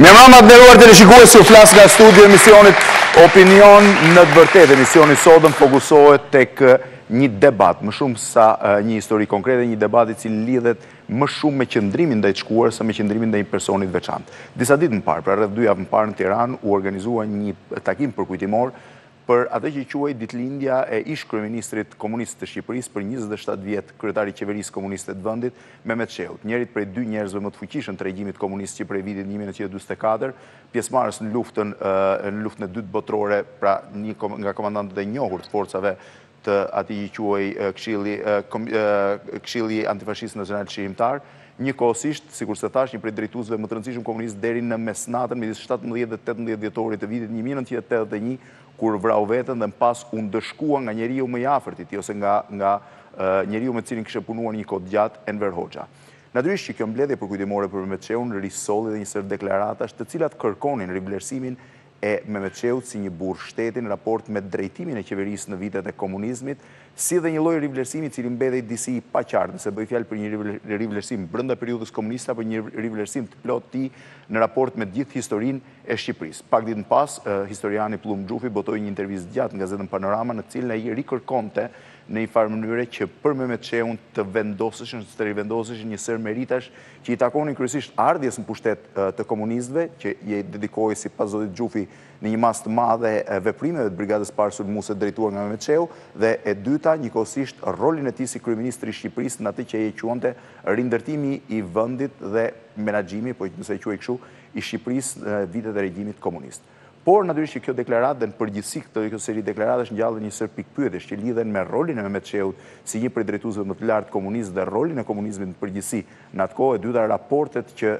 Mirëmbrëma të nderuar teleshikues, ju flas nga studio i emisionit Opinion në të vërtetë. Emisioni i sotëm fokusohet tek një debat, më shumë sa një histori konkrete, një debat i cili lidhet më shumë me qëndrimin ndaj të shkuarës se me qëndrimin ndaj një personi të veçantë. Disa ditë më parë, pra rreth dy javë më parë në Tiranë u organizua një takim përkujtimor për atë që quhej ditëlindja e ish-kryeministrit komunist të Shqipërisë për njëzet e shtatë vjet, kryetar i qeverisë komuniste të vendit, Mehmet Shehut, njërit prej dy njerëzve më të fuqishëm të regjimit komunist që prej vitit një mijë e nëntëqind e dyzet e katër, pjesëmarrës në luftën në luftën e dytë botërore, pra një nga komandantët e njohur të forcave të atij që quhej Këshilli Këshilli Antifashist Nacional Çlirimtar, njëkohësisht, sikurse thashë, një prej drejtuesve më të rëndësishëm komunistë deri në mesnatën midis shtatëmbëdhjetë dhe tetëmbëdhjetë dhjetorit të vitit një mijë e nëntëqind e tetëdhjetë e një, kur vrau veten dhe më pas u ndëshkua nga njeriu më i afërt i tij ose nga nga njeriu me të cilin kishte punuar një kohë të gjatë, Enver Hoxha. Natyrisht që kjo mbledhje përkujtimore për Mehmet Shehun risolli dhe një sërë deklaratash të cilat kërkonin rivlerësimin e Mehmet Shehut si një burrë shteti në raport me drejtimin e qeverisë në vitet e komunizmit, si dhe një lloj rivlerësimi i cili mbetej disi i paqartë, nëse bëhej fjalë për një rivlerësim brenda periudhës komuniste apo një rivlerësim të plotë të tij në raport me të gjithë historinë e Shqipërisë. Pak ditë më pas, historiani Pëllumb Xhufi botoi një intervistë të gjatë në gazetën Panorama në të cilën ai rikërkonte në një farë mënyre që për Mehmet Shehun të vendoseshin ose të rivendoseshin një sërë meritash që i takonin kryesisht ardhjes në pushtet të komunistëve, që i dedikohej sipas zotit Xhufi në një masë të madhe veprimeve të Brigadës së Parë Sulmuese të drejtuar nga Mehmet Shehu dhe e dyta njëkohësisht rolin e tij si kryeministër i Shqipërisë në atë që ai e quante rindërtimi i vendit dhe menaxhimi, po nëse e quaj kështu, i Shqipërisë në vitet e regjimit komunist. Por, natyrisht që kjo deklaratë dhe në përgjithësi këto kjo seri deklaratash ngjallën një sërë pikëpyetjesh që lidhen me rolin e Mehmet Shehut si një prej drejtuesve më të lartë komunistë dhe rolin e komunizmit në përgjithësi në atë kohë, e dyta raportet që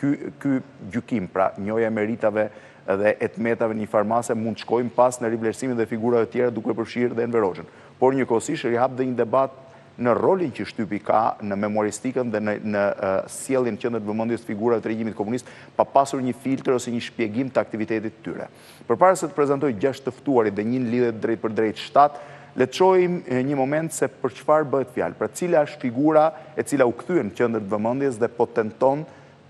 ky ky gjykim, pra njohja e meritave dhe e të metave në një farë mase mund të shkojnë pas në rivlerësimin dhe figurave të tjera duke përfshirë dhe Enver Hoxhën. Por njëkohësisht rihap dhe një debat në rolin që shtypi ka në memoristikën dhe në sjelljen në qendër të vëmendjes të figurave të regjimit komunist, pa pasur një filtër ose një shpjegim të aktivitetit të tyre. Përpara se të prezantoj gjashtë të ftuarit dhe një në lidhje të drejtpërdrejtë shtatë, le të shohim një moment se për çfarë bëhet fjalë, pra cila është figura e cila u kthye në qendër të vëmendjes dhe po tenton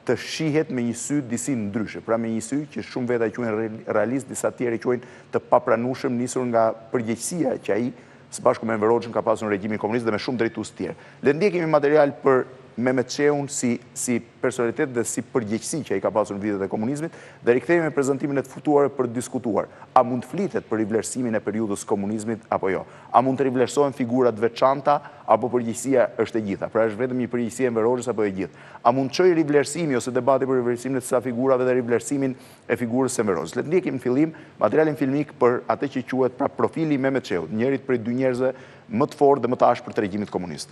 të shihet me një sy disi ndryshe, pra me një sy që shumë veta e quajnë realist, disa të tjerë e quajnë të papranueshëm nisur nga përgjegjësia që ai së bashku me Enver Hoxhën ka pasur në regjimin komunist dhe me shumë drejtues të tjerë. Le të ndjekim një material për Mehmet Shehun si si personalitet dhe si përgjegjësi që ai ka pasur në vitet e komunizmit dhe rikthehemi me prezantimin e të ftuarve për të diskutuar, a mund të flitet për rivlerësimin e periudhës së komunizmit apo jo? A mund të rivlerësohen figura të veçanta apo përgjegjësia është e gjitha? Pra është vetëm një përgjegjësi e Enver Hoxhës apo e gjithë? A mund të çojë rivlerësimi ose debati për rivlerësimin e disa figurave dhe rivlerësimin e figurës së së Enver Hoxhës? Le të ndjekim në fillim materialin filmik për atë që quhet pra profili i Mehmet Shehut, njërit prej dy njerëzve më të fortë dhe më të ashpër të regjimit komunist.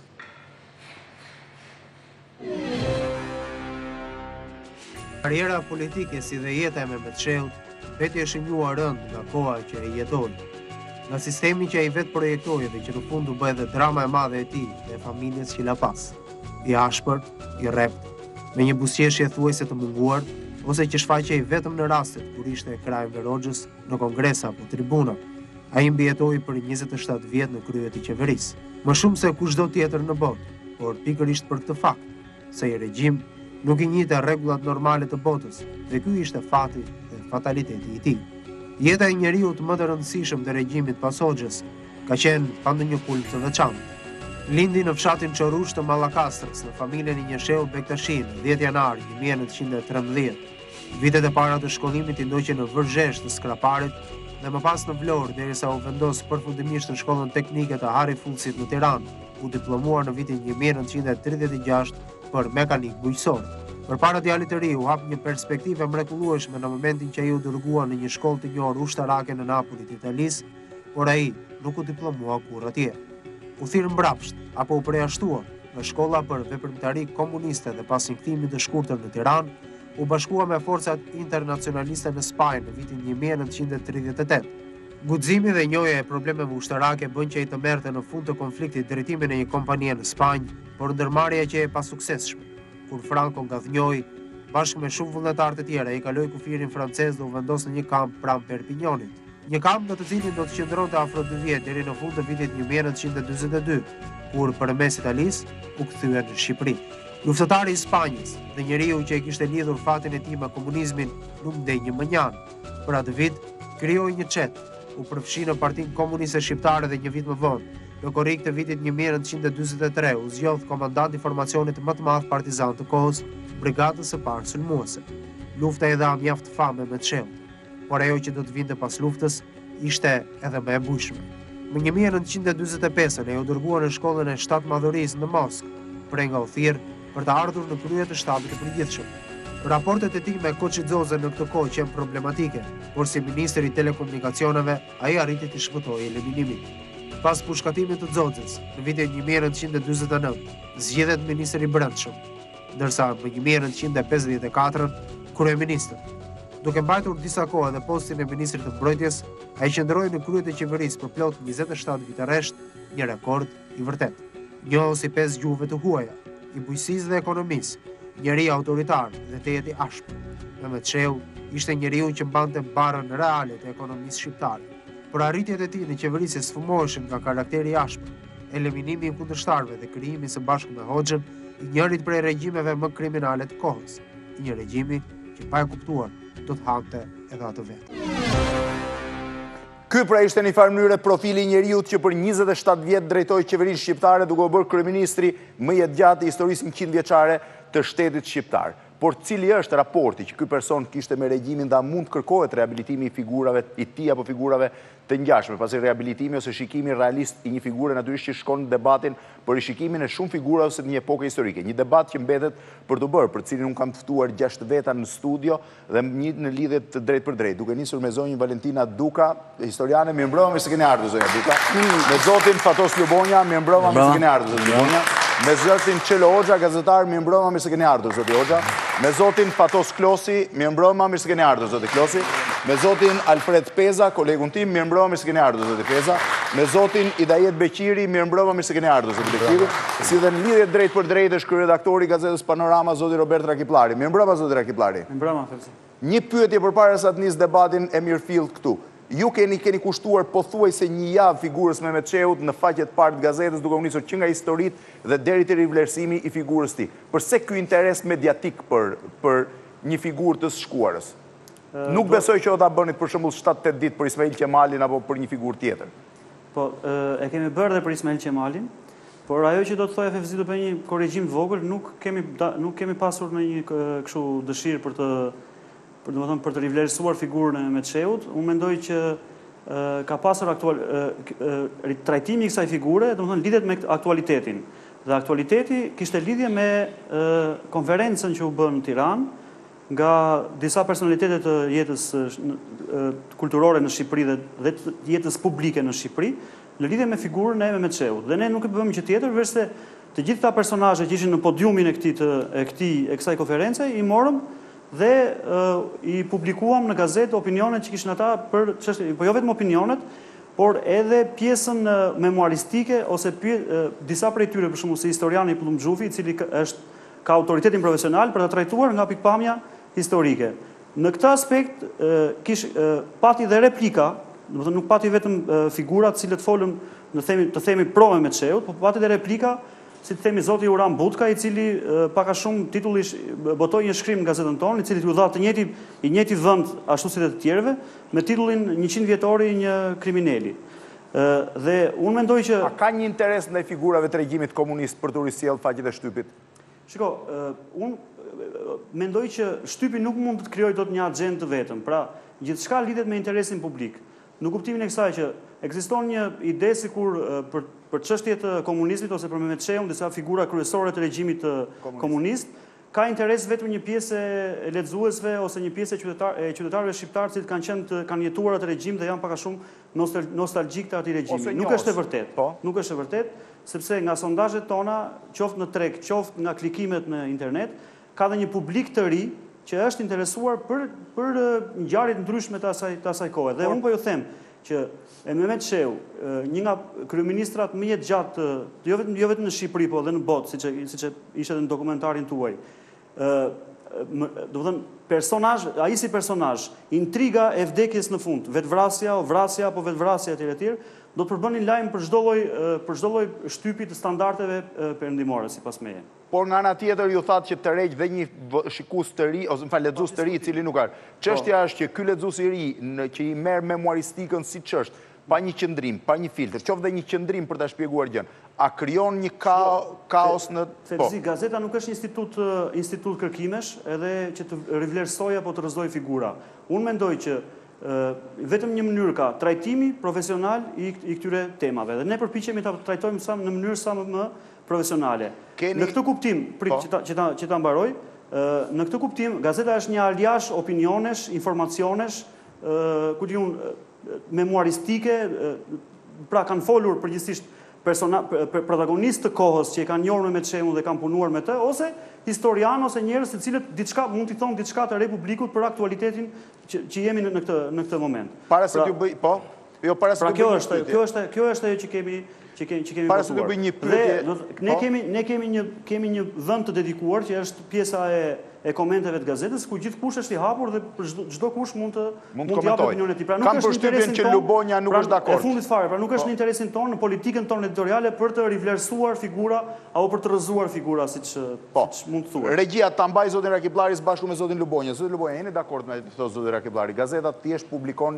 Karriera politike si dhe jeta e Mehmet Shehut vetë është shenjuar rëndë nga koha që ai jetoi. Nga sistemi që ai vetë projektoi dhe që në fund u bë edhe drama e madhe e tij dhe familjes që la pas. i ashpër, i rreptë, me një buzëqeshje thuajse të munguar, ose që shfaqej vetëm në rastet kur ishte krah Enver Hoxhës në kongrese apo tribuna. Ai mbijetoi për 27 vjet në krye të qeverisë. Më shumë se kushdo tjetër në botë, por pikërisht për këtë fakt, se ai regjim nuk i njihte rregullat normale të botës, dhe ky ishte fati dhe fataliteti i tij. Jeta e njeriut më të rëndësishëm të regjimit pas Hoxhës, Ka qenë pa ndonjë kult të veçantë. Lindi në fshatin Çorush të Mallakastrës, në familjen e një shehu bektashi, në dhjetë janar një mijë e nëntëqind e trembëdhjetë. Vitet e para të shkollimit i ndoqi në Vërzhezhë të Skraparit dhe më pas në Vlorë, derisa u vendos përfundimisht në shkollën teknike të Harri Fullcit në Tiranë, ku u diplomua në vitin një mijë e nëntëqind e tridhjetë e gjashtë për mekanik bujqësor. Përpara djalit të ri u hap një perspektivë e mrekullueshme në momentin që ai u dërgua në një shkollë të njohur ushtarake në Napoli të Italisë, por ai nuk u diplomua kurrë atje. U thirr mbrapsht, apo u përjashtua, nga shkolla për veprimtari komuniste dhe pas një kthimi të shkurtër në Tiranë, u bashkua me forcat internacionaliste në Spanjë në vitin 1938. Guximi dhe njohja e problemeve ushtarake bënë që ai të merrte në fund të konfliktit drejtimin e një kompanie në Spanjë, por ndërmarrja qe e pasuksesshme. Kur Franco ngadhnjoi, bashkë me shumë vullnetarë të tjerë, ai kaloi kufirin francez dhe u vendos në një kamp pranë Perpignan-it. Një kamp në të cilin do të qëndronte afro dy vjet deri në fund të vitit një mijë e nëntëqind e dyzet e dy, kur përmes Italisë u kthye në Shqipëri. Luftëtari i Spanjës dhe njeriu që e kishte lidhur fatin e tij me komunizmin nuk ndej një mënjanë. Po atë vit, krijoi një çetë, u përfshi në Partinë Komuniste Shqiptare dhe një vit më vonë, në korrik të vitit një mijë e nëntëqind e dyzet e tre, u zgjodh komandant i formacionit më të madh partizan të kohës, Brigadës së Parë Sulmuese. Lufta i dha mjaft famë Mehmet Shehut. por ajo që do të vinte pas luftës ishte edhe më e bujshme. Më një mijë e nëntëqind e dyzet e pesë ai u dërgua në shkollën e shtatmadhorisë në Moskë, prej nga u thirr, për të ardhur në krye të Shtabit të Përgjithshëm. Raportet e tij me Koçi Xoxen në këtë kohë qenë problematike, por si ministër i telekomunikacioneve ai arriti t'i shpëtojë eliminimit. Pas pushkatimit të Xoxes, në vitin një mijë e nëntëqind e dyzet e nëntë, zgjidhet ministër i Brendshëm, ndërsa më një mijë e nëntëqind e pesëdhjetë e katër kryeministër. Duke mbajtur disa kohë edhe postin e ministrit të Mbrojtjes, ai qëndroi në krye të qeverisë për plot njëzet e shtatë vite rresht, një rekord i vërtetë. Njohës i pesë gjuhëve të huaja, i bujqësisë dhe ekonomisë, njeri autoritar dhe tejet i ashpër, Mehmet Shehu ishte njeriu që mbante barrën reale të ekonomisë shqiptare. Por arritjet e tij në qeverisje sfumoheshin nga karakteri i ashpër. eliminimi i kundërshtarëve dhe krijimi së bashku me Hoxhën i njërit prej regjimeve më kriminale të kohës, i një regjimi që pa e kuptuar do të hante edhe atë vetë. Ky pra ishte në një farë mënyre profili i njeriut që për 27 vjet drejtoi qeverinë shqiptare duke u bërë kryeministri më jetëgjatë i historisë 100 vjeçare të shtetit shqiptar. Por cili është raporti që ky person kishte me regjimin dhe a mund të kërkohet rehabilitimi i figurave, i tij apo figurave të ngjashme, pasi rehabilitimi ose shikimi realist i një figure natyrisht që shkon në debatin për rishikimin e shumë figurave ose të një epoke historike. Një debat që mbetet për t'u bërë, për të cilin unë kam të ftuar gjashtë veta në studio dhe një në lidhje të drejtpërdrejtë, duke nisur me zonjën Valentina Duka, historiane, mirëmbrëma, mirë se keni ardhur zonja Duka, me zotin Fatos Lubonja, mirëmbrëma, mirë se keni ardhur zoti Lubonja, me zotin Çelo Hoxha, gazetar, mirëmbrëma, mirë se keni ardhur zoti Hoxha, me zotin Fatos Klosi, mirëmbrëma, mirë se keni ardhur zoti Klosi. Me zotin Alfred Peza, kolegun tim, mirëmbrëma, mirë se keni ardhur, zoti Peza. Me zotin Idajet Beqiri, mirëmbrëma, mirë se keni ardhur, zoti Beqiri. Si dhe në lidhje të drejtpërdrejtë është kryeredaktori i gazetës Panorama, zoti Robert Rakipllari. Mirëmbrëma, zoti Rakipllari. Mirëmbrëma, Fevzi. Një pyetje përpara se të nis debatin e mirëfilltë këtu. Ju keni, i keni kushtuar pothuajse një javë figurës së Mehmet Shehut në faqet e para të gazetës duke u nisur që nga historitë dhe deri te rivlerësimi i figurës së tij. Përse ky interes mediatik për, për një figurë të së shkuarës? Nuk besoj që do ta bënit për shembull shtatë tetë ditë për Ismail Qemalin apo për një figurë tjetër. Po, e kemi bërë edhe për Ismail Qemalin, por ajo që do të thoja Fevzi do bëj një korrigjim të vogël, nuk kemi nuk kemi pasur ndonjë kështu dëshirë për të për domethënë për të rivlerësuar figurën e Mehmet Shehut. Unë mendoj që ka pasur aktual trajtimi i kësaj figure, domethënë lidhet me aktualitetin. Dhe aktualiteti kishte lidhje me konferencën që u bë në Tiranë, Nga disa personalitete të jetës kulturore në Shqipëri dhe dhe të jetës publike në Shqipëri, në lidhje me figurën e Mehmet Shehut. Dhe ne nuk bëmë gjë tjetër veçse të gjithë këta personazhe që ishin në podiumin e këtij të e këtij e kësaj konference i morëm dhe i publikuam në gazetë opinionet që kishin ata për çështjen, po jo vetëm opinionet, por edhe pjesën memuaristike ose disa prej tyre për shembull si historiani Pëllumb Xhufi i cili është ka autoritetin profesional për ta trajtuar nga pikëpamja historike. Në këtë aspekt kish pati dhe replika, domethënë nuk pati vetëm figura të cilët folën të themi të themi pro me Mehmet Shehut, por pati dhe replika si të themi zoti Uran Butka, i cili pak a shumë titulli botoi një shkrim në gazetën tonë, i cili iu dha të njëjti i njëjti vend ashtu si dhe të tjerëve, me titullin njëqind vjetori i një krimineli. Dhe unë mendoj që. A ka një interes ndaj figurave të regjimit komunist për t'u risjellë në faqet e shtypit? Shiko, unë mendoj që shtypi nuk mund të krijojë dot një axhendë të vetëm. Pra, gjithçka lidhet me interesin publik. Në kuptimin e kësaj që ekziston një ide sikur për për çështje të komunizmit ose për Mehmet Shehun, disa figura kryesore të regjimit të komunist, ka interes vetëm një pjesë e lexuesve ose një pjesë e qytetarëve shqiptarë të cilët kanë qenë të kanë jetuar atë regjim dhe janë pak a shumë nostalgjik të atij regjimi. Nuk është e vërtetë. Po. Nuk është e vërtetë, sepse nga sondazhet tona, qoftë në treg, qoftë nga klikimet në internet, ka dhe një publik të ri që është interesuar për për ngjarje të ndryshme të asaj të asaj kohe. Dhe unë po ju them që e Mehmet Shehu, një nga kryeministrat më jetëgjatë, jo vetëm jo vetëm në Shqipëri, po edhe në botë, siç siç ishte edhe në dokumentarin tuaj. Ë, domethënë, personazh, ai si personazh, intriga e vdekjes në fund, vetëvrasja, vrasja apo vetëvrasja etj etj, do të përbënin lajm për çdo lloj për çdo lloj shtypi të standardeve perëndimore sipas meje. Por nga ana tjetër ju thatë që tërheq dhe një shikues të ri ose më fal lexues të ri i cili nuk ka. Çështja është që ky lexues i ri që i merr memuaristikën siç është, pa një qëndrim, pa një filtër, qoftë dhe një qëndrim për ta shpjeguar gjënë, a krijon një kaos në, po. Fevzi, gazeta nuk është institut, institut kërkimesh edhe që të rivlerësojë apo të rrëzojë figura. Unë mendoj që vetëm një mënyrë ka, trajtimi profesional i i këtyre temave dhe ne përpiqemi ta trajtojmë sa në mënyrë sa më profesionale. Keni, Në këtë kuptim, prit po. që ta që ta që ta mbaroj, në këtë kuptim gazeta është një aliazh opinionesh, informacionesh, ku di unë, memuaristike, pra kanë folur përgjithësisht protagonistë të kohës që e kanë njohur Mehmet Shehun dhe kanë punuar me të, ose historianë ose njerëz të cilët diçka mund t'i thonë diçka të re publikut për aktualitetin që jemi në këtë moment. Para se pra t'ju bëj, po? Jo, para se të bëjmë një pyetje. Pra kjo është, kjo është ajo që kemi që kemi që kemi Para se të bëjmë një pyetje. Ne po. kemi ne kemi një kemi një vend të dedikuar që është pjesa e e komenteve të gazetës ku gjithkush është i hapur dhe çdokush mund të mund të japë opinionin e tij. Pra nuk është interesin që Lubonja nuk pra është dakord. Në fundit fare, pra nuk është po. në interesin tonë, në politikën tonë editoriale për të rivlerësuar figura apo për të rrëzuar figura siç po. siç mund të thuhet. Regjia ta mbajë zotin Rakipllari së bashku me zotin Lubonja. Zoti Lubonja, jeni dakord me këtë zotin Rakipllari? Gazeta thjesht publikon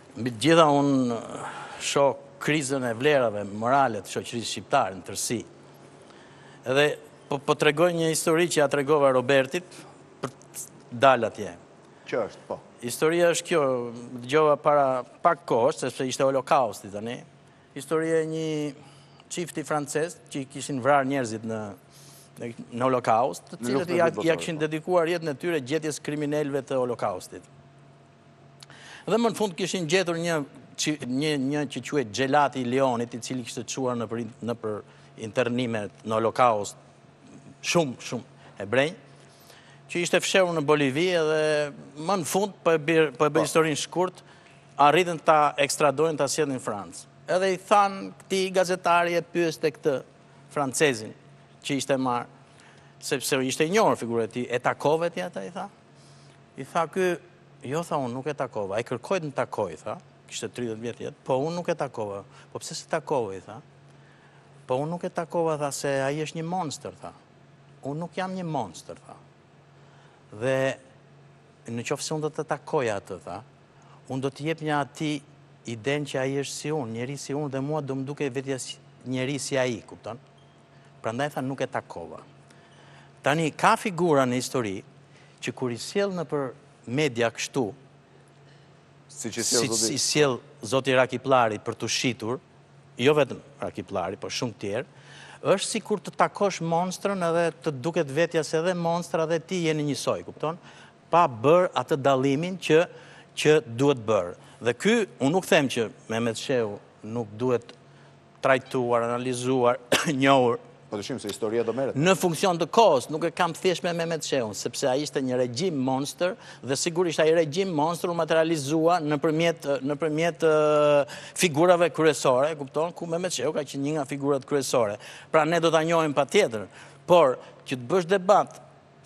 Mbi të gjitha unë shoh krizën e vlerave morale të shoqërisë shqiptare në tërësi. Edhe po, po tregoj një histori që ia tregova Robertit për të dalë atje. Që është, po. Historia është kjo, dëgjova para pak kohësh, sepse ishte holokausti tani. Historia e një çifti francez që i kishin vrarë njerëzit në në holokaust, të cilët ia, ia kishin dedikuar jetën e tyre gjetjes së kriminelëve të holokaustit. Dhe më në fund kishin gjetur një një një që quhej Xhelati i Lionit, i cili kishte çuar nëpër nëpër internimet në Holokaust shumë shumë ebrenj, që ishte fshehur në Bolivi dhe më në fund po e bëj po e bëj historinë shkurt, arritën ta ekstradojnë ta sjellin në Francë. Edhe i thanë këtij gazetari e pyeste këtë francezin që ishte marrë sepse ishte e njohur figura e tij, e takove ti atë i tha? I tha ky, jo tha unë, nuk e takova. Ai kërkoi të më takojë, tha. Kishte 30 vjet jetë. Po unë nuk e takova. Po pse s'e takove, i tha. Po unë nuk e takova, tha, se ai është një monstër, tha. Unë nuk jam një monstër, tha. Dhe në qoftë se unë do ta takoja atë, tha, unë do t'i jepja atij idenë që ai është si unë, njeri si unë dhe mua do më duke vetja njeri si ai, kupton? Prandaj tha nuk e takova. Tani ka figura në histori që kur i sjell nëpër media kështu siç i sjell zoti i sjell zoti Rakipllari për t'u shitur, jo vetëm Rakipllari, por shumë të tjerë, është sikur të takosh monstrën edhe të duket vetja se edhe monstra dhe ti jeni njësoj, kupton? Pa bërë atë dallimin që që duhet bërë. Dhe ky, unë nuk them që Mehmet Shehu nuk duhet trajtuar, analizuar, njohur. Pa dyshim se historia do merret. Në funksion të kohës, nuk e kam thjesht me Mehmet Shehun, sepse ai ishte një regjim monstër dhe sigurisht ai regjim monstër u materializua nëpërmjet nëpërmjet figurave kryesore, e kupton, ku Mehmet Shehu ka qenë një nga figurat kryesore. Pra ne do ta njohim patjetër, por që të bësh debat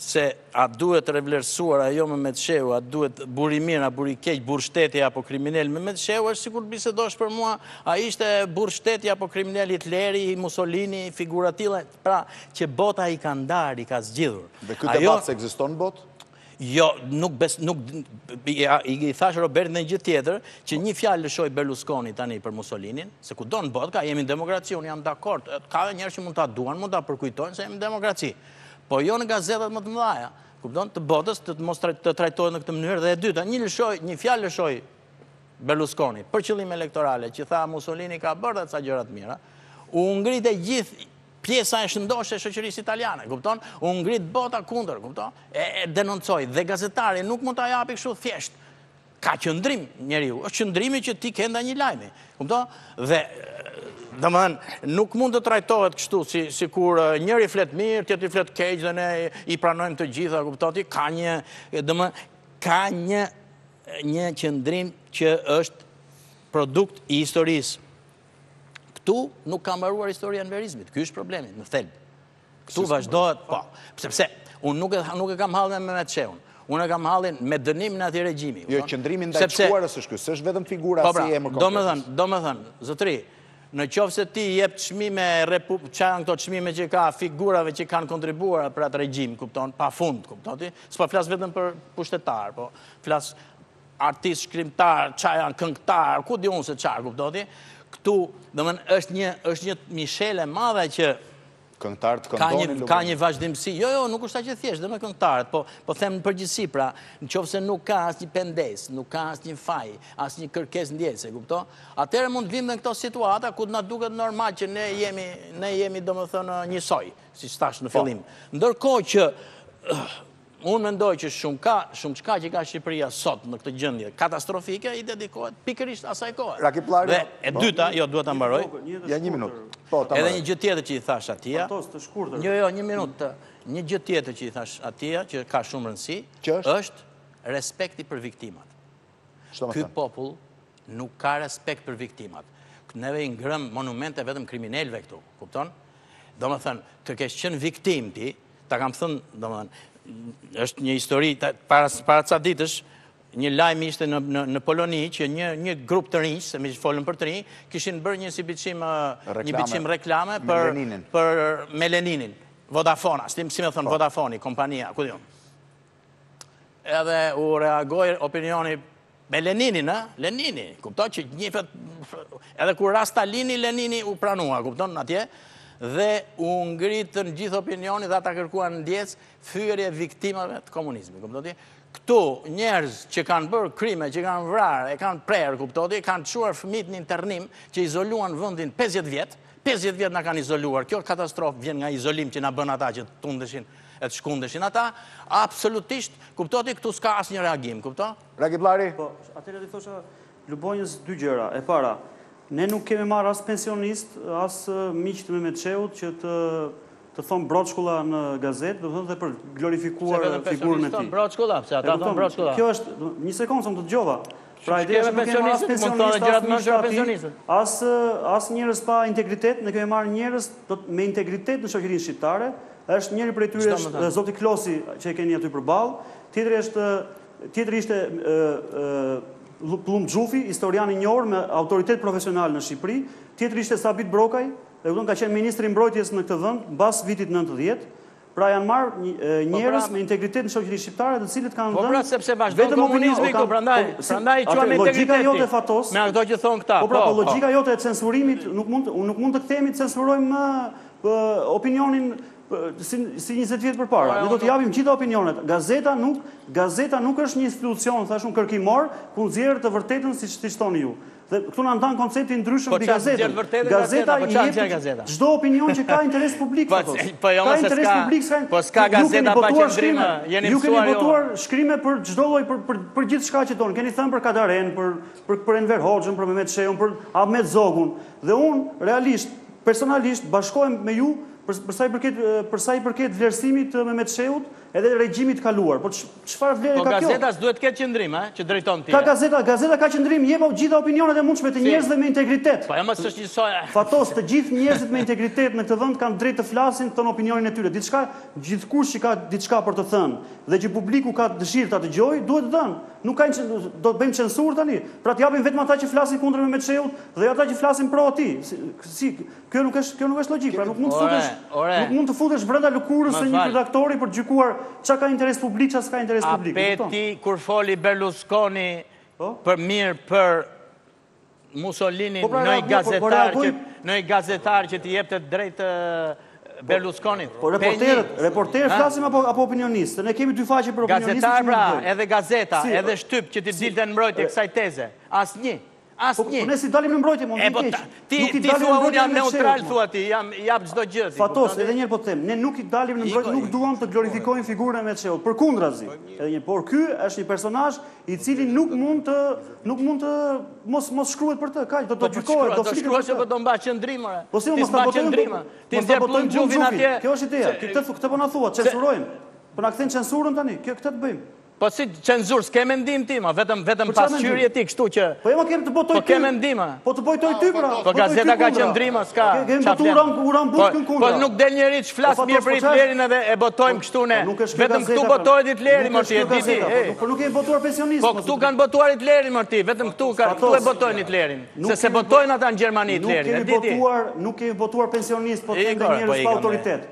se a duhet rivlerësuar a jo Mehmet Shehu, a duhet burrë i mirë a burrë i keq, burrë shteti apo kriminel, Mehmet Shehu është sikur të bisedosh për mua, a ishte burrë shteti apo kriminel Hitleri, Musolini, figura të tilla, pra që bota i ka ndarë, i ka zgjidhur. Dhe ky debat s'ekziston në botë? Jo, nuk besoj, nuk, i thashë Robertit dhe një gjë tjetër, që një fjalë lëshoi Berlusconi tani për Musolinin, se kudo në botë ka, jemi në demokraci, unë jam dakord, ka edhe njerëz që mund ta duan, mund ta përkujtojnë se jemi në demokraci. Po jo në gazetat më të mëdhaja, kupton, të botës të të mos të trajtohet në këtë mënyrë dhe e dyta, një lëshoi, një fjalë lëshoi Berlusconi për qëllime elektorale që tha Mussolini ka bërë dhe ca gjëra të mira, u ngrit e gjithë pjesa e shëndoshë e shoqërisë italiane, kupton? U ngrit bota kundër, kupton? E, e denoncoi dhe gazetari nuk mund ta japi kështu thjesht. Ka qëndrim njeriu, është qëndrimi që ti ke ndaj një lajmi. Kupton? Dhe, domethënë, nuk mund të trajtohet kështu, si, sikur njëri flet mirë, tjetri flet keq dhe ne i pranojmë të gjitha, kupton ti, ka një, domethënë, ka një, një qëndrim që është produkt i historisë. Këtu nuk ka mbaruar historia e enverizmit, ky është problemi, në thelb. Këtu vazhdohet, po, sepse unë nuk e, nuk e kam hallin me Mehmet Shehun. Unë e kam hallin me dënimin e atij regjimi. Jo, qëndrimi ndaj sepse, qkuarës është kështë, është vetëm figura po, pra, si e më Domethënë, domethënë, zotëri, në qoftë se ti jep çmime, që janë këto çmime që ka figurave që kanë kontribuar për atë regjim, kupton, pa fund, kupton ti, s'po flas vetëm për pushtetarë, po flas artistë, shkrimtarë, ça janë, këngëtarë, ku di unë se ça, kupto ti, këtu, domethënë, është një, është një mishel e madhe që... Këngëtar të këndoni, Lugani. Ka një vazhdimësi, jo, jo, nuk është aq e thjeshtë, dhe me këngëtarët, po, po them në përgjithësi, pra, në qoftë se nuk ka asnjë pendesë, nuk ka asnjë faj, asnjë kërkesë ndjese, kupto, atëherë mund të vimë dhe në këto situata, ku të na duket normal që ne jemi, ne jemi, domethënë, njësoj, siç thashë në po. fillim. Ndërkohë që, Unë mendoj që shumëka, shumëçka që ka Shqipëria sot në këtë gjendje katastrofike i dedikohet pikërisht asaj kohe. Rakipllari, Dhe e po. dyta, jo, duhet ta mbaroj. Ja një minutë. Po, ta Edhe mbaroj. një gjë tjetër që i thashë atija. Fatos, të shkurtër. Jo, jo, një minutë. të- Një gjë tjetër që i thashë atija, që ka shumë rëndësi, Që është? është respekti për viktimat. Ç'do me Ky thënë? popull nuk ka respekt për viktimat. K- Neve i ngremë monumente vetëm kriminelëve këtu, kupton? Domethënë, të kesh qenë viktimë ti, Ta kam thënë, domethënë, është një histori para para ca ditësh, një lajm ishte në në në Poloni që një një grup të rinjsh, se meqë folëm për të rinj, kishin bërë një si biçim, një biçim reklame për për me Leninin. Vodafone, si me thënë Vodafone, kompania, ku di unë. Edhe u reagoi opinioni me Leninin, ë? Lenini, kupton që njifet, edhe kur ra Stalini, Lenini u pranua, kupton, atje, dhe u ngritën gjithë opinioni dhe ata kërkuan ndjesë, fyerje e viktimave të komunizmit, kupton ti? Këtu njerëz që kanë bërë krime, që kanë vrarë, e kanë prerë, kupton ti? Kanë çuar fëmijët në internim që izoluan vendin 50 vjet, Pesëdhjetë vjet na kanë izoluar. Kjo katastrofë vjen nga izolimi që na bënë ata që të tundeshin e të shkundeshin ata. Absolutisht, kupto ti, këtu s'ka asnjë reagim, kupto? Rakipllari? Po, atëherë i thosha Lubonjës dy gjëra. E para, ne nuk kemi marrë as pensionistë, as miq të Mehmet Shehut që të Të thonë broçkulla në gazetë, do të thotë dhe për glorifikuar figurën e tij. Pse vetëm pensionistë thonë broçkulla, pse ata thonë broçkulla. Kjo është, një sekundë, se unë të dëgjova. Pra ideja është nuk kemi marrë as pensionistë, as miqtë e Mehmet Shehut, as njerëz pa integritet, ne kemi marrë njerëz me integritet në shoqërinë shqiptare, është njëri prej tyre është Zoti Klosi që e keni aty përballë, tjetri është, tjetri ishte Pëllumb Xhufi, historian i njohur me autoritet profesional në Shqipëri, tjetri ishte Sabit Brokaj, Edhe ky ka qenë ministri i mbrojtjes në këtë vend mbas vitit 90, pra janë marrë një- e, Po, njerëz pra- me integritet në shoqërinë shqiptare, të cilët kanë Po dhënë pra sepse vazhdon vetëm opinion, komunizmi o, kanë- këtu, prandaj, po, si- prandaj i atë quajmë logjika integriteti. jote e Fatos- Me ato që thonë këta. Po pra, po logjika jote e censurimit nuk mund unë nuk mund të kthehemi të censurojmë më pë, opinionin pë, si si 20 vjet përpara. Po, e, Ne do unë t'i japim gjitha opinionet. Gazeta nuk gazeta nuk është një institucion, thashë unë kërkimor, ku nxjerr të vërtetën siç siç thoni ju. Dhe këtu na ndan koncepti i ndryshëm mbi gazetën. Gazeta i jep çdo opinion që ka interes publik Fatos. Ka interes publik se po s'ka gazetë pa qëndrim. Ju keni botuar shkrime për çdo lloj për për gjithçka që don. Keni thënë për Kadarenë, për për për Enver Hoxhën, për Mehmet Shehun, për Ahmet Zogun. Dhe unë realisht, personalisht bashkohem me ju për sa i përket për sa i përket vlerësimit të Mehmet Shehut, Edhe regjimit të kaluar, por çfarë vlere ka kjo? Po gazeta s'duhet të ketë qëndrim, a, që drejton ti. Ka gazeta, gazeta ka qëndrim, jep gjitha opinionet e mundshme të njerëzve me integritet. Po e mos është njësoj. Fatos, të gjithë njerëzit me integritet në këtë vend kanë drejt të flasin, të thonë opinionin e tyre. Diçka, gjithkush që ka diçka për të thënë dhe që publiku ka dëshirë ta dëgjojë, duhet dhënë. Nuk ka do të bëjmë censurë tani. Pra të japim vetëm ata që flasin kundër Mehmet Shehut dhe jo ata që flasin pro atij. Si, si Kjo nuk është, kjo nuk është logjikë, pra nuk mund të futesh, nuk mund të futesh brenda lëkurës së një redaktori për të gjykuar çka ka interes publik, çka s'ka interes publik. A pe ti kur foli Berlusconi po? për mirë për Mussolini po pra, ndonjë po, po, gazetar që ndonjë gazetar që t'i jepte drejt Berlusconit. Po reporterët, reporterët flasim apo apo opinionistë? Ne kemi dy faqe për opinionistë. Gazetar pra, edhe gazeta, edhe shtyp që t'i dilte në mbrojtje kësaj teze. Asnjë. Asnjë. Po ne s'i dalim në mbrojtje, mund të një keq. Ti thua unë jam neutral, thua ti, jam jap çdo gjë. Fatos, edhe një herë po të them, ne nuk i dalim në mbrojtje, nuk duam të glorifikojmë figurën e Mehmet Shehut, përkundrazi. Edhe një, por ky është një personazh i cili nuk mund të, nuk mund të, mos, mos shkruhet për të, kaq, do të gjykohet, do të shkruhet për të. Po do mba qëndrim, more. Po si mos ta botojmë qëndrim, ti mos ta botojmë Xhufin atje. Kjo është ideja, këtë po na thua, censurojmë. Po na kthen censurën tani, këtë të bëjmë. Po si cenzurë, s'ke mendim ti ma, vetëm vetëm pasqyrë je ti kështu që Po jo ma kem të botoj po ty. Po ke mendim a? Po të botoj ty pra. Po gazeta ka qëndrim a s'ka. Po kem botu Uran Uran Butkën po, kundra. Po nuk del njeri që flasë po, mirë për Hitlerin edhe e botojmë po, kështu ne. Vetëm këtu pra. botohet Hitleri mo ti e di ti. Po nuk kemi botuar pensionist. Po këtu kanë botuar Hitlerin mo ti, vetëm këtu ka këtu e botojnë Hitlerin. Se s'e botojnë ata në Gjermani Hitlerin, e di ti. Nuk kemi botuar, nuk kemi botuar pensionistë, apo njerëz pa autoritet.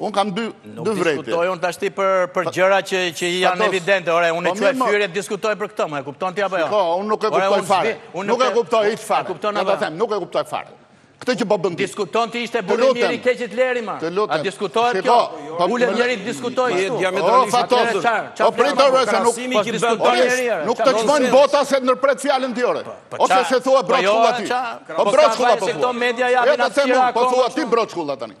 Unë kam dy vërejtje. Nuk diskutoj unë tashti për gjëra që janë evidente. Ore, unë e quaj fyerje të diskutoj për këto, më e kupton ti apo jo? Shiko, unë nuk e kuptoj fare. Nuk e kuptoj hiç fare. Unë të them, nuk e kuptoj fare. Këtë që po bën ti. Diskuton ti ishte bërë njeri i keq lëri, ma. Të lutem. A diskutohet kjo? Po, Ul një njeri të diskutojë shtu. O, Fatos. O, prit ore, se nuk po diskuton njeri. Nuk të çmon bota se ndërpret fjalën ti ore. Ose se thua broçkulla ti. O, broçkulla po thua. E të them unë, po thua ti broçkulla tani.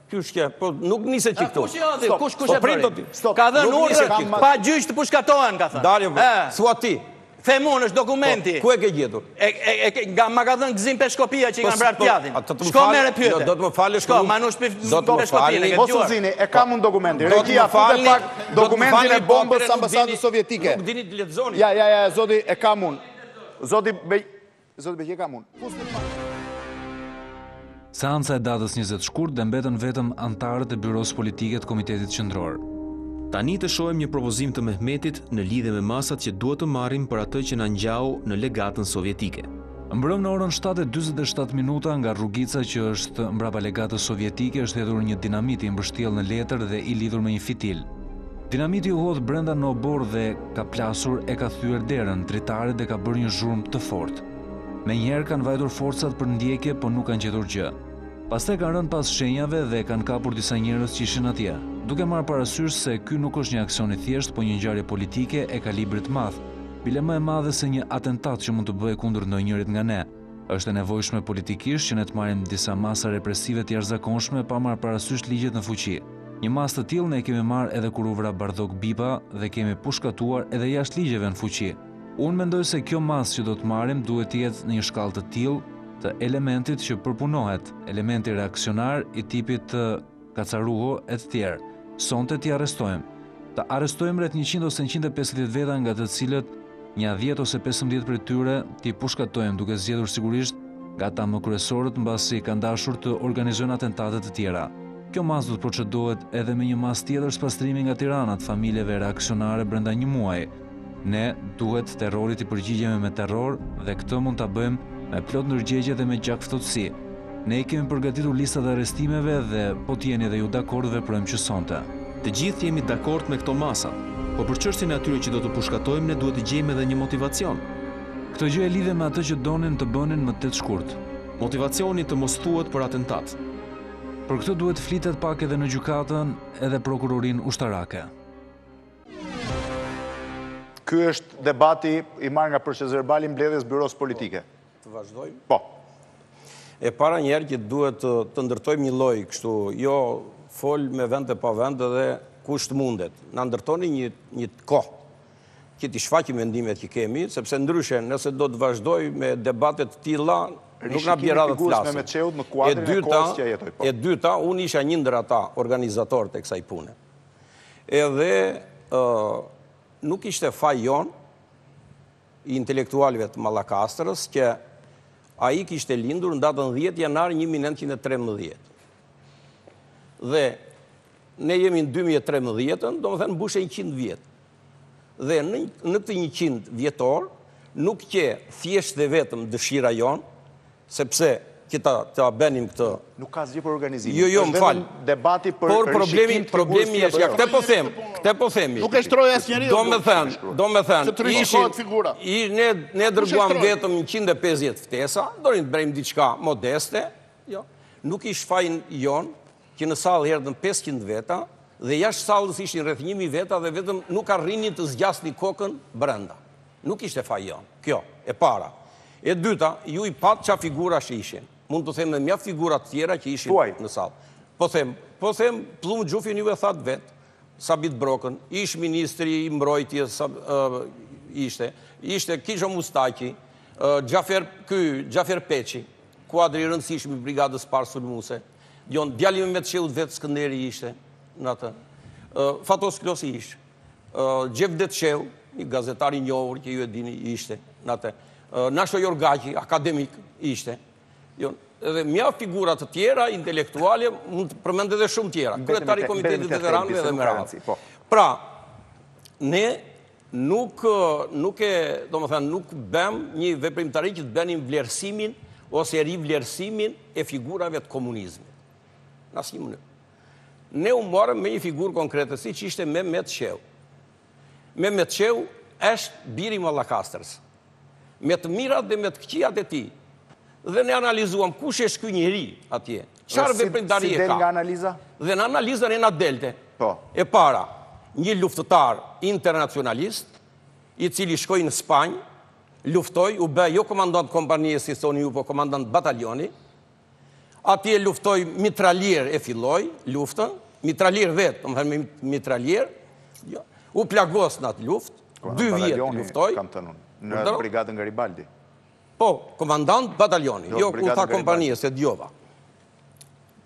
Ky shke, po nuk niset që këtu. Kush kush e bëri? Ka dhënë urdhër pa gjyq të pushkatohen, ka thënë. Dalë, po. thua ti. Them unë është dokumenti. Po, ku e ke gjetur? E, e, e, nga ma ka dhënë Gëzim Peshkopia që i po, kanë vrarë po, pjadhin. Shko me dhe pyete. Do të më falë shko. Ma nuk shpif do të më falë. Mos u zini, e kam unë dokumentin. Do të më falë pak dokumentin e bombës së ambasadës sovjetike. Nuk dini të lexoni. Ja, ja, ja, zoti e kam unë. Zoti Zoti Beqir e kam unë. Seanca e datës njëzet shkurt dhe mbetën vetëm anëtarët e Byrosë Politike të Komitetit Qendror. Tani të shohim një propozim të Mehmetit në lidhje me masat që duhet të marrim për atë që na ngjau në legatën sovjetike. Mbrëmë në orën shtatë e dyzet e shtatë minuta nga rrugica që është mbrapa legatës sovjetike është hedhur një dinamit i mbështjellë në letër dhe i lidhur me një fitil. Dinamiti u hodh brenda në oborr dhe Ka plasur e ka thyer derën dritaret dhe ka bërë një zhurmë të fortë. Menjëherë kanë vajtur forcat për ndjekje po nuk kanë gjetur gjë. Pastaj kanë rënë pas shenjave dhe kanë kapur disa njerëz që ishin atje. Duke marrë parasysh se ky nuk është një aksion i thjeshtë po një ngjarje politike e kalibrit të madh, bile më e madhe se një atentat që mund të bëhej kundër ndonjërit nga ne, Është e nevojshme politikisht që ne të marrim disa masa represive të jashtëzakonshme pa marrë parasysh ligjet në fuqi. Një masë të tillë ne e kemi marrë edhe kur u vra Bardhok Biba dhe kemi pushkatuar edhe jashtë ligjeve në fuqi. Unë mendoj se kjo masë që do të marrim duhet të jetë në një shkallë të tillë të elementit që përpunohet, elementi reaksionar i tipit të, Kacaruho, e të tjerë. Sonte t'i arrestojmë. Të arrestojmë rreth njëqind ose njëqind e pesëdhjetë veta nga të cilët nja dhjetë ose pesëmbëdhjetë prej tyre t'i pushkatojmë duke zgjedhur sigurisht nga ata më kryesorët mbasi kanë dashur të organizojnë atentate të tjera. Kjo masë do të procedohet edhe me një masë tjetër spastrimi nga Tirana të familjeve reaksionare brenda një muaji. Ne duhet terrorit t'i përgjigjemi me terror dhe këtë mund ta bëjmë me plot ndërgjegje dhe me gjakftohtësi. Ne i kemi përgatitur listat e arrestimeve dhe po të jeni dhe ju dakord veprojmë që sonte. Të gjithë jemi dakord me këto masa, por për çështjen e atyre që do të pushkatojmë ne duhet të gjejmë edhe një motivacion. Këtë gjë e lidhe me atë që donin të bënin më tetë shkurt. Motivacioni të mos thuhet për atentat. Për këtë duhet të flitet pak edhe në gjykatën edhe prokurorinë ushtarake. Ky është debati i marrë nga procesverbali i mbledhjes së byrosë politike. Po, të vazhdojmë? Po. E para njëherë që duhet të ndërtojmë një lojë kështu, jo fol me vend e pa vend dhe kush të mundet. Na ndërtoni një, një kohë që t'i shfaqim mendimet që kemi, sepse ndryshe nëse do të vazhdojmë me debate të tilla, nuk na bie radha të flasim. E dyta, po. e dyta, unë isha një ndër ata organizatorët e kësaj pune. Edhe nuk ishte faji jonë, i intelektualëve të Mallakastrës, që ai kishte lindur në datën dhjetë janar një mijë e nëntëqind e trembëdhjetë. Dhe ne jemi në dy mijë e trembëdhjetë, domethënë mbushej njëqind vjet. Dhe ne në këtë njëqind vjetor nuk qe thjesht dhe vetëm dëshira jonë, Sepse që ta ta bënim këtë. Nuk ka asgjë për organizimin. Jo, jo, më fal. Debati për Por problemi problemi është, ja këtë po themi, këtë po themi. Nuk e shtroi asnjeri. Domethënë, domethënë. Se pse rishikohet figura. I ne ne dërguam vetëm 150 ftesa, donim të bënim diçka modeste, jo. Nuk ish faji jonë, që në sallë erdhën pesëqind veta dhe jashtë sallës ishin rreth një mijë veta dhe vetëm nuk arrinin të zgjasnin kokën brenda. Nuk ishte faji jonë. Kjo, e para. E dyta, ju i patë ça figurash ishin. Mund të them dhe mjaft figura të tjera që ishin Thuaj. në sallë. Po them, po them Pëllumb Xhufin ju e thatë vetë, Sabit Brokën, ish ministër i mbrojtjes sa ë, ishte, ishte Kiço Mustaqi, ë, Xhafer ky, Xhafer Peçi, kuadër i rëndësishëm i Brigadës së Parë Sulmuese. Jon, djali i Mehmet Shehut vetë Skënderi ishte në atë. Fatos Klosi ishte. Xhevdet Shehu, një gazetar i njohur që ju e dini ishte në atë. Nasho Jorgaqi, akademik ishte. Jon, edhe mjaft figura të tjera, intelektuale, mund të përmend edhe shumë të tjera. Kryetari i Komitetit të Veteranëve edhe me radhë. Po. Pra, ne Nuk, nuk e, domethënë nuk bëmë një veprimtari që të bënim vlerësimin ose rivlerësimin e figurave të komunizmit. Në asnjë mënyrë. Ne u morëm me një figurë konkrete, siç ishte Mehmet Shehu. Mehmet Shehu është bir i Mallakastrës. me të mirat dhe me të këqijat e tij. Dhe ne analizuam kush është ky njeri atje, çfarë veprimtarie ka. Si del nga analiza? Dhe në analizë ne na delte. Po. E para, një luftëtar internacionalist, i cili shkoi në Spanjë, luftoi, u bë jo komandant kompanie si thoni ju, po komandant batalioni, Atje luftoi mitralier e filloi luftën, mitralier vetë, domethënë me mitralier. Jo. U plagos në atë luftë. Dy vjet luftoi. Kam thënë unë, në brigadën Garibaldi. Po, komandant batalioni, jo, jo ku tha kompanie, s'e dëgjova.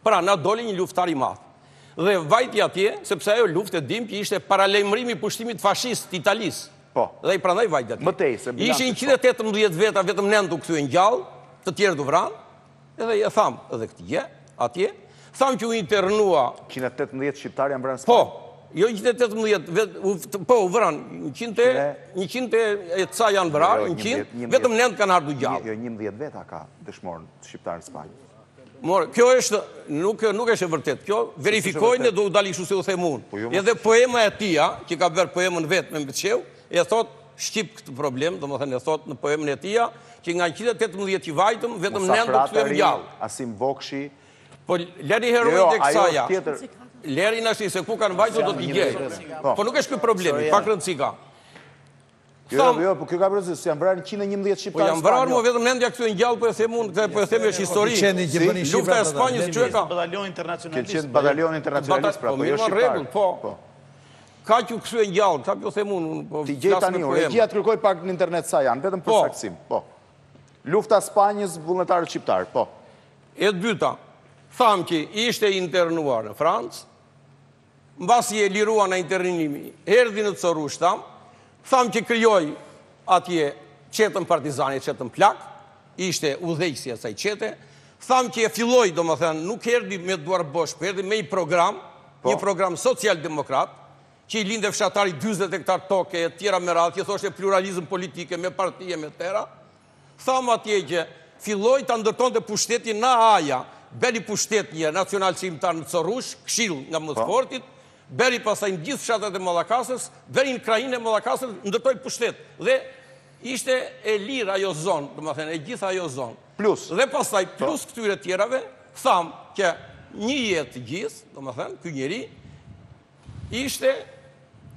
Pra, na doli një luftar i madh. Dhe vajti atje, sepse ajo luftë e dim që ishte paralajmërimi i pushtimit fashist të Italisë. Po. Dhe prandaj vajti atje. Më tej, se bilanci Ishin njëqind e tetëmbëdhjetë veta, vetëm nëntë u kthyen gjallë, të tjerët u vranë. Edhe e thamë edhe këtë gjë atje. Thamë që u internua Njëqind e tetëmbëdhjetë shqiptarë janë vrarë në Spanjë? Po. Jo njëqind e tetëmbëdhjetë, veta po u vranë njëqind e njëqind e ca janë vrarë, njëqind, vetëm nëntë kanë ardhur gjallë. Jo, njëmbëdhjetë veta ka dëshmorë shqiptarë në Spanjë. More, kjo është, nuk, nuk është e vërtetë. Kjo, verifikojeni dhe do u dalë kështu si u them unë. Po jo, Edhe poema e tia, që ka bërë poemën vetë Mehmet Shehu, e thotë shqip këtë problem, domethënë e thotë në poemën e tia, që nga 118 që vajtëm, vetëm 9 u kthyem gjallë. Asim Vokshi. Po lëri heronjtë jo, dhe kësaja. Lëri eshtrat, se ku kanë vajtë, do t'i gjejë. Po. po nuk është ky problemi, pak rëndësi ka. Jo, jo, jo, po kjo ka rëndësi, se janë vrarë 111 shqiptarë Po janë vrarë, mo, vetëm nëntë janë kthyer gjallë, po e them unë, po e them, është histori. Lufta e Spanjës që e ka. Batalion internacionalist. Këta batalion internacionalist, pra, po, po jo shqiptarë. Po, po. Ka që u kthyen gjallë, ka po them unë. Po Ti gjithë tani, unë e gjithë kërkoj pak në internet sa janë, vetëm për po, saktësim. Po. Lufta e Spanjës, vullnetarët shqiptarë, po. E dyta, thamë që ishte internuar në Francë, Mbasi e liruan nga internimi, erdhi në Çorrush, thamë. Thamë që krijoi atje çetën partizane, çetën plakë, ishte udhëheqësi i asaj çete. Thamë që e filloi, domethënë, nuk erdhi me duar bosh, por erdhi me një program, po. një program socialdemokrat, që i linte fshatarit 40 hektarë tokë e tjera me radhë, që thoshte pluralizëm politik me parti e me të tëra. Thamë atje që filloi ta ndërtonte pushtetin nga a-ja, bëri pushtetin nacionalçlirimtar në Çorrush, këshill nga më të fortët, bëri pastaj në gjithë fshatrat e Mallakastrës, deri në krahinën e Mallakastrës ndërtoi pushtet dhe ishte e lirë ajo zonë, domethënë e gjithë ajo zonë. Plus. Dhe pastaj plus këtyre tjerave thamë që një jetë të gjithë, domethënë ky njeri Ishte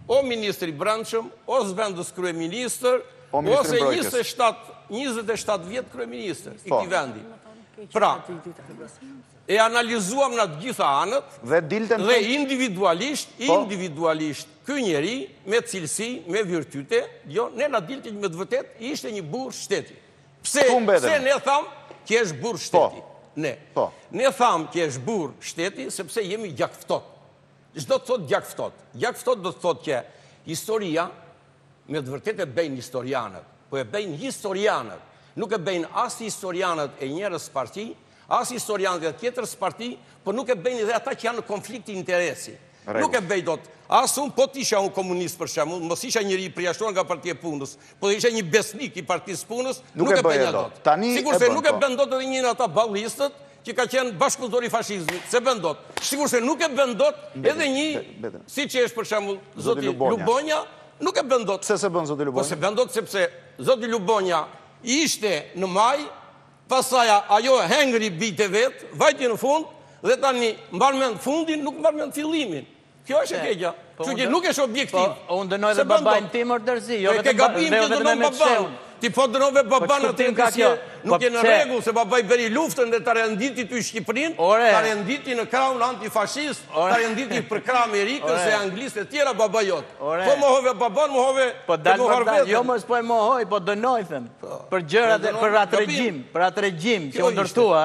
o ministër i brendshëm, o zëvendëskryeministër, ose 27, 27 vjet kryeministër i këtij vendi. Pra, e analizuam në të gjitha anët dhe individualisht, po. individualisht, ky njeri me cilësi, me virtyte, jo, ne na dilte me të vërtetë, ishte një burrë shteti. Pse, pse ne themi që është burrë, po, shteti? Ne. Po. Ne thamë që është burrë shteti, sepse jemi gjakftohtë. Ç'do të thotë gjakftohtë? Gjakftohtë do të thotë që historia me të vërtetë e bëjnë historianët, po e bëjnë historianët, nuk e bëjnë as historianët e njërës parti, as historianët e tjetrës parti, po nuk e bëjnë dhe ata që janë në konflikt interesi. Nuk e bëjnë dot. As unë, po të isha unë komunist për shembull, mos isha njeri i përjashtuar nga Partia e Punës, Po të isha një besnik i Partisë së Punës, nuk e bëja dot. Sikurse nuk e bën dot edhe një nga ata ballistët, që ka qenë bashkëpunëtor i fashizmit, s'e bën dot. Sikurse nuk e bën dot edhe një, siç është për shembull zoti Lubonja, nuk e bën dot. Pse s'e bën zoti Lubonja? Po s'e bën dot sepse zoti Lubonja ishte në majë, pastaj ajo hëngri bijtë e vet, vajti në fund, dhe tani mban mend fundin, nuk mban mend fillimin. Kjo është e keqja. Po, Kështu që nuk është objektiv. Po, unë dënoj dhe babain tim or Dervishi, jo vetëm babain. Ke gabim që babaun. Ti po dënove po babanë po, atë nga kjo. Nuk po, je në rregull se babai bëri luftën dhe ta renditi ty Shqipërinë, ta renditi në krahun antifashist, ta renditi për krah Amerikës e Anglisë e tjera babai jot. Po mohove babanë, mohove. Po dal për dal, jo më s'po e mohoj, po e dënoj them. Për gjërat e për atë regjim, për atë regjim që u ndërtua.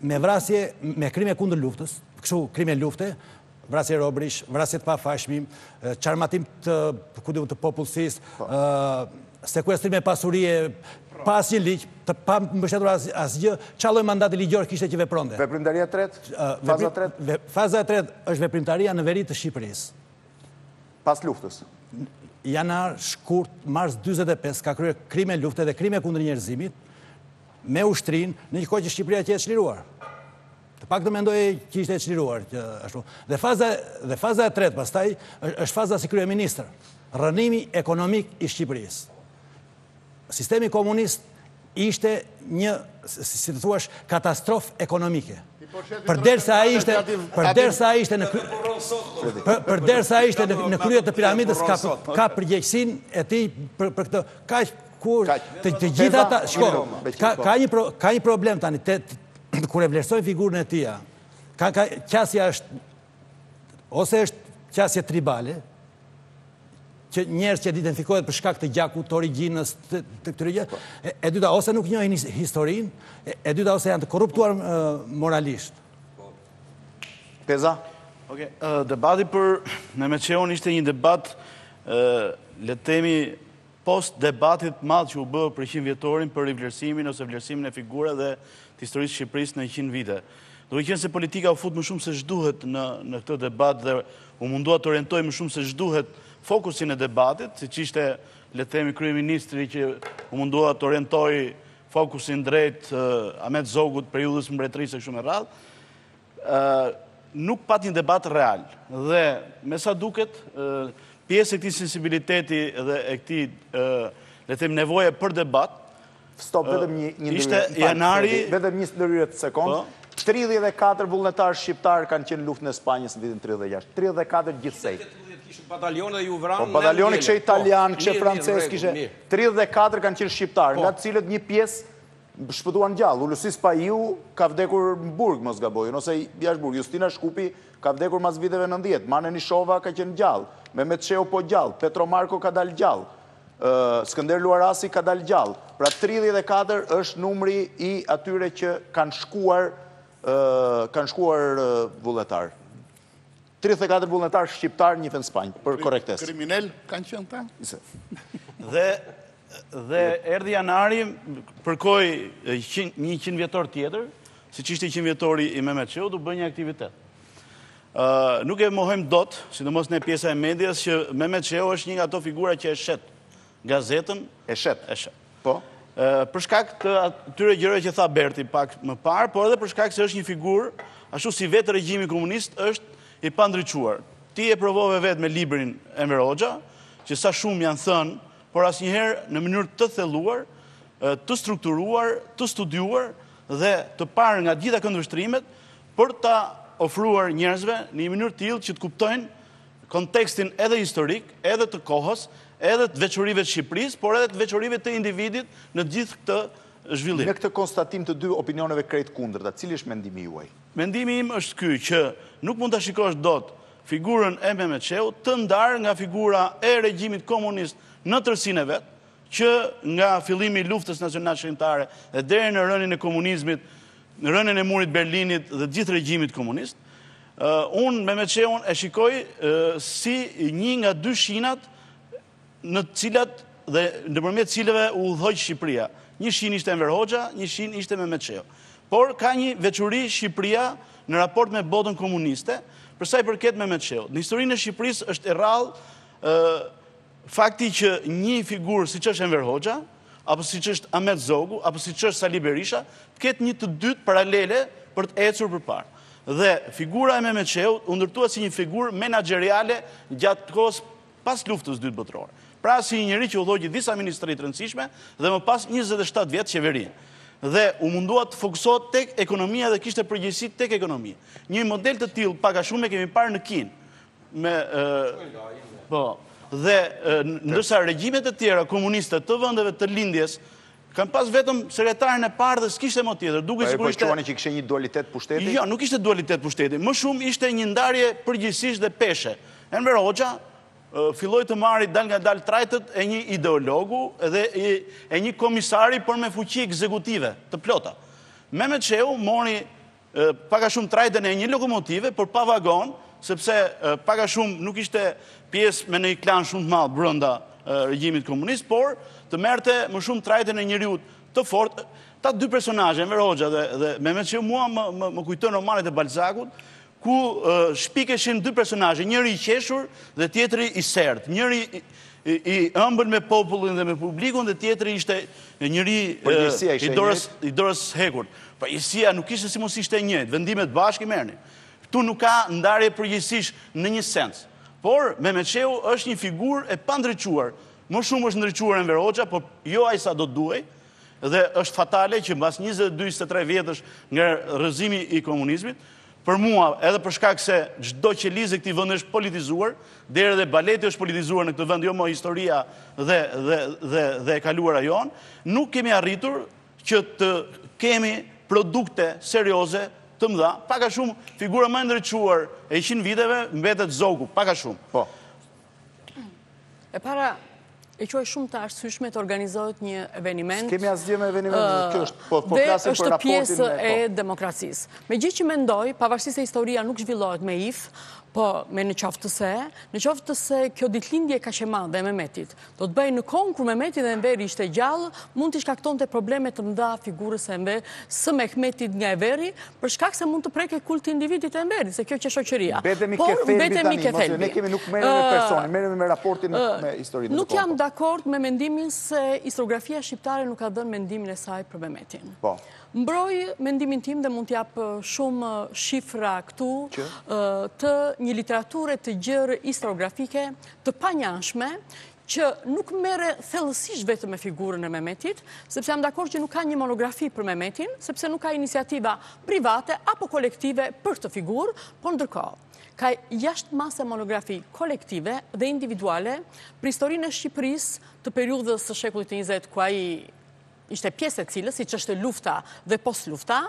me vrasje, me krime kundër luftës, kështu krime lufte, vrasje robrish, vrasje të pafajshmi, çarmatim të ku diu të popullsisë, po. sekuestrime pasurie pa asnjë ligj, të pambështetur asgjë, ç'lloj mandati ligjor kishte që vepronte. Veprimtaria e tretë? Faza e tretë? Faza e tretë është veprimtaria në veri të Shqipërisë. Pas luftës. Janar, shkurt, mars 45 ka kryer krime lufte dhe krime kundër njerëzimit, me ushtrinë, në një kohë që Shqipëria qe e çliruar. Të paktën mendoj që ishte e çliruar. Dhe faza, dhe faza e tretë pastaj, është faza si kryeministër. Rrënimi ekonomik i Shqipërisë. Sistemi komunist ishte një, si të thuash, katastrofë ekonomike. Përderisa ishte, përderisa ishte në përderisa ishte në krye të piramidës ka ka përgjegjësinë e tij për për këtë. Kaq Kur të gjithë ata, shko, ka një ka një problem tani, te, kur e vlerësojnë figurën e tij, ka ka qasja është ose është qasje tribale, që njerëz që identifikohet për shkak të gjakut, të origjinës, të këtyre gjë, e dyta ose nuk njohin historinë, e dyta ose janë të korruptuar moralisht. Peza. Okej, debati për Mehmet Shehun ishte një debat le të themi Post debatit të madh që u bë për qind-vjetorin, për rivlerësimin ose vlerësimin e figurave edhe të historisë së Shqipërisë në qind vite. Duke qenë se politika u fut më shumë se ç'duhet në në këtë debat dhe u mundua të orientojë më shumë se ç'duhet fokusin e debatit, siç ishte, le të themi, kryeministri që u mundua të orientojë fokusin drejt Ahmet Zogut, periudhës së mbretërisë e kështu me radhë, nuk pat një debat real. Dhe me sa duket, pjesë e këtij sensibiliteti dhe e këtij, le të themi, nevoje për debat, Stop, vetëm një ndërhyrje, vetëm një ndërhyrje një sekondë, 34 vullnetarë shqiptarë kanë qenë në luftën e Spanjës në vitin 36, 34 gjithsej. Po batalioni kishte italianë, kishte francezë, kishte 34 kanë qenë shqiptarë, nga të cilët një pjesë Shpëtuan gjallë, Xhulusi Spahiu ka vdekur në burg, mos gaboj unë, ose jashtë burg, Justina Shkupi ka vdekur mas viteve nëntëdhjetë, Mane Nishova ka qenë gjallë, Mehmet Shehu po gjallë, Petro Marko ka dalë gjallë, Skënder Luarasi ka dalë gjallë. Pra tridhjetë e katër është numri i atyre që kanë shkuar kanë shkuar vullnetarë. Tridhjetë e katër vullnetarë shqiptarë njihen në Spanjë për korrektesë. Kriminel kanë qenë ata? Dhe dhe erdhi janari, përkoi një qindvjetor tjetër, siç ishte qindvjetori i Mehmet Shehut, u bë një aktivitet. Ë, nuk e mohojmë dot, sidomos ne pjesa e medias që Mehmet Shehu është një nga ato figura që e shet Gazetën e shet. E shet. Po. Për shkak të atyre gjërave që tha Berti pak më parë, por edhe për shkak se është një figurë, ashtu si vetë regjimi komunist është i pandriçuar. Ti e provove vetë me librin Enver Hoxha, që sa shumë janë thënë, por asnjëherë në mënyrë të thelluar, të strukturuar, të studiuar dhe të parë nga të gjitha këndvështrimet për t'ua ofruar njerëzve në një mënyrë të tillë që të kuptojnë kontekstin edhe historik, edhe të kohës, edhe të veçorive të Shqipërisë, por edhe të veçorive të individit në gjithë këtë zhvillim. Në këtë konstatim të dy opinioneve krejt kundërta, cili është mendimi juaj? Mendimi im është ky që nuk mund ta shikosh dot figurën e Mehmet Shehut të ndarë nga figura e regjimit komunist në tërësinë e vet, që nga fillimi i luftës nacional-çlirimtare dhe deri në rënien e komunizmit Në rënien e murit Berlinit dhe të gjithë regjimit komunist, unë Mehmet Shehun e shikoj si një nga dy shinat në të cilat dhe nëpërmjet cilave u udhëhoq Shqipëria. Një shinë ishte Enver Hoxha, një shinë ishte Mehmet Shehu. Por ka një veçuri Shqipëria në raport me botën komuniste, për sa i përket Mehmet Shehut. Në historinë e Shqipërisë është e rrallë Fakti që një figurë siç është Enver Hoxha, apo siç është Ahmet Zogu, apo siç është Sali Berisha, të ketë një të dytë paralele për të ecur përpara. Dhe figura e Mehmet Shehut u ndërtua si një figurë menaxheriale gjatë kohës pas Luftës Dytë Botërore. Pra si një njeri që udhëhoqi disa ministri të rëndësishme dhe më pas njëzet e shtatë vjet qeverinë. Dhe u mundua të fokusohet tek ekonomia dhe kishte përgjegjësi tek ekonomia. Një model të tillë pak a shumë e kemi parë në Kinë. Me, po, dhe ndërsa regjimet e tjera komuniste të vendeve të Lindjes, kanë pas vetëm sekretarin e parë dhe s'kishte më tjetër. Duke sikur ishte. Po që kishte një dualitet pushteti? Jo, nuk ishte dualitet pushteti. Më shumë ishte një ndarje përgjegjësish dhe peshe. Enver Hoxha filloi të marri dalngadalë trajtat e një ideologu dhe e një komisari por me fuqi ekzekutive të plota. Mehmet Shehu mori pak a shumë trajtën e një lokomotive, por pa vagon, sepse pak a shumë nuk ishte pjesë me ndonjë klan shumë të madh brenda regjimit komunist, por të merrte më shumë trajtën e njeriut të fortë, këta dy personazhe, Enver Hoxha dhe Mehmet Shehu, mua më kujtojnë romanet e Balzakut, ku shpikeshin dy personazhe, njëri i qeshur dhe tjetri i sertë, njëri i ëmbël me popullin dhe me publikun dhe tjetri ishte njeri i dorës hekurt. Përgjegjësia nuk ishte si mos ishte njëjtë, vendimet bashkë i merrnin. Këtu nuk ka ndarje përgjegjësish në një sens. Por, Mehmet Shehu është një figurë e pandriçuar. Më shumë është ndriçuar Enver Hoxha, por jo aq sa do të duhej, Dhe është fatale që mbas njëzet e dy njëzet e tre vjetësh nga rrëzimi i komunizmit, për mua, edhe për shkak se çdo qelizë e këtij vendi është politizuar, deri dhe baleti është politizuar në këtë vend, jo më historia dhe dhe dhe dhe e kaluara jonë, nuk kemi arritur që të kemi produkte serioze të mëdha. Pak a shumë figura më e ndriçuar e 100 viteve mbetet Zogu, pak a shumë. Po. E para, e quaj shumë të arsyshme të organizohet një eveniment. Kemi asgjë me eveniment, kjo është, po, po flasim për raportin me... Dhe është pjesë e po. demokracisë. Megjithëqë mendoj, pavarësisht se historia nuk zhvillohet me if, por me në qoftë se, në qoftë se kjo ditëlindje kaq e madhe e Mehmetit, do të bëhej në kohën kur Mehmeti dhe Enveri ishte gjallë, mund t'i shkaktonte probleme të mdha figurës së Enver, së Mehmetit nga Enveri, për shkak se mund të prekej kulti i individit të Enverit, se kjo qe shoqëria. Mbetemi ke thelbi tani, mos jo, ne kemi nuk merrem me personin, merrem me raportin me historinë. Nuk jam dakord me mendimin se historiografia shqiptare nuk ka dhënë mendimin e saj për Mehmetin. Po. Mbroj mendimin tim dhe mund t'jap shumë shifra këtu të një literature të gjërë historiografike të paanshme që nuk merret thellësisht vetëm me figurën e Mehmetit, sepse jam dakord që nuk ka një monografi për Mehmetin, sepse nuk ka iniciativa private apo kolektive për këtë figurë, por ndërkohë ka jashtë mase monografi kolektive dhe individuale për historinë e Shqipërisë të periudhës së shekullit të 20, ku ai ishte pjesë e cilës, siç është lufta dhe paslufta,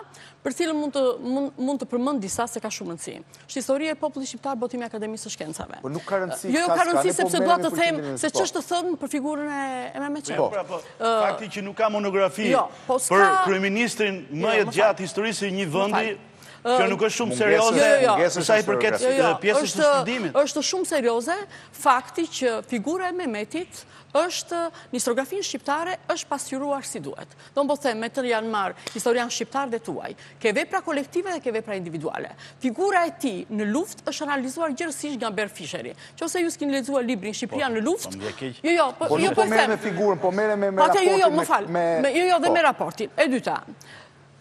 për cilën mund të, mund, mund të përmend disa se ka shumë rëndësi. Është Historia e popullit shqiptar botim i Akademisë së Shkencave. Po nuk ka rëndësi, jo, jo ka rëndësi sepse po dua të them se që është thënë për figurën e, e Mehmet Po, pra, po, fakti që nuk ka monografi jo, po, për kryeministrin më jo, e gjatë të historisë së një vendi, Kjo nuk është shumë serioze, jo, jo, jo. sa i përket pjesës së studimit. Është shumë serioze fakti që figura e Mehmetit është në historiografinë shqiptare është pasqyruar si duhet. Domethënë po them, me të janë marrë historianë shqiptarë dhe të huaj. Ke vepra kolektive dhe ke vepra individuale. Figura e tij në luftë është analizuar gjerësisht nga Bernd Fisheri. Qoftë se ju s'keni lexuar librin Shqipëria në luftë... Po, po më vjen keq. Jo, jo, po, po jo, po e them. Po nuk po merret me figurën, po merret me raportin. Jo, jo, dhe me raportin. E dyta,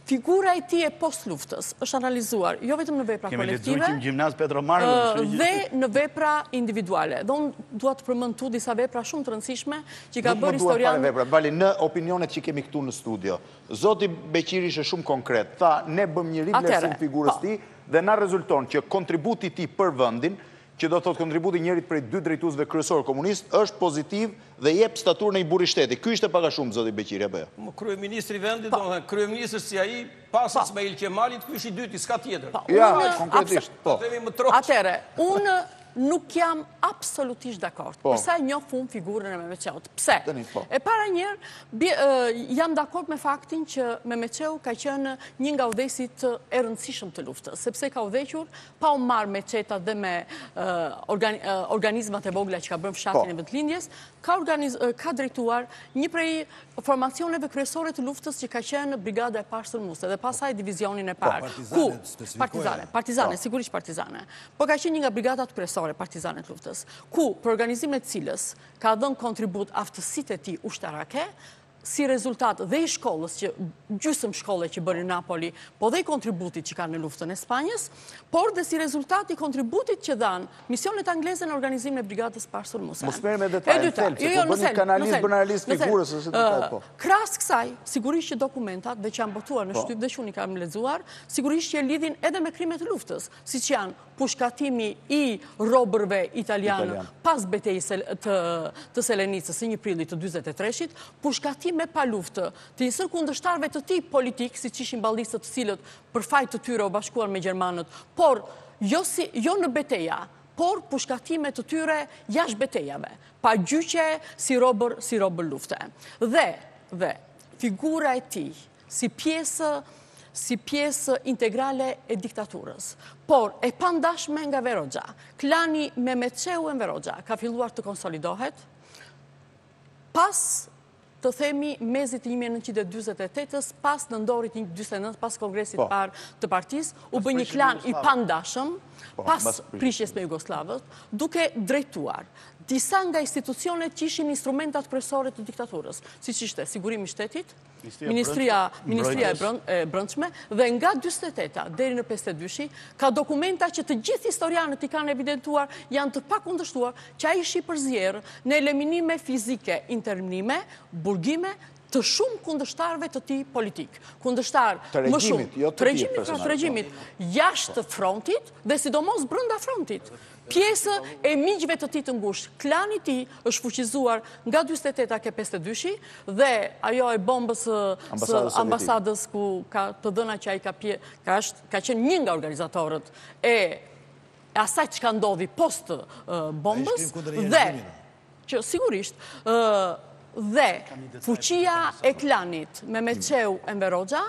Figura e tij e postluftës është analizuar jo vetëm në vepra kolektive, dhe në vepra individuale. Dhe unë dua të përmend këtu disa vepra shumë të rëndësishme që i ka bërë historiani. Nuk më duhen fare veprat, Bali, në opinionet që kemi këtu në studio. Zoti Beqiri ishte shumë konkret, tha ne bëmë një rivlerësim të figurës së tij dhe na rezulton që kontributi i tij për vendin që do të thotë kontributi i njërit prej dy drejtuesve kryesorë komunistë, është pozitiv dhe i jep staturën e një burri shteti. Ky ishte pak a shumë, zoti Beqiri, apo jo? Po, kryeministër i vendit, domethënë, kryeministër si ai, pas Ismail Qemalit, ky është i dyti, s'ka tjetër. Ja, konkretisht, po. Atëherë, unë nuk jam absolutisht dakord, për sa e njoh unë figurën e Mehmet Shehut. Pse? E para një herë, jam dakord me faktin që Mehmet Shehu ka qenë një nga udhëheqësit e rëndësishëm të luftës, sepse ka udhëhequr pa u marrë me çetat dhe me organizmat e vogla që ka bërë në fshatin po. e vet të lindjes, ka drejtuar një prej formacioneve kryesore të luftës që ka qenë Brigada e Parë Sulmuese dhe pastaj divizionin e po, parë. Ku? Partizane, partizane, po. sigurisht partizane. Po ka qenë një nga brigadat kryesore partizane të luftës. Ku, për organizimin e të cilës, ka dhënë kontribut aftësitë e tij ushtarake, si rezultat dhe i shkollës që gjysmë shkolle që bëri në Napoli, po dhe i kontributit që ka në luftën e Spanjës, por dhe si rezultat i kontributit që dhanë misionet angleze në organizimin e Brigadës së Parë Sulmuese. Mos u merr me detaje, në thelb, që jo, po bën një analizë, bën analizë të figurës, jo detaje, po. Krahas kësaj, sigurisht që dokumentat dhe që janë botuar në shtyp dhe që unë i kam lexuar, sigurisht që e lidhin edhe me krime të luftës, siç janë pushkatimi i robërve italianë pas betejës të Selenicës së një prilit të 23-shit, pushkatime pa luftë të një sërë kundërshtarëve të tij politikë, siç ishin ballistët të cilët për faj të tyre u bashkuan me gjermanët, por jo, jo në beteja, por pushkatime të tyre jashtë betejave, pa gjyqe si robër, si robër lufte. Dhe, dhe, figura e tij, si pjesë si pjesë integrale e diktaturës. Por, e pandashme nga Enver Hoxha, klani Mehmet Shehu Enver Hoxha ka filluar të konsolidohet, pas të themi mesit të 1948-ës, pas nëntorit 1948, pas Kongresit të Parë të Partisë, u bë një klan i pandashëm, po, pas prishjes me jugosllavët, duke drejtuar disa nga institucionet që ishin instrumentat kryesore të diktaturës, siç ishte Sigurimi i Shtetit, Ministria e Brendshme dhe nga 48-a deri në 52-shi ka dokumenta që të gjithë historianët i kanë evidentuar janë të pakundërshtuar që ai ish i përzier në eliminime fizike, internime, burgime të shumë kundërshtarëve të tij politikë. Kundërshtarë më shumë të regjimit, jo të tij personalisht. Të regjimit, pra të regjimit, jashtë frontit dhe sidomos brenda frontit. Pjesë e miqve të tij të ngushtë, klani i tij është fuqizuar nga dyzet e teta ke pesëdhjetë e dyshi dhe ajo e bombës së ambasadës ku ka të dhëna që ai ka pje, ka është ka qenë një nga organizatorët e asaj çka ndodhi post bombës dhe që sigurisht dhe fuqia e klanit Mehmet Shehu Enver Hoxha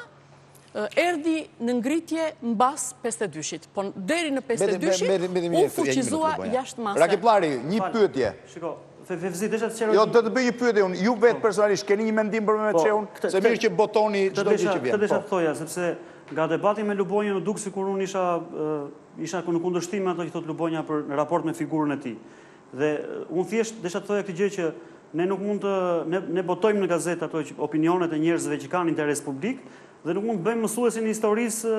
Erdhi në ngritje mbas pesëdhjetë e dyshit, por deri në pesëdhjetë e dyshin u fuqizua jashtë mase. Rakipllari, një pyetje. Shiko, Fevzi, desha të sqaroj. Jo, do të bëj një pyetje unë. Ju vetë personalisht keni një mendim për Mehmet Shehun? Se mirë që botoni çdo gjë që vjen. Këtë desha të thoja, sepse nga debati me Lubonjën u duk sikur unë isha isha në kundërshtim me ato që thotë Lubonja për në raport me figurën e tij. Dhe unë thjesht desha të thoja këtë gjë që ne nuk mund të ne, ne botojmë në gazetë ato që, opinionet e njerëzve që kanë interes publik dhe nuk mund të bëjmë mësuesin e historisë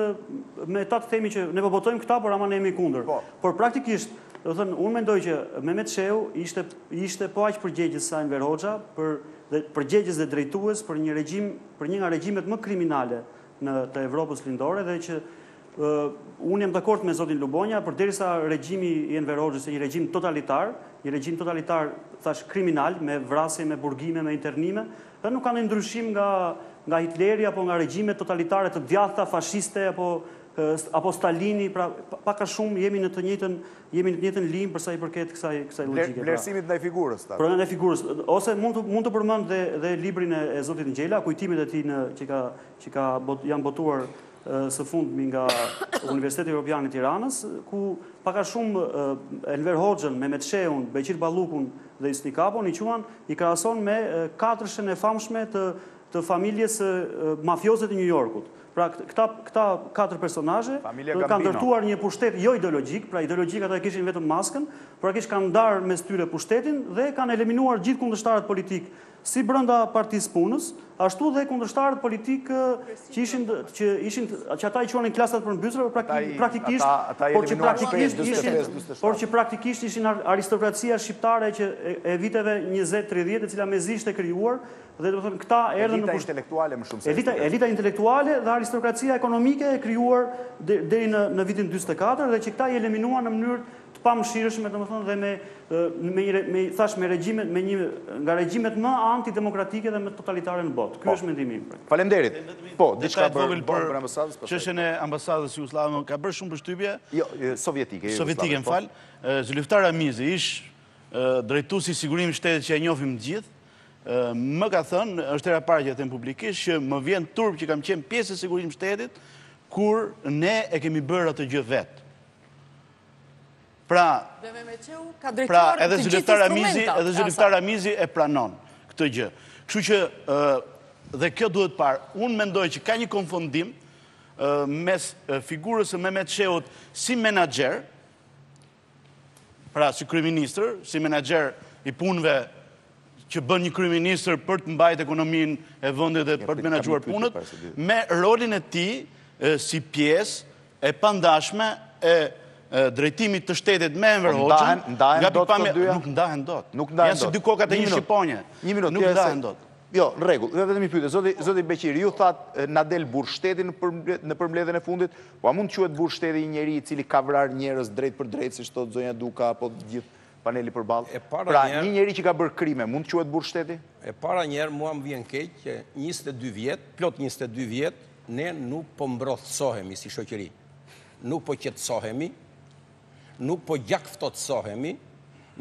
me ta të themi që ne po botojmë këta, por ama ne jemi kundër. Po. Por praktikisht, domethënë, unë mendoj që Mehmet Shehu ishte ishte po aq përgjegjës sa Enver Hoxha për dhe përgjegjës dhe drejtues për një regjim, për një nga regjimet më kriminale në të Evropës Lindore dhe që Unë jam dakord me zotin Lubonja, përderisa regjimi i Enver Hoxhës ishte një regjim totalitar, një regjim totalitar, thashë, kriminal, me vrasje, me burgime, me internime, dhe nuk ka ndonjë ndryshim nga nga Hitleri apo nga regjimet totalitare të djathta, fashiste apo apo Stalini, pra pak a shumë jemi në të njëjtën jemi në të njëjtën linjë për sa i përket kësaj kësaj logjike. Pra. Vlerësimit ndaj figurës. Pra ndaj figurës, ose mund të mund të përmend dhe dhe librin e, e zotit Ngjela, kujtimet e tij në që ka që ka bot, janë botuar së fundmi nga Universiteti Europian i Tiranës, ku pak a shumë Enver Hoxhën, Mehmet Shehun, Beqir Ballukun dhe Hysni Kapon i quan, i krahason me katërshen e famshme të të familjes mafioze të New Yorkut. Pra këta këta katër personazhe kanë ndërtuar një pushtet jo ideologjik, pra ideologjik ata e kishin vetëm maskën, pra kishin kanë ndarë mes tyre pushtetin dhe kanë eliminuar gjithë kundërshtarët politikë si brenda Partisë së Punës, ashtu dhe kundërshtarët politikë që ishin që ishin që ata i quanin klasat e përmbysura, por praktikisht por që praktikisht ishin por që praktikisht ishin aristokracia shqiptare që e viteve 20, 30, e cila mezi ishte krijuar dhe domethënë këta erdhën në... Elita intelektuale më shumë se elita elita intelektuale dhe aristokracia ekonomike e krijuar deri në në vitin 44 dhe që këta i eliminuan në mënyrë të pamëshirshme domethënë dhe me me një me thash me regjimet me një nga regjimet më antidemokratike dhe më totalitare në botë. Ky po. është mendimi im. Faleminderit. Po, diçka për për ambasadën pastaj. Çështjen e ambasadës jugosllave më ka bërë shumë përshtypje. Jo, sovietike, jo. Sovietike, po, më fal. Zylyftar Ramizi, ish drejtuesi i sigurimit të shtetit që e njohim të gjithë, më ka thënë, është hera e parë që e them publikisht, që më vjen turp që kam qenë pjesë e sigurimit të shtetit, kur ne e kemi bërë atë gjë vetë. Pra, pra edhe Zylyftar Ramizi, edhe Zylyftar Ramizi e pranon këtë gjë. Kështu që dhe kjo duhet parë. Unë mendoj që ka një konfondim mes figurës së Mehmet Shehut si menaxher, pra si kryeministër, si menaxher i punëve që bën një kryeministër për të mbajt ekonominë e vendit dhe për të menaxhuar punët, me rolin e tij si pjesë e pandashme e drejtimit të shtetit me Enver Hoxhën, nga pikëpamje, nuk ndahen dot. Nuk ndahen dot. Janë si dy kokat e një shqiponje. Një minutë. Nuk ndahen dot. Jo, në rregull. Dhe vetëm një pyetje, zoti zoti Beqiri, ju thatë na del burrë shteti në për, në përmbledhjen e fundit, po a mund të quhet burrë shteti një njeri i cili ka vrarë njerëz drejtpërdrejt, siç thotë zonja Duka apo gjithë paneli përballë. Pra, një njeri që ka bërë krime mund të quhet burrë shteti? E para një herë mua më vjen keq që njëzet e dy vjet, plot njëzet e dy vjet, ne nuk po mbrothësohemi si shoqëri. Nuk po qetësohemi, nuk po gjakftohtësohemi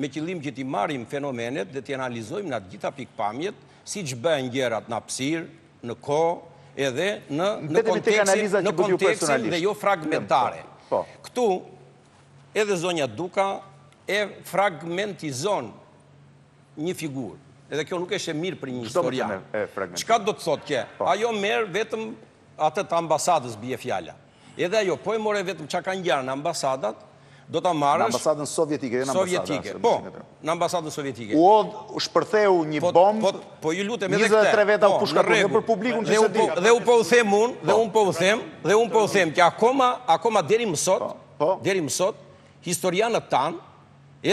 me qëllim që t'i marrim fenomenet dhe t'i analizojmë nga të gjitha pikëpamjet, siç bëhen gjërat në hapësirë, në kohë, edhe në kontekstin, në kontekstin dhe jo fragmentare. Këtu Edhe zonja Duka e fragmentizon një figurë. Edhe kjo nuk është e mirë për një historian. Çdo me thënë e fragmentizon. Çka do të thotë kjo? Po. Ajo merr vetëm atë të ambasadës bie fjala. Edhe ajo po e more vetëm çka ka ngjarë në ambasadat, do ta marrësh. Në ambasadën sovjetike, jo në ambasadën. Sovjetike. Po. në ambasadën sovjetike. U hodh, u shpërtheu një bombë. Po, po ju lutem edhe këtë. 23 veta u pushkatuan, jo për publikun që s'e di. Dhe unë po u them unë, dhe unë po u them, dhe unë po u them që akoma, akoma deri më sot, deri më sot, historianët tanë,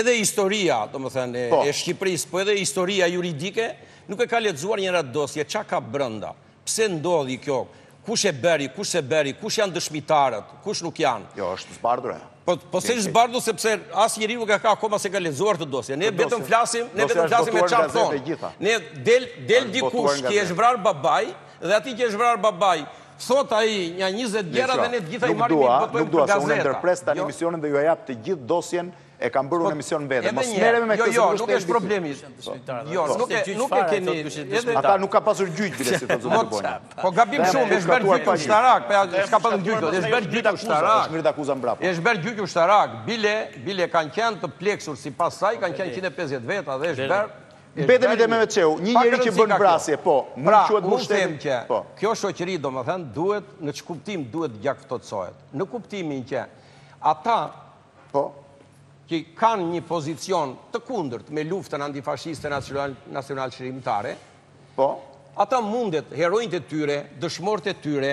edhe historia, domethënë, e Shqipërisë, po edhe historia juridike, nuk e ka lexuar një herë atë dosje, ça ka brenda. Pse ndodhi kjo? Kush e bëri, kush s'e bëri, kush janë dëshmitarët, kush nuk janë? Jo, është zbardhur ajo. Po, po s'është zbardhur sepse asnjëri nuk e ka akoma s'e ka lexuar atë dosje. Ne vetëm flasim, ne vetëm flasim me çfarë thonë. Ne del, del dikush që është vrarë babai, dhe atij që është vrarë babai, thotë ai nja 20 gjëra dhe ne të gjitha i marrim i botojmë nëpër gazeta. Në do ti, se unë ndërpres tani, jo, emisionin dhe jua jap të gjithë dosjen E kam bërë unë po, emision vetë. Mos merremi me jo, këtë. Jo, jo, nuk është problemi. Jo, nuk e nuk e keni. Edhe ata nuk ka pasur gjyq bile si thotë zonë bojë. Po gabim shumë, është bërë gjyq ushtarak, po ja s'ka pasur gjyq, është bërë gjyq ushtarak. Është ngrit akuzën mbrapa. Është bërë gjyq ushtarak. Bile, bile kanë qenë të pleksur sipas saj, kanë qenë 150 veta dhe është bërë Mbetemi dhe Mehmet Shehu, një njeri që bën vrasje, po, mund pra, quhet burrë shteti, që, po. Kjo shoqëri, domethënë, duhet, në ç'kuptim duhet të gjakftohtësohet. Në kuptimin që, ata Po. Që kanë një pozicion të kundërt me luftën antifashiste nacionalçlirimtare. Po. Ata mundet, heronjët e tyre, dëshmorët e tyre,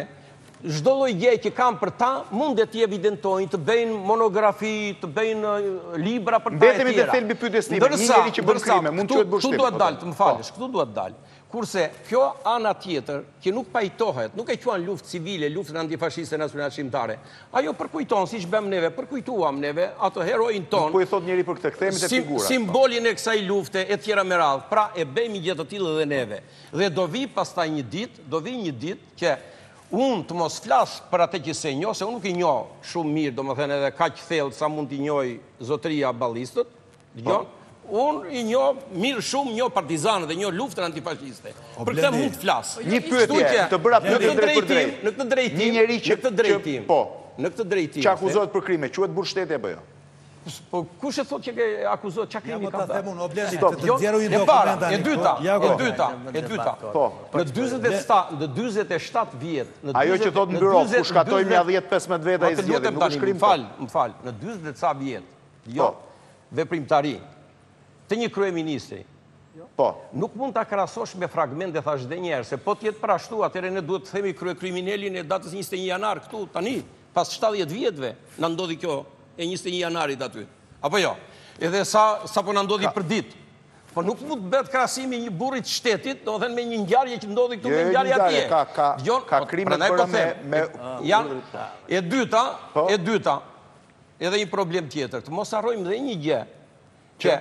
çdo lloj gjëje që kanë për ta, mundet t'i evidentojnë, të bëjnë monografi, të bëjnë libra për ta e tjera. Mbetemi te thelbi i pyetjes sime, një njeri që bën krime, mund të quhet burrë shteti. Këtu duhet dalë, të më falësh, këtu duhet dalë. Kurse, kjo ana tjetër, që nuk pajtohet, nuk e quan luftë civile, luftën antifashiste nacionalçlirimtare. Ajo përkujton, siç bëmë neve, përkujtuam neve, atë heroin tonë. Nuk po i thotë njeri për këtë, kthehemi te figurat. Simbolin e kësaj lufte, etj. me radhë. Pra, e bëjmë një gjë të tillë edhe neve. Dhe do vijë pastaj një ditë, do vijë një ditë që unë të mos flas për atë që s'e njoh, se unë nuk i njoh shumë mirë, domethënë edhe kaq thellë sa mund t'i njohë zotëria ballistët, Jo, unë i njoh mirë shumë, njoh partizanë dhe njoh luftën antifashiste. Për këtë mund të flas. Një pyetje, të bëra pyetje drejtpërdrejt. Në këtë drejtim, një njeri që... Në këtë drejtim. Po. Në këtë drejtim. Që akuzohet për krime, quhet burrë shteti apo jo? Po, kush e thotë që akuzohet, që krim ka bërë? Unë, o Blendi, të të gjej unë një dokument tani. E dyta, e dyta, e dyta. Po. Në 27 vjet... Ajo që thotë në byro, pushkatoji nja 10-15 veta i zgjedh, nuk është krim. Më fal, më fal, në 27 vjet, Jo, veprimtari të një kryeministri. Po. Nuk mund ta krahasosh me fragmente thashë edhe një herë, se po të jetë për ashtu, atëherë ne duhet të themi kryekriminelin e datës 21 janar këtu tani, pas 70 vjetëve na ndodhi kjo e 21 janarit aty. Apo jo? Edhe sa sa po na ndodhin përditë. Po nuk mund të bëhet krahasimi një burri të shtetit, domethënë me një ngjarje që ndodhi këtu jo, me jo, ngjarje atje. Ka ka ka krime të bëra po me me janë e dyta, po. e dyta. Edhe një problem tjetër, të mos harrojmë dhe një gjë, që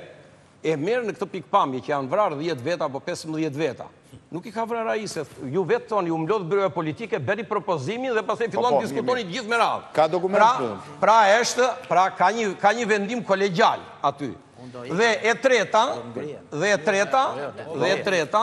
e merr në këtë pikëpamje, që janë vrarë 10 veta apo 15 veta. Nuk i ka vrarë ai se ju vetë thoni, u mblodh byroja politike, bëri propozimin dhe pastaj po, fillon po, të diskutoni të gjithë me radhë. Ka dokument pra, të Pra është, pra ka një, ka një vendim kolegjial aty. Dhe e treta, dhe e treta, dhe e treta,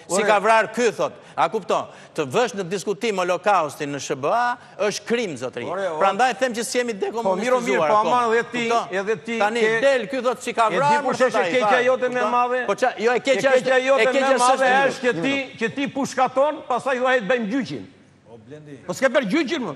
Si ka vrarë ky, thotë. A kupton? Të vësh në diskutim Holokaustin në SHBA është krim, zotëri. Prandaj them që s'jemi dekomunistizuar akoma. Po, mirë, o mirë, po ama edhe ti, edhe ti ke... Tani, del, ky thotë si ka vrarë... E di kush është e keqja jote me madhe? Po qa, jo, e keqja është... E keqja jote më e madhe është që ti, që ti pushkaton, pastaj thua hajde të bëjmë gjyqin. Po s'ke bërë gjyqin, më.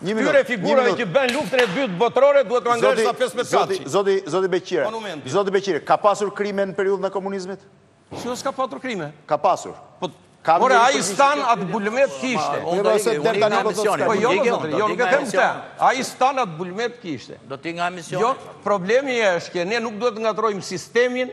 Një minutë. Këtyre figurave që bënë luftën e dytë botërore duhet të angash sa 15 kaçi. Zoti, zoti Beqire. Zoti Beqire, ka pasur krime në periudhën e komunizmit? Si jo s'ka patur krime? Ka pasur. Po Ore, ai stan atë bulmet kishte. Po jo, jo, jo, nuk e them këtë. Ai stan atë bulmet kishte. Do të ik nga emisioni. Jo, problemi është që ne nuk duhet të ngatërrojmë sistemin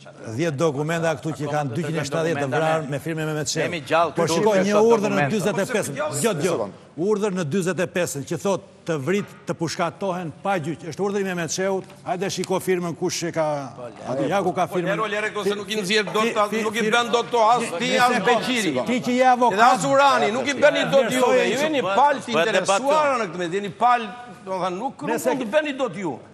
Dhjetë dokumenta këtu që kanë 270 të vrarë me firmë Mehmet Shehu. Po shiko një urdhër në 45-ën, jo, jo, urdhër në 45-ën që thotë të vrit të pushkatohen pa gjyq, është urdhër i Mehmet Shehut, hajde shiko firmën kush ia ka, aty ja ku ka po, firmën. Po lëre, lëre këto se nuk i nxjerr dot, nuk i bën dot as ti as Beqiri. Ti që je avokat. Edhe as Urani, nuk i bëni dot ju, ju jeni palë të interesuara në këtë me, dhe një palë, nuk mund t'i bëni dot ju.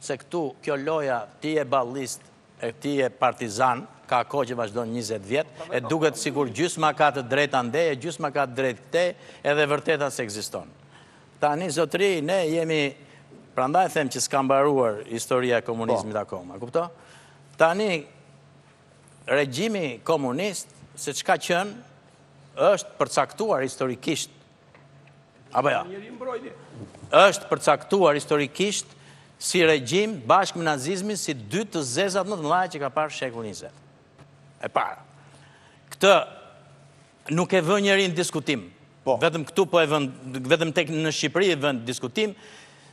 Se këtu kjo loja ti je ballist e ti je partizan, ka kohë që vazhdon njëzet vjet, e duket sikur gjysma ka të drejtë andej e gjysma ka të drejtë këtej edhe e vërteta s'ekziston. Tani zotëri ne jemi prandaj them që s'ka mbaruar historia e komunizmit akoma, kupto? Tani regjimi komunist siç ka qenë është përcaktuar historikisht, Apo jo? Jo? Është përcaktuar historikisht si regjim bashkë me nazizmin si dy të zezat më të mëdha që ka parë shekulli 20. E para. Këtë nuk e vë njeri në diskutim. Po. Vetëm këtu po e vë vetëm tek ne në Shqipëri e vë në diskutim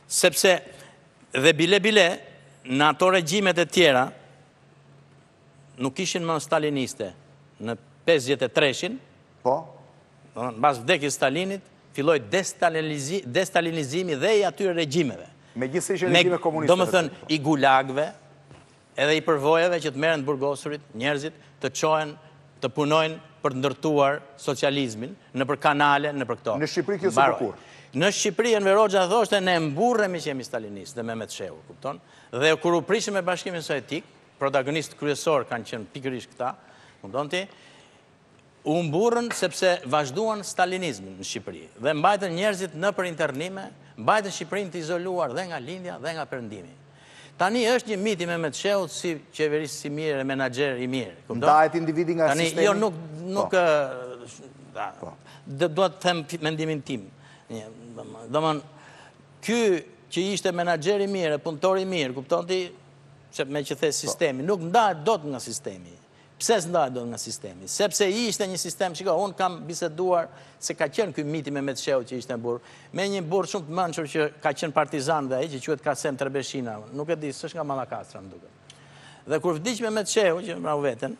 sepse dhe bile bile në ato regjimet e tjera nuk ishin më staliniste në pesëdhjetë e treshin, Po. domethënë mbas vdekjes Stalinit filloi destalinizimi, destalinizimi dhe i atyre regjimeve. Megjithëse ishin regjime komuniste. Domethënë i gulagëve edhe i përvojave që të merren të burgosurit, njerëzit të çohen të punojnë për të ndërtuar socializmin, nëpër kanale, nëpër këto. Në Shqipëri kjo s'u bë kurrë. Në Shqipëri Enver Hoxha thoshte ne mburremi që jemi stalinistë dhe Mehmet Shehu, kupton? Dhe kur u prishëm me Bashkimin Sovjetik, protagonistë kryesorë kanë qenë pikërisht këta, kupton ti, u mburrën sepse vazhduan stalinizmin në Shqipëri dhe mbajtën njerëzit nëpër internime, mbajtën Shqipërinë të izoluar dhe nga lindja dhe nga perëndimi. Tani është një mit i Mehmet Shehut si qeveritës i mirë e menaxher i mirë. Kupton? Ndahet individi nga Tani, sistemi. Jo, nuk nuk, po. Po, dua të them mendimin tim. Një, domthon ky që ishte menaxher i mirë, punëtor i mirë, kupton ti, Sepse meqë the sistemi, nuk ndahet dot nga sistemi. Pse s'ndahet dot nga sistemi? Sepse ishte një sistem, shiko, unë kam biseduar se ka qenë ky miti Mehmet Shehu që ishte burrë, me një burrë shumë të mençur që ka qenë partizan dhe ai, që quhet Kasem Trebeshina, nuk e di, s'është nga Mallakastra më duket. Dhe kur vdiq Mehmet Shehu, që vrau veten,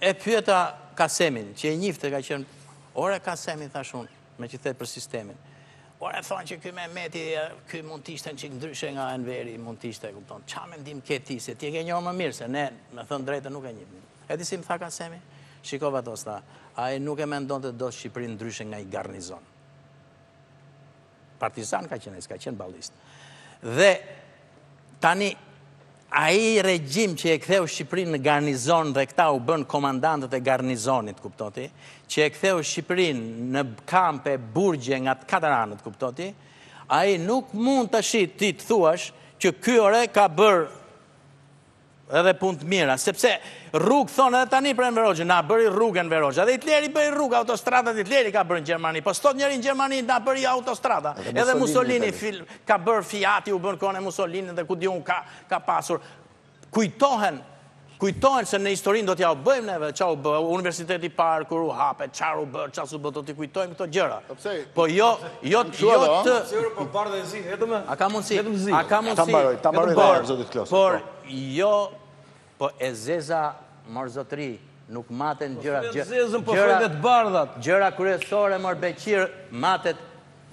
e pyeta Kasemin, që e njifte ka qenë, ore Kasem, i thashë unë, Meqë the për sistemin. Por e thonë që ky Mehmeti, ky mund të ishte një çikë ndryshe nga Enveri, mund të ishte, e kupton. Ça mendim ke ti, se ti e ke njoh më mirë, se ne, me thënë drejtë, nuk e njihnim. E di si më tha Kasemi? Shiko Fatos, tha, ai nuk e mendonte dot Shqipërinë ndryshe nga një garnizon. Partizan ka qenë, s'ka qenë ballist. Dhe, tani, Ai regjim që e ktheu Shqipërinë në garnizon dhe këta u bënë komandantët e garnizonit, kupton ti, që e ktheu Shqipërinë në kampe e burgje nga të katër anët, kupton ti, ai nuk mund tashi ti të thuash që ky ore ka bërë edhe punë të mira, sepse rrugë thonë edhe tani për Enver Hoxhën, na bëri rrugë Enver Hoxha, edhe Hitleri bëri rrugë, autostradat Hitleri ka bërë në Gjermani, po s'thotë njeri në Gjermani na bëri autostrada, edhe Mussolini, Ka bërë Fiati u bë në kohën e Musolinit dhe ku di unë ça ka pasur. Kujtohen kujtohen se në historinë do t'ja u bëjmë neve ça u bë, universiteti i parë kur u hap e, çfarë u bë, ça s'u bë, do t'i kujtojmë këto gjëra. Po pse? Po jo jo jo të Pse ore po bardhë e zi vetëm? A ka mundësi? Vetëm zi. A ka mundësi? Ta mbaroj, ta mbaroj zoti Klosi. Por jo Po e zeza mor zotëri, nuk maten po gjërat gjë. Po zezën po thojnë dhe të bardhat. Gjëra kryesore mor Beqir matet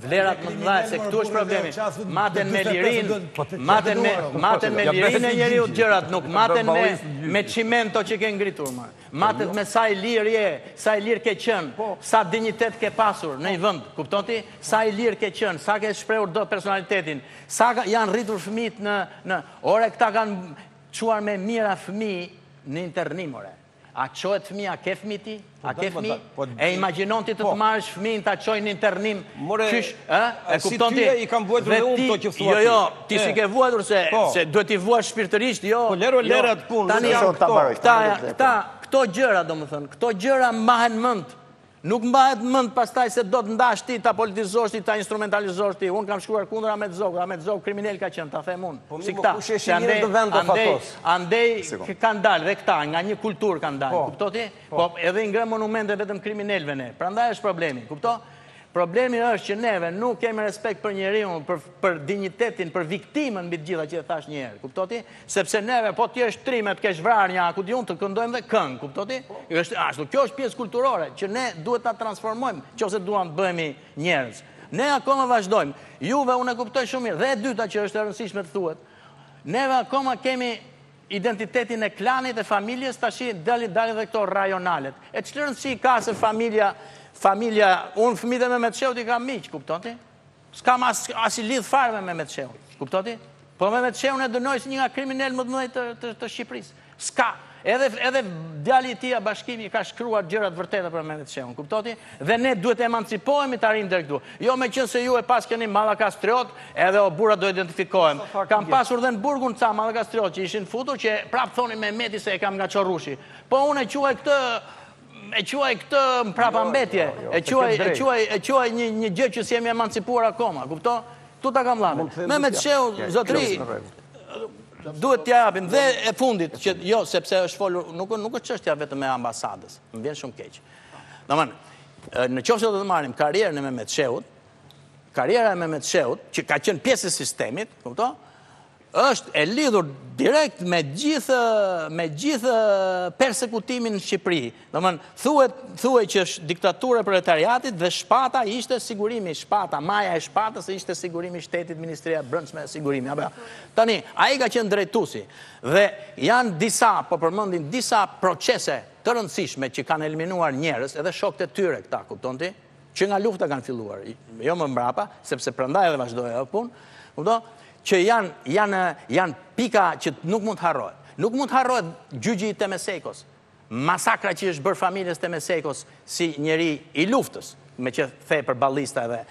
vlerat më të mëdha se këtu është problemi. Maten me lirinë, po maten me maten me lirinë e njeriut gjërat nuk maten me me çimento që ke ngritur më. Matet me sa i lirë je, sa i lirë ke qenë, po. sa dinjitet ke pasur në një vend, kupton ti? Sa i lirë ke qenë, sa ke shprehur dot personalitetin, sa janë rritur fëmijët në në ore këta kanë Çuar me mijëra fëmijë në internim ore. A çohet fëmijë, a ke fëmijë ti? Po, a ke fëmijë? Po, e imagjinon ti të po. të marrësh fëmijën ta çojnë në internim? More, qysh, ë? E kupton ti? i kam vuajtur dhe unë ato që thua. Jo, jo, ti s'i ke vuajtur se po. se duhet t'i vuash shpirtërisht, jo. Po lëre jo. lëre atë punë, tani janë këto. Këta, këta, këto gjëra, domethënë, këto gjëra mbahen mend. Nuk mbahet mend pastaj se do të ndash ti ta politizosh ti ta instrumentalizosh ti unë kam shkruar kundër Ahmet Zogut Ahmet Zogu kriminel ka qenë ta them unë po si këta se andej andej andej kanë dalë dhe këta nga një kulturë kanë dalë po. kupton ti po. po edhe i ngremë monumente vetëm kriminelve ne prandaj është problemi kupton Problemi është që neve nuk kemi respekt për njeriun, për, për dinjitetin, për viktimën mbi të gjitha që e thashë një herë. Kupton ti? Sepse neve po të jesh trim e të kesh vrarë një aku di unë të këndojmë dhe këngë, kupto ti? është ashtu, kjo është pjesë kulturore që ne duhet ta transformojmë nëse duam të bëhemi njerëz. Ne akoma vazhdojmë. Juve unë e kuptoj shumë mirë. Dhe e dyta që është e rëndësishme të thuhet, neve akoma kemi identitetin e klanit e familjes, tashi dalin dalin dhe këto rajonalet. E çfarë rëndësi ka se familja familja, unë fëmijët e Mehmet Sheut i kam miq, kupton ti? S'kam as asnjë lidhje fare me Mehmet Sheun. Kupton ti? Po Mehmet Sheun e dënoj si një nga kriminelët më të mëdhenj të të, të Shqipërisë. S'ka. Edhe edhe djali i tij Bashkimi ka shkruar gjëra të vërteta për Mehmet Sheun. Kupton ti? Dhe ne duhet të emancipohemi të arrijmë deri këtu. Jo meqenëse ju e paskeni Mallakastriot, edhe o burra do identifikohem. Kam pasur dhe në burgun ca mallakastriotë që ishin futur që prap thonin Mehmeti se e kam nga Çorrushi. Po unë e quaj këtë E quaj këtë mprapambetje, jo, jo, e quaj, e quaj, e quaj një, një gjë që s'jemi emancipuar akoma, kupto? Këtu ta kam llafin. Mehmet Sheut, zotri, duhet t'ia japim. Dhe e fundit, që jo, sepse është folur, nuk, nuk është çështja vetëm e ambasadës, më vjen shumë keq. Në manë, në qoftë se do të marrim karrierën e Mehmet Sheut, karriera e Mehmet Sheut, që ka qenë pjesë e sistemit, kupto? Është e lidhur direkt me gjithë me gjithë persekutimin në Shqipëri. Domthon thuhet thuhet që është diktatura e proletariatit dhe shpata ishte sigurimi, shpata, maja e shpatës ishte sigurimi i shtetit, ministria e brendshme e sigurimi. Apo. Tani, ai ka qenë drejtuesi dhe janë disa, po përmendim disa procese të rëndësishme që kanë eliminuar njerëz, edhe shokët e tyre këta, kupton ti? që nga lufta kanë filluar, jo më mbrapa, sepse prandaj edhe vazhdoi ajo punë, kupto, që janë, janë, janë pika që nuk mund të harrohet. Nuk mund të harrohet gjyqi i Teme Sejkos, masakra që i është bërë familjes Teme Sejkos si njeri i luftës, meqë the për ballista dhe,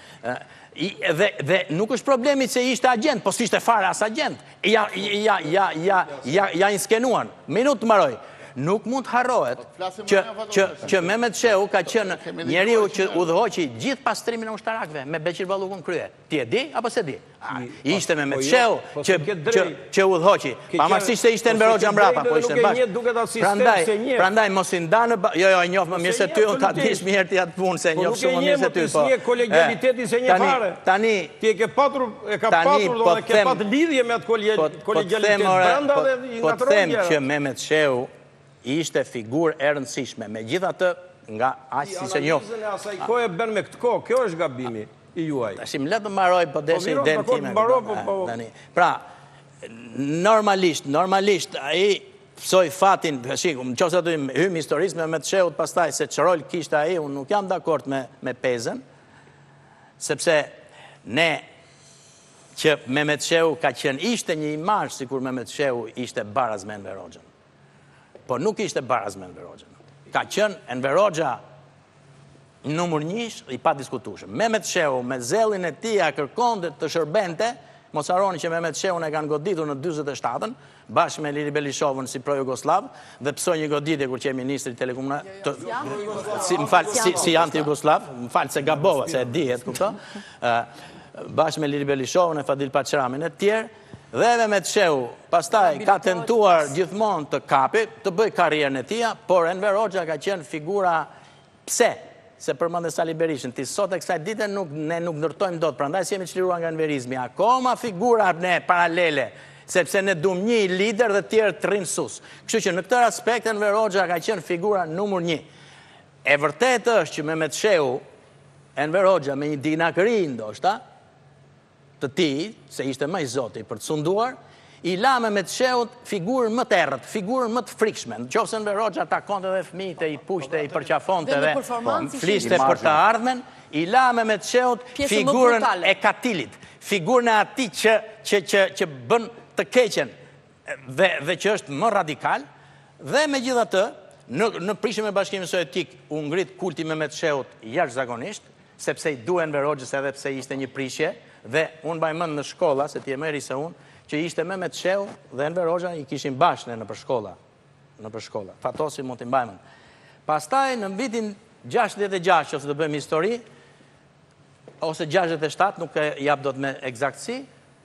dhe, dhe nuk është problemi se ishte agjent, po s'ishte fare as agjent, Ia, ia, ia, ia, ia, ia inskenuan. Minut të mbaroj. Nuk mund të harrohet po, që, që, që Mehmet Sheu ka qenë njeriu që udhëhoqi gjithë pastrimin e ushtarakëve me Beqir Ballukun në krye. Ti e di apo s'e di? Ishte Mehmet po, Sheu jo, po, që, që, që udhëhoqi. Pavarësisht se ishte Enver Hoxha mbrapa, po ishin bashkë. Prandaj, prandaj mos i nda në jo jo e njoh më mirë se ty, unë ta dish mirë ti atë punë se e njoh shumë mirë se ty. Po nuk e njeh më s'e njeh kolegjialitetin s'e njeh fare. Tani, Ti e ke patur, e ka patur do po të ke patë lidhje me atë po, kolegjialitet po brenda dhe i ngatërron gjërat. Po të them që Mehmet Shehu ishte figurë e rëndësishme. Megjithatë, nga aq si s'e njoh. Analizën e asaj kohe e bën me këtë kohë, kjo është gabimi i juaj. Tashi më lër të mbaroj po deshe idenë time. Mbaro po po. Pra, normalisht, normalisht ai pësoi fatin, shik, në qoftë se t'i hyjmë historisë së Mehmet Shehut pastaj se ç'rol kishte ai, unë nuk jam dakord me me Pezën. Sepse ne që Mehmet Shehu ka qenë ishte një imazh sikur Mehmet Shehu ishte baraz me Enver Hoxhën. Po nuk ishte baraz me Enver Hoxhën. Ka qenë Enver Hoxha numër njësh i padiskutueshëm. Mehmet Shehu me zellin e tija kërkonte të shërbente, mos harroni që Mehmet Shehun e kanë goditur në 47-ën, bashkë me Liri Belishovën si pro-jugosllav dhe pësoi një goditje kur qe ministër i telekomunika të si më fal si si anti-jugosllav, më fal se gabova se e dihet kupto. ë bashkë me Liri Belishovën e Fadil Paçramin e tjerë dhe edhe Mehmet Shehu. Pastaj ka tentuar gjithmonë të kapi, të bëjë karrierën e tija, por Enver Hoxha ka qenë figura Pse? Se përmënde Sali Berishën. Ti sot e kësaj dite nuk, ne nuk ndërtojmë dot, prandaj s'jemi çliruar nga enverizmi, akoma figura ne paralele, sepse ne dumë një lider dhe tjerë të rrinë sus. Kështu që në këtë aspekt Enver Hoxha ka qenë figura numër një. E vërteta është që Mehmet Shehu, Enver Hoxha me një dinakëri ndoshta, të tij, se ishte më i zoti për të sunduar, i la Mehmet Shehut figurën më të errët, figurën më të frikshme. Në qoftë se Enver Hoxha takonte dhe fëmijët e i puthte, i përqafonte dhe fliste për të ardhmen, i la Mehmet Shehut figurën e katilit, figurën e atij që bën të keqen, dhe dhe që është më radikal dhe megjithatë në në prishjen me Bashkimin Sovjetik u ngrit kulti i Mehmet Shehut jashtëzakonisht, sepse i duhej Enver Hoxhës edhe pse ishte një prishje dhe unë mbaj mend në shkolla se ti je më i ri se unë, që ishte Mehmet Shehu dhe Enver Hoxha i kishim bashkë ne nëpër shkolla, nëpër shkolla. Fatosi mund t'i mbajë mend. Pastaj në vitin 66 që mos të bëjmë histori ose 67 nuk e jap dot me eksaktësi,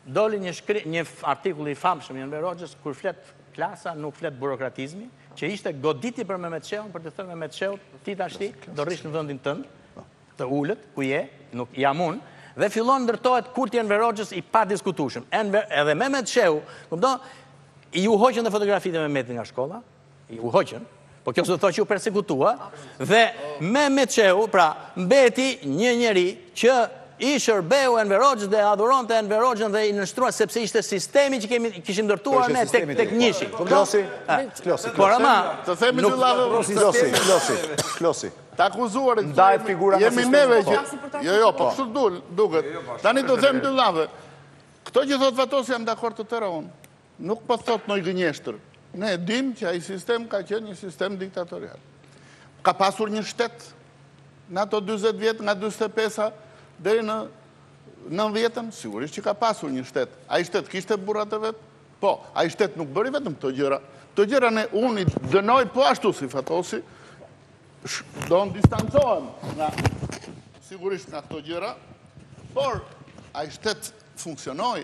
Doli një shkri, një artikull i famshëm i Enver Hoxhës kur flet klasa, nuk flet burokratizmi, që ishte goditje për Mehmet Shehun për të thënë Mehmet Shehut, ti tashti do rrish në vendin tënd, të ulët, ku je, nuk jam unë, dhe fillon ndërtohet kulti i Enver Hoxhës i padiskutueshëm. Enver edhe Mehmet Shehu, kupton? Iu hoqën dhe fotografitë Mehmetit nga shkolla, Iu hoqën, po kjo s'do të thotë që u persekutua, dhe Mehmet Shehu, pra, mbeti një njeri që i shërbeu Enver Hoxhës dhe adhuronte Enver Hoxhën dhe iu nënshtrua, sepse ishte sistemi që kemi kishim ndërtuar po, ne tek, tek njëshi. Po, klosi, klosi, klosi. Por ama, të themi nuk... Klosi, klosi, klosi, klosi. Të akuzuar ndaj figura jemi neve që... Jo, jo, po kështu duket. Tani të them dy llafe. Këto që thotë Fatosi jam dakord të tëra unë. Nuk po thotë ndonjë gënjeshtër. Ne e dimë që ai sistem ka qenë një sistem diktatorial. Ka pasur një shtet në ato 40 vjet nga 45-a deri në 90-ën, sigurisht që ka pasur një shtet. Ai shtet kishte burrat e vet. Po ai shtet nuk bëri vetëm këto gjëra. Këto gjëra dhe unë i dënoj po ashtu si Fatosi, dhe unë distancohem nga sigurisht nga këto gjëra, por ai shtet funksionoi,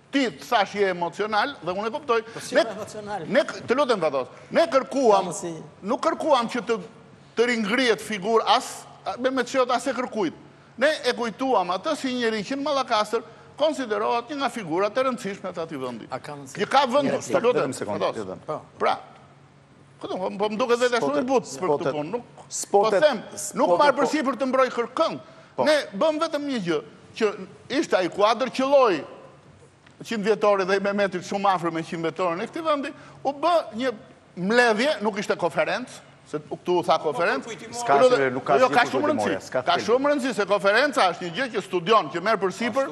Ty të thashë je emocional dhe unë e kuptoj. Po si emocional? Ne të lutem Fatos. Ne kërkuam, nuk kërkuam që të të ringrihet figura as e Mehmetit as e kërkujt. Ne e kujtuam atë si njeri që në Mallakastër konsiderohet një nga figurat e rëndësishme të atij vendi. Që ka vend, të lutem, Fatos. Po. Pra, Po, po, po më duket edhe shumë i butë për këtë punë. Nuk, po them, nuk marr përsipër po- të mbroj kërkënd. Po. Ne bëmë vetëm një gjë, që ishte ai kuadër qëlloi qindvjetori dhe i Mehmetit shumë afër me qindvjetorin e këtij vendi, u bë një mbledhje, nuk ishte konferencë, se këtu u tha konferencë, s'ka jo, shumë rëndësi, ka shumë rëndësi, se konferenca është një gjë që studion, që merr përsipër,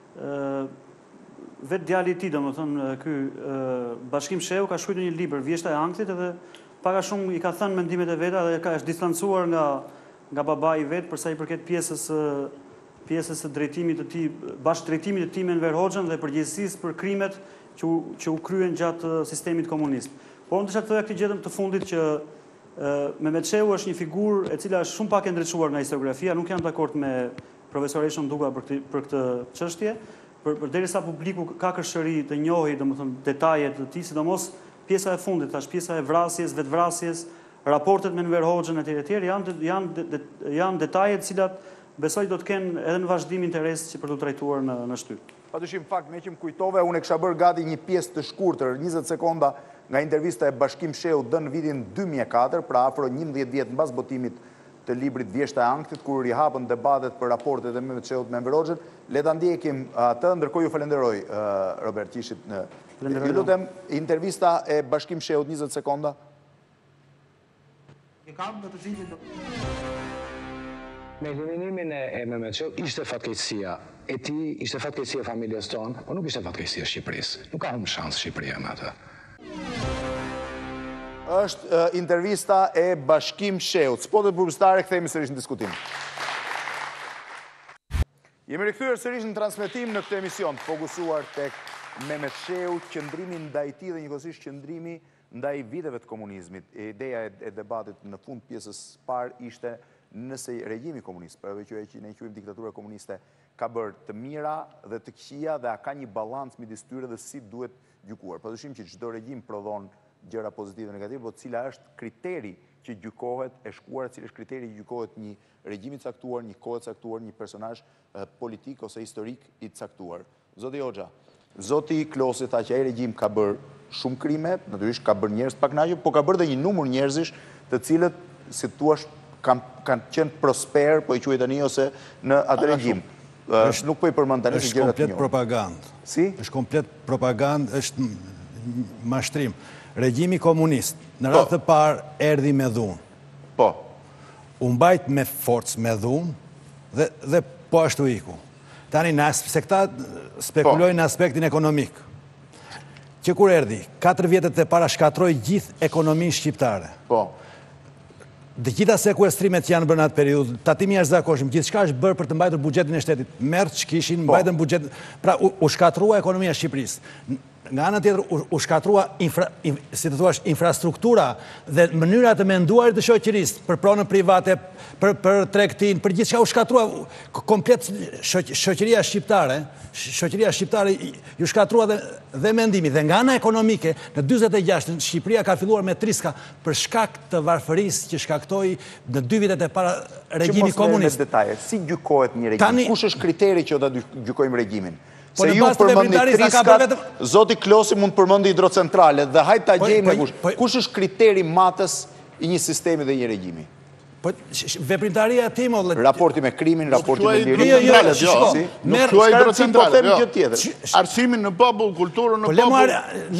Vetë djali i tij, domethënë ky Bashkim Shehu ka shkruar në një libër Vjeshta e Ankthit edhe pak a shumë i ka thënë mendimet e veta dhe ka është distancuar nga nga babai i vet për sa i përket pjesës së pjesës së drejtimit të tij, bashkëdrejtimit të tij me Enver Hoxhën dhe përgjegjësisë për krimet që u, që u kryen gjatë sistemit komunist. Por unë desha të thoja këtë gjë të fundit që Mehmet Shehu është një figurë e cila është shumë pak e ndriçuar nga historiografia, nuk jam dakord me profesoreshën Duka për këtë për këtë çështje, për përderisa publiku ka kërshëri të njohë, domethënë detaje të tij, sidomos pjesa e fundit, tash pjesa e vrasjes, vetëvrasjes, raportet me Enver Hoxhën etj etj janë janë janë detaje të cilat besoj do të kenë edhe në vazhdim interes që për t'u trajtuar në në shtyp. Padyshim, në fakt, meqë më kujtove, unë e kisha bërë gati një pjesë të shkurtër, njëzet sekonda nga intervista e Bashkim Shehut dhënë në vitin dy mijë e katër, pra afro njëmbëdhjetë vjet mbas botimit të librit Vjeshta e Ankthit, kur rihapen debatet për raportet e Mehmet Shehut me Enver Hoxhën. Le ta ndjekim atë, ndërkohë ju falenderoj Robert që ishit në Ju lutem intervista e Bashkim Shehut 20 sekonda. Një kamp në të cilin Me eliminimin e Mehmet Shehut ishte fatkeqësia e tij, ishte fatkeqësia e familjes tonë, por nuk ishte fatkeqësi e Shqipërisë. Nuk ka humbë shans Shqipëria me atë. Është intervista e Bashkim Shehut. Spotet publicitare kthehemi sërish në diskutim. Jemi rikthyer sërish në transmetim në këtë emision të fokusuar tek Mehmet Shehu, qëndrimi ndaj tij dhe njëkohësisht qëndrimi ndaj viteve të komunizmit. Ideja e debatit në fund të pjesës së parë ishte nëse regjimi komunist, periudha që ne e quajmë diktatura komuniste, ka bërë të mira dhe të këqija dhe a ka një balancë midis tyre dhe si duhet të gjykuar. Padyshim që çdo regjim prodhon gjëra pozitive dhe negative, po cila është kriteri që gjykohet e shkuara, cili është kriteri që gjykohet një regjim i caktuar, një kohë e caktuar, një personazh politik ose historik i caktuar. Zoti Hoxha. Zoti Klosi tha që ai regjim ka bërë shumë krime, natyrisht ka bërë njerëz të pakënaqur, po ka bërë dhe një numër njerëzish të cilët, si të thuash, kanë qenë prosperë, po e quaj tani, ose në atë regjim. Nuk po i përmend tani se gjërat janë. Është komplet propagandë. Si? Është komplet propagandë, është mashtrim. Regjimi komunist në radhë të parë erdhi me dhunë. Po. U mbajt me forcë me dhunë dhe dhe po ashtu iku. Tani nëse këta spekulojnë në aspektin ekonomik. Që kur erdhi, 4 vitet e para shkatërroi gjithë ekonominë shqiptare. Po. Të gjitha sekuestrimet që janë bërë në atë periudhë, tatimi i jashtëzakonshëm, gjithçka është bërë për të mbajtur buxhetin e shtetit. Merr ç'kishin, po. mbajtën buxhetin. Pra u shkatërrua ekonomia e Shqipërisë. Nga ana tjetër u shkatërrua infra, si të thuash, infrastruktura dhe mënyra të menduarit të shoqërisë për pronën private, për për tregtinë, për gjithçka u shkatërrua komplet shoqëria shqiptare, shoqëria shqiptare iu shkatërrua dhe dhe mendimi dhe nga ana ekonomike në 46 Shqipëria ka filluar me triska për shkak të varfërisë që shkaktoi në dy vitet e para regjimi komunist. Që mos merremi me detaje, si gjykohet një regjim? Kush është kriteri që do ta gjykojmë regjimin? Po në bazë të veprimtarisë, a ka bërë vetëm Zoti Klosi mund të përmendë hidrocentralet dhe hajde ta gjejmë kush është kriteri matës i një sistemi dhe një regjimi? Po veprimtaria ti më Raporti me krimin, raporti me lirinë. Jo, jo, jo, shiko. Nuk quaj hidrocentrale, jo. Kjo tjetër. Arsimin në popull, kulturën në po, popull.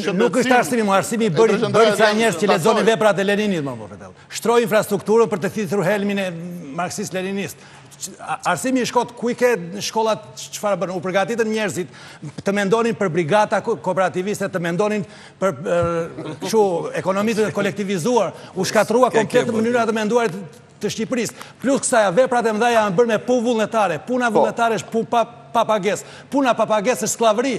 Po nuk është arsimi, më arsimi bëri bëri sa njerëz që lexonin veprat e Leninit më vonë. Shtroi infrastrukturën për të thithur helmin e marksist-leninist. Arsimi, shkollat ku i ke shkollat çfarë bën? U përgatitën njerëzit të mendonin për brigata kooperativiste, të mendonin për kështu ekonomi të kolektivizuar, u shkatërrua komplet mënyra të menduarit të Shqipërisë. Plus kësaj, veprat e mëdha janë bërë me punë vullnetare. Puna po. vullnetare është punë pa pa pagesë. Puna pa pagesë është skllavëri.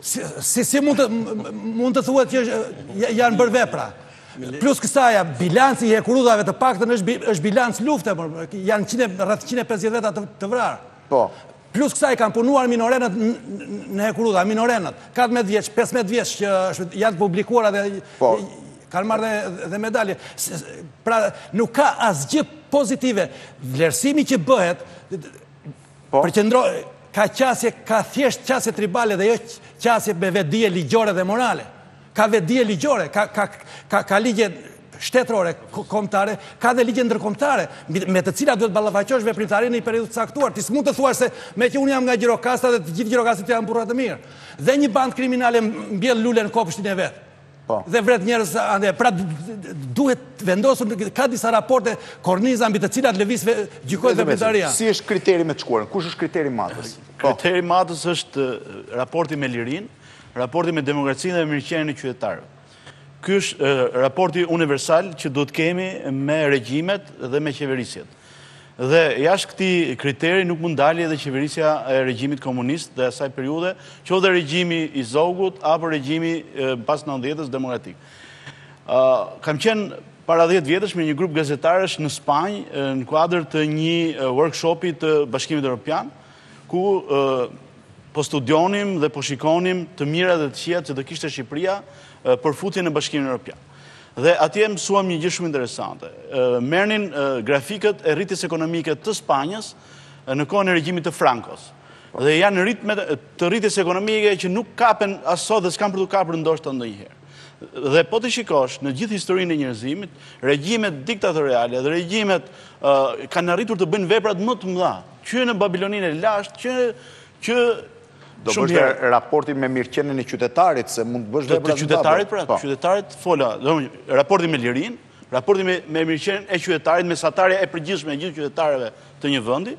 Si si mund të mund të thuhet që janë bërë vepra. Plus kësaj, bilanci i hekurudhave të paktën është është bilanc lufte, po janë 100 rreth 150 veta të, të vrarë. Po. Plus kësaj kanë punuar minorenët në hekurudha, minorenët, 14 vjeç, 15 vjeç që janë të publikuar dhe po. kanë marrë dhe medalje. Pra nuk ka asgjë pozitive. Vlerësimi që bëhet, po. përqendro, ka qasje, ka thjesht qasje tribale dhe jo qasje me vetëdije ligjore dhe morale. Ka dhe dije ligjore, ka, ka, ka, ka ligje shtetërore, kombëtare, ka dhe ligje ndërkombëtare, me të cilat duhet të ballafaqosh veprimtarinë në një periudhë të caktuar. Ti s'mund të thuash se meqë unë jam nga Gjirokastra dhe të gjithë gjirokastritët janë burra të mirë. Dhe një bandë kriminale mbjell lule në kopshtin e vet. Po. Dhe vret njerëz andej. Pra duhet vendosur ka disa raporte korniza mbi të cilat lëviz gjykohet veprimtaria. Si është kriteri me të shkuarën? Kush është kriteri matës? Po. Kriteri matës është raporti me lirinë, Raporti me demokracinë dhe mirëqenien e qytetarëve. Ky është raporti universal që duhet të kemi me regjimet dhe me qeverisjet. Dhe jashtë këtij kriteri nuk mund të dali edhe qeverisja e regjimit komunist dhe asaj periudhe, qoftë dhe regjimi i Zogut, apo regjimi pas 90-ës demokratik. Kam qenë para 10 vjetësh me një grup gazetarësh në Spanjë, në kuadrë të një workshopi të Bashkimit Europian, ku po studionim dhe po shikonim të mira dhe të këqijat që do kishte Shqipëria për futjen në Bashkimin Evropian. Dhe atje mësuam një gjë shumë interesante. Merrnin grafikët e rritjes ekonomike të Spanjës në kohën e regjimit të Frankos. Dhe janë ritme të rritjes ekonomike që nuk kapen as sot dhe s'kanë për t'u kapur ndoshta ndonjëherë. Dhe po të shikosh në gjithë historinë e njerëzimit, regjimet diktatoriale dhe regjimet kanë arritur të bëjnë veprat më të mëdha. Që në Babiloninë e Lashtë, që, që Do Shumë bësh mirë. raportin me mirëqenien e qytetarit, se mund të bësh Të, vepra të të qytetarit, pra, Po. qytetarit fola, do më thënë, raportin me lirinë, raportin me, me mirëqenien e qytetarit, mesatarja e përgjithshme e gjithë qytetarëve të një vendi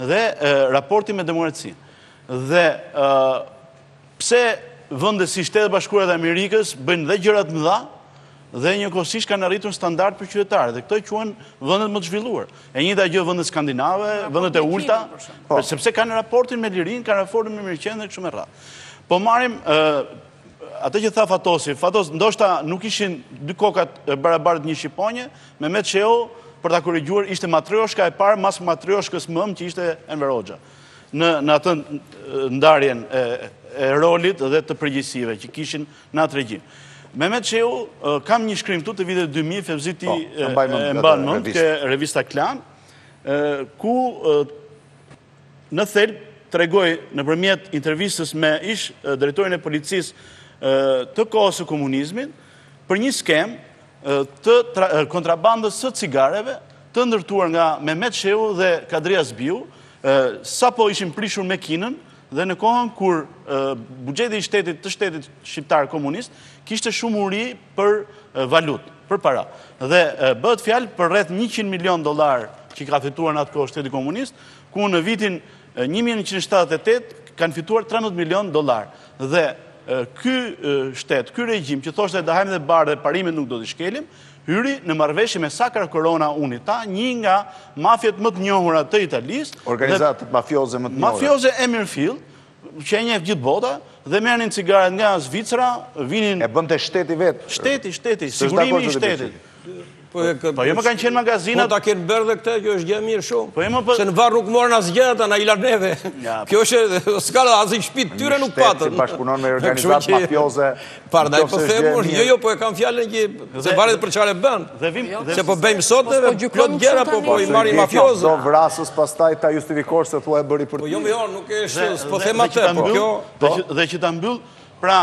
dhe e, raportin me demokracinë. Dhe e, Pse vende si Shtetet e Bashkuara të Amerikës bëjnë dhe gjëra të mëdha dhe njëkohësisht kanë arritur standarde për qytetarët dhe këto quhen vendet më të zhvilluara. E njëjta gjë vendet skandinave, vendet e ulëta, po. sepse kanë raportin me lirinë, kanë raportin me mirëqenien kështu me radhë. Po marrim ë atë që tha Fatosi, Fatos ndoshta nuk ishin dy koka të barabarta të një shqiponje, Mehmet Shehu për ta korrigjuar ishte matrioshka e parë mas matrioshkës mëmë që ishte Enver Hoxha. në në atë ndarjen e, e rolit dhe të përgjegjësive që kishin në atë regjim. Mehmet Shehu, kam një shkrim këtu të vitit 2000, Fevzi ti po, e mban mend ke revista Klan, ku në thelb tregoj nëpërmjet intervistës me ish drejtorin e policisë të kohës së komunizmit për një skemë të kontrabandës së cigareve të ndërtuar nga Mehmet Shehu dhe Kadri Hazbiu, sapo ishin prishur me Kinën dhe në kohën kur buxheti i shtetit të shtetit shqiptar komunist kishte shumë uri për valutë, për para. Dhe bëhet fjalë për rreth 100 milion dollarë që i ka fituar në atë kohë shteti komunist, ku në vitin Në një mijë e nëqind e shtatëdhjetë e tetë kanë fituar trembëdhjetë milionë dollarë. Dhe ky shtet, ky regjim që thoshte do hamë dhe bar dhe parimet nuk do t'i shkelim, hyri në marrëveshje me Sacra Corona Unita, një nga mafiet më të njohura të Italisë. Organizatat mafioze më të njohura. Mafioze e mirëfilltë, që e njeh gjithë bota, dhe merrnin cigaret nga Zvicra, vinin... E bënte shteti vetë. Shteti, shteti, sigurimi i shtetit. Po e këtë. Po jo mo, kanë qenë magazinat. Po ta kenë bërë dhe këtë që është gjë mirë shumë. Po mo po. Se në varr nuk morën asgjë ata na i lanë neve. Kjo është s'ka, as shtëpi të tyre nuk patën. Shteti bashkëpunon me organizata mafioze. Prandaj po them unë, jo jo po e kam fjalën që se varet për çfarë bën. Dhe vim jo, se po bëjmë sot dhe plot gjëra po po i marrin mafiozë. Çdo vrasës pastaj ta justifikon se thua e bëri për. Po jo jo nuk është, po them atë, po kjo. Dhe që ta mbyll Pra,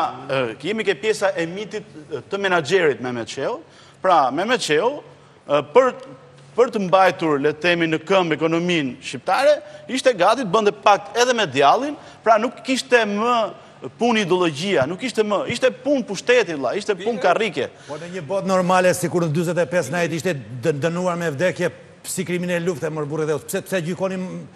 jemi ke pjesa e mitit të menaxherit Mehmet Shehu. Pra, Mehmet Shehu, për, për të mbajtur, le të themi në këmbë ekonominë shqiptare, ishte gati të bënte pakt edhe me djallin, pra nuk ishte më punë ideologjie, nuk ishte më, ishte punë pushteti, Lala, ishte punë karrigeje. Po në një botë normale, sikur në 45-n ai të ishte dënuar me vdekje, si kriminel lufte, more burrë i dheut, pse, pse gjykoni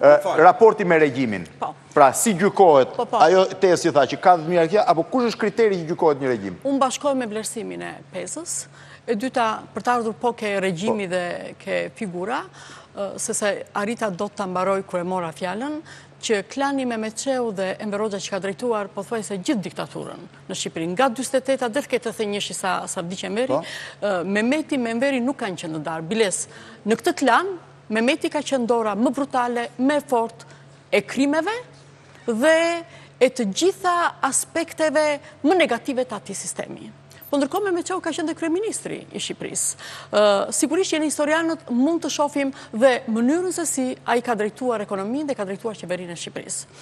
Raporti me regjimin, po. pra si gjykohet, po, po. ajo tezë siç tha që ka dhe të mira kjo, apo kush është kriteri që gjykohet një regjim? Unë bashkohem me vlerësimin e Pezës, e dyta për të ardhur po ke regjimi dhe ke figura, se s'e arrita dot ta mbaroj kur e mora fjalën, që klani Mehmet Shehu dhe Enver Hoxha që ka drejtuar, pothuajse gjithë diktaturën në Shqipëri, nga 48-a deri ke 81-shi sa vdiq Enveri, po. Mehmeti me Enverin nuk kanë qenë të ndarë, biles në këtë klan, Mehmeti ka qenë dora më brutale, më e fortë e krimeve dhe e të gjitha aspekteve më negative të atij sistemi. Po ndërkohë Mehmet Shehu ka qenë dhe kryeministri i Shqipërisë. Sigurisht që ne historianët mund të shofim dhe mënyrën se si ai ka drejtuar ekonominë dhe ka drejtuar qeverinë e Shqipërisë.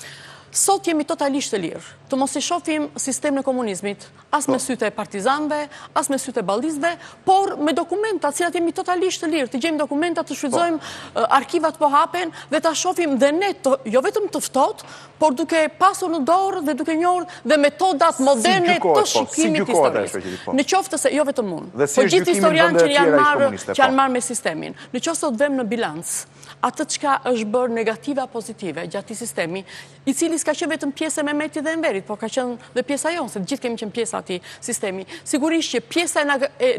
Sot jemi totalisht të lirë, të mos e shofim sistemin e komunizmit, as me sytë e partizanëve, as me sytë e ballistëve, por me dokumenta, të cilat jemi totalisht të lirë, të gjejmë dokumentat, të shfrytëzojmë, po. eh, arkivat po hapen dhe ta shohim dhe ne të, jo vetëm të ftohtë, por duke pasur në dorë dhe duke njohur dhe metodat moderne të po, shikimit të historisë. Po. Në qoftë se jo vetëm unë, po gjithë historianët që janë marrë me sistemin. Në qoftë se do ta vëmë në bilanc, atë çka është bërë negative apo positive gjatë këtij sistemi, i cili s'ka qenë vetëm pjesë e Mehmetit dhe Enverit, por ka qenë dhe pjesa jonë, se të gjithë kemi qenë pjesë e atij sistemi. Sigurisht që pjesa e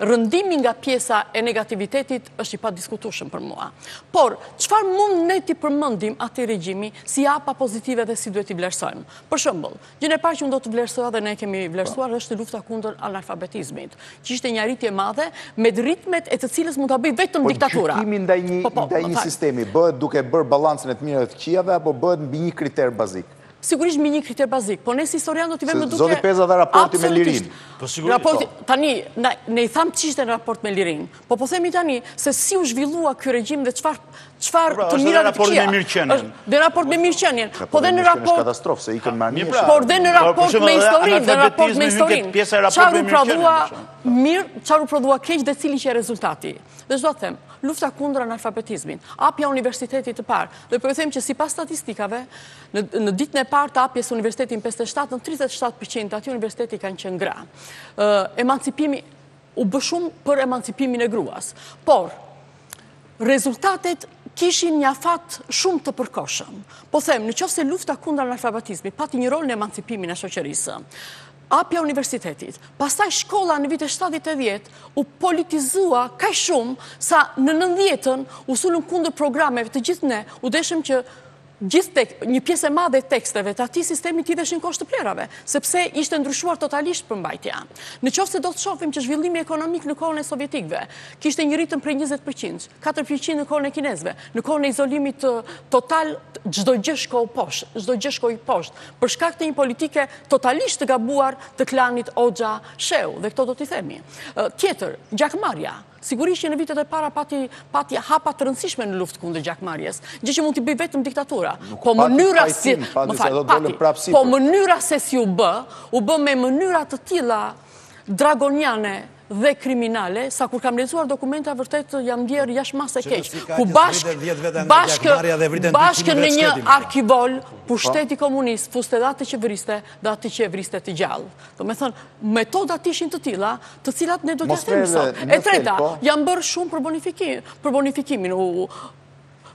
rëndimi nga pjesa e negativitetit është i padiskutueshëm për mua. Por, çfarë mund ne t'i përmendim atij regjimi si hapa pozitivë dhe si duhet t'i vlerësojmë? Për shembull, Gjënë e parë që unë do të vlerësoja dhe ne kemi vlerësuar po. është lufta kundër analfabetizmit, që ishte një arritje e madhe me ritmet e të cilës mund ta bëjë vetëm po, diktatura. Po gjykimi ndaj një, po, po, ndaj një sistemi, bëhet duke bërë balancën e të mirave dhe të këqijave, apo bëhet mbi një kriter bazik? Sigurisht mbi një kriter bazik, po ne si historianë do t'i vëmë në dukje... Kriteri bazë është raporti me lirinë. Po sigurisht, po. Tani, ne e thamë çishte në raport me lirinë, Po po themi tani, se si u zhvillua ky regjim dhe çfarë të mira dhe të këqija. Dhe raport me mirëqenien. Po dhe në raport... Po dhe në raport me historinë, dhe raport me historinë. Çar u prodhua mirë, çar u prodhua keq dhe cili qe rezultati. Dhe ç'do të them, lufta kundra analfabetizmit, hapja e universitetit të parë, dhe po ju them që sipas statistikave, në ditën e parë të hapjes së universitetit në 57-n, 37% e atij universiteti kanë qenë gra. Emancipimi, u bë shumë për emancipimin e gruas, por rezultatet kishin një afat shumë të përkohshëm. Po them, në qoftë se lufta kundër analfabetizmit pati një rol në emancipimin e shoqërisë, hapja e universitetit, pastaj shkolla në vitet 70-80 u politizua kaq shumë sa në nëntëdhjetën u sulën kundër programeve të gjithë ne, u desh që Gjithë tek, një pjesë e madhe e teksteve të atij sistemi të hidheshin në kosh të plehrave, sepse ishte ndryshuar totalisht përmbajtja. Në qoftë se do të shofim që zhvillimi ekonomik në kohën e sovjetikëve kishte një ritëm prej njëzet përqind, katër përqind në kohën e kinezëve, në kohën e izolimit total çdo gjë shkoi poshtë, çdo gjë shkoi poshtë, për shkak të një politike totalisht të gabuar të klanit Hoxha-Shehu, dhe këto do t'i themi. Tjetër, gjakmarrja. Sigurisht që në vitet e para pati hapa të rëndësishme në luftë kundër gjakmarrjes, gjë që mund t'i bëjë vetëm diktatura. Po mënyra si, më falë, pati, po mënyra se si u bë, u bë me mënyra të tilla drakoniane dhe kriminale, sa kur kam lexuar dokumenta vërtet jam ndjerë jashtë mase keq, ku bashkë, bashkë, bashkë në një arkivol, pushteti komunist, fuste dhe atë që vritej, dhe atë që vriste të gjallë. Domethënë, metodat ishin të tilla, të cilat ne do t'i gjykojmë sot. E treta, po. janë bërë shumë për bonifikimin.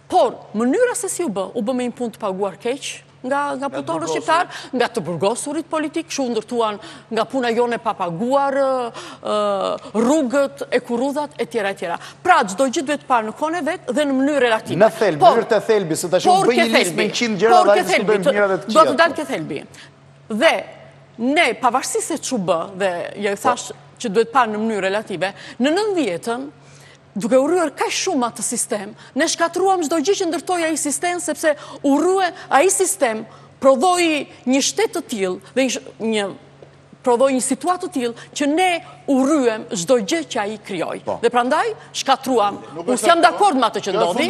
Por, mënyra se si u bë, u bë me një punë të paguar keq, nga punëtorët shqiptarë, nga të burgosurit politikë, që u ndërtuan nga puna jonë e papaguar, rrugët, hekurudhat, e tjera, e tjera. Pra, çdo gjë duhet parë në kohën e vet dhe në mënyrë relative. Po thelbi, më intereson thelbi, se s'do ta bëjmë një listë me 100 gjëra dhe të shumë bëjë mira dhe të këqija. Do të dalë te thelbi. Dhe, ne, pavarësisht se ç'u bë, dhe e thashë që duhet parë në mënyrë relative, në nëntëdhjetën, duke urryer kaq shumë atë sistem, ne shkatërruam çdo gjë që ndërtoi ai sistem, sepse urre ai sistem prodhoi një shtet të tillë dhe një prodhoi një situatë të tillë që ne urryem çdo gjë që ai krijoi. Po. Dhe prandaj shkatërruam, unë s'jam dakord me atë që ndodhi.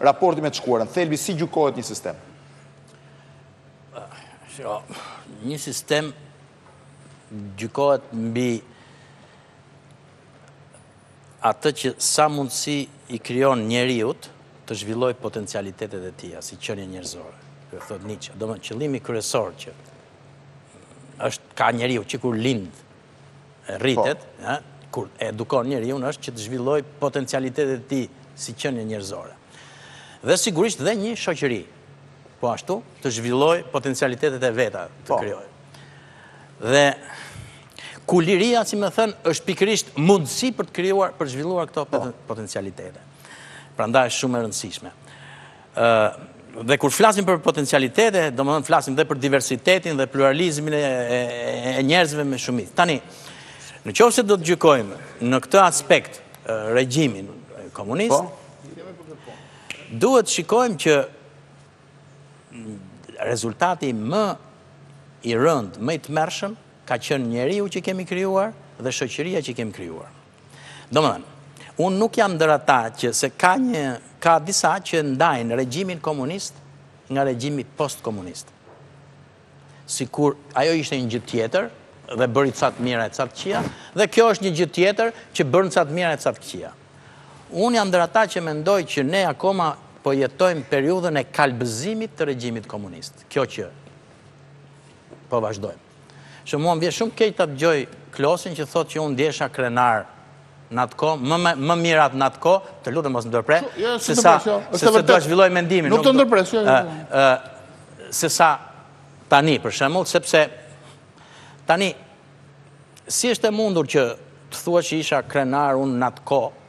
Raporti me të shkuarën, thelbi si gjykohet një sistem? Një sistem gjykohet mbi atë që sa mundësi i krijon njeriut të zhvillojë potencialitetet e tija, si qenie njerëzore. Kur thotë një që, domethënë qëllimi kryesor që është ka njeriu që kur lind, rritet, kur edukon njeriun është që të zhvillojë potencialitetet e tij si qenie njerëzore. Dhe sigurisht dhe një shoqëri po ashtu të zhvillojë potencialitetet e veta të krijojë. Dhe ku liria, si me thënë, është pikërisht mundësi për të krijuar, për të zhvilluar këto potencialitete. Prandaj është shumë e rëndësishme. Dhe kur flasim për potencialitete, domethënë flasim dhe për diversitetin dhe pluralizmin e njerëzve me shumicë. Tani, në qoftë se do të gjykojmë në këtë aspekt regjimin komunist, duhet të shikojmë që rezultati më i rëndë, më i tmerrshëm, ka qenë njeriu që kemi krijuar dhe shoqëria që kemi krijuar. Domethënë, unë nuk jam ndër ata që se ka një ka disa që ndajnë regjimin komunist nga regjimi postkomunist. Sikur ajo ishte një gjë tjetër dhe bëri ca të mira e ca të këqija, dhe kjo është një gjë tjetër që bën ca të mira e ca të këqija. Unë jam ndër ata që mendoj që ne akoma po jetojmë periudhën e kalbëzimit të regjimit komunist. Kjo që po vazhdojmë. Që mua më vjen shumë keq ta dëgjoj Klosin që thotë që unë ndjehesha krenar në atë kohë, më më më mirë atë në atë kohë, të lutem mos ndërpre, se do ta zhvilloj mendimin. Nuk të ndërpres, jo. Se sa tani për shembull, sepse tani si është e mundur që të thua që isha krenar unë në atë kohë,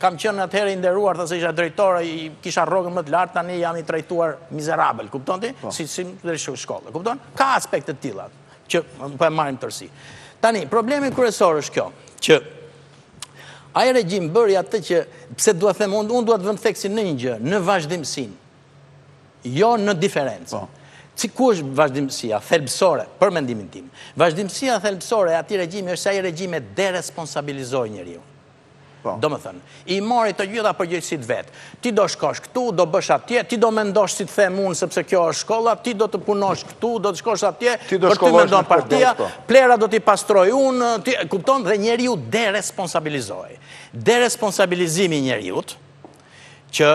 Kam qenë atëherë i nderuar, se isha drejtor, kisha rrogën më të lartë, tani jam i trajtuar mizerabël, kupton ti? Po. Si, si dhe shkollë, kupton? Ka aspekte të tilla, që po e marrim në tërësi. Tani, problemi kryesor është kjo, që ai regjim bëri atë që, pse dua them, unë, unë dua ta vë theksin në një gjë, në vazhdimësinë, jo në diferencë. Po. Se ku është vazhdimësia thelbësore, për mendimin tim, vazhdimësia thelbësore e atij regjimi është se ai regjim e deresponsabilizoi njeriun. Po. Domethënë, i mori të gjitha përgjegjësitë vetë. Ti do shkosh këtu, do bësh atje, ti do mendosh si të them unë sepse kjo është shkolla, ti do të punosh këtu, do të shkosh atje, për ty mendon partia, plehrat do t'i pastroj unë, ti kupton dhe njeriu deresponsabilizohej. Deresponsabilizimi i njeriut që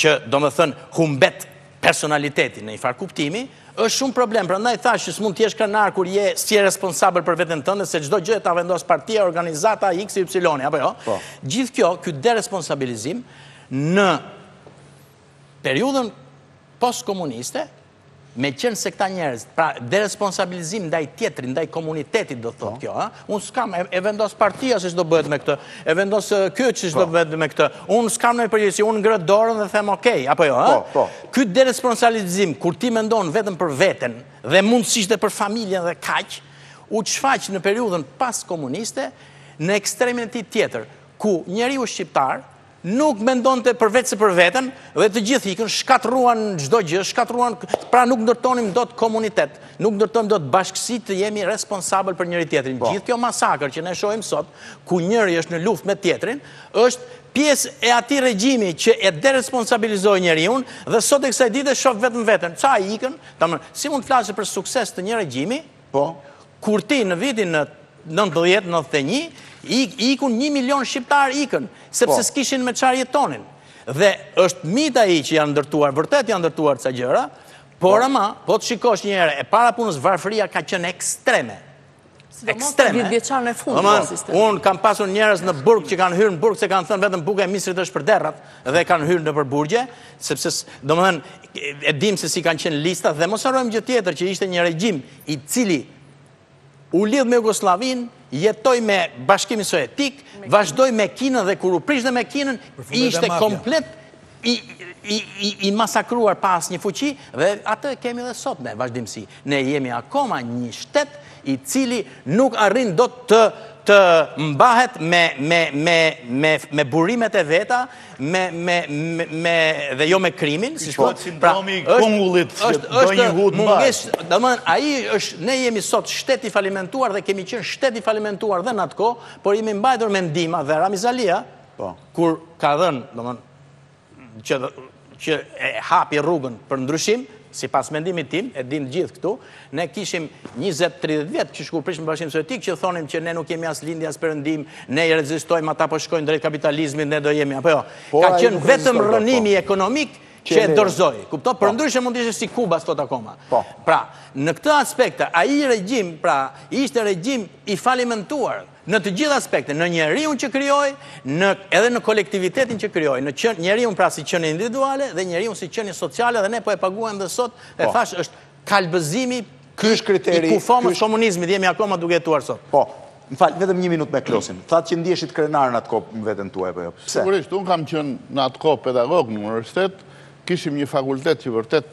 që domethën humbet personalitetin në një farë kuptimi, është shumë problem. Prandaj thash që s'mund të jesh krenar kur je si i responsabël për veten tënde se çdo gjë ta vendos partia, organizata X Y, apo jo? Po. Gjithë kjo, ky deresponsabilizim në periudhën postkomuniste Meqenëse këta njerëzit, pra deresponsabilizim ndaj tjetrit, ndaj komunitetit do thotë po. kjo, ëh. Unë s'kam e vendos partia se ç'do bëhet me këtë, e vendos ky se ç'do po. bëhet me këtë. Unë s'kam ndonjë përgjegjësi, unë ngre dorën dhe them ok, apo jo, ëh. Po, po. Ky deresponsabilizim kur ti mendon vetëm për veten dhe mundësisht edhe për familjen dhe kaq, u shfaq në periudhën pas komuniste në ekstremin e tij tjetër, ku njeriu shqiptar Nuk mendonte përveç se për veten dhe të gjithë ikën, shkatërruan çdo gjë, shkatërruan, pra nuk ndërtonim dot komunitet, nuk ndërtojmë dot bashkësi të jemi responsabël për njëri-tjetrin. Po. Gjithë kjo masakër që ne shohim sot, ku njëri është në luftë me tjetrin, është pjesë e atij regjimi që e deresponsabilizoi njeriun dhe sot e kësaj dite sheh vetëm veten. Ca ai ikën, tamam, si mund të flasësh për sukses të një regjimi, Po. Kur ti në vitin nëntëdhjetë, nëntëdhjetë e një, ikën një milion shqiptarë ikën, sepse po. s'kishin me çfarë jetonin. Dhe është mit ai që janë ndërtuar, vërtet janë ndërtuar ca gjëra, por po. ama, po të shikosh një herë, e para punës varfëria ka qenë ekstreme. Ekstreme. Unë kam pasur njerëz në burg që kanë hyrë në burg se kanë thënë vetëm buka e misrit është për derrat dhe kanë hyrë nëpër burgje. sepse domethënë e dimë se si kanë qenë listat dhe mos harrojmë gjë tjetër që ishte një regjim i cili u lidh me Jugosllavinë, jetoi me Bashkimin Sovjetik, vazhdoi me Kinën dhe kur u prish dhe me Kinën, ishte komplet i, i, i, i masakruar pa asnjë fuqi dhe atë e kemi edhe sot në vazhdimësi. Ne jemi akoma një shtet i cili nuk arrin dot të të mbahet me me me me me burimet e veta, me me me dhe jo me krimin, siç thotë pra, sindromi i kungullit, është është një hut munges, domethënë ai është ne jemi sot shtet i falimentuar dhe kemi qenë shtet i falimentuar dhe në atë kohë, por jemi mbajtur me ndihma dhe Ramiz Alia, po. Kur ka dhënë, domethënë që, që e hapi rrugën për ndryshim, sipas mendimit tim, e dinë të gjithë këtu, ne kishim 20-30 vjet që ç'u prishëm me Bashkimin Sovjetik, që thonim që ne nuk jemi as lindje, as perëndim, ne i rezistojmë, ata po shkojnë drejt kapitalizmit, ne do jemi, apo jo. Po, Ka qenë vetëm po. rrënimi ekonomik që e dorëzoi. Kupto, për po. ndryshe mund të ishte si Kuba sot akoma. Po. Pra, në këtë aspekt, ai regjim, pra, ishte regjim i falimentuar, në të gjitha aspektet, në njeriun që krijoi, në edhe në kolektivitetin që krijoi, në qen, njeriun pra si qenie individuale dhe njeriun si qenie sociale dhe ne po e paguajmë dhe sot, e po. thashë është kalbëzimi Ky është kriteri i kufomës kysh... komunizmit, jemi akoma duke jetuar sot. Po, Më fal, vetëm një minutë me Klosin. Thatë që ndjeshit krenar në atë kohë në veten tuaj apo jo? Pse? Sigurisht, un kam qenë në atë kohë pedagog në universitet, kishim një fakultet që vërtet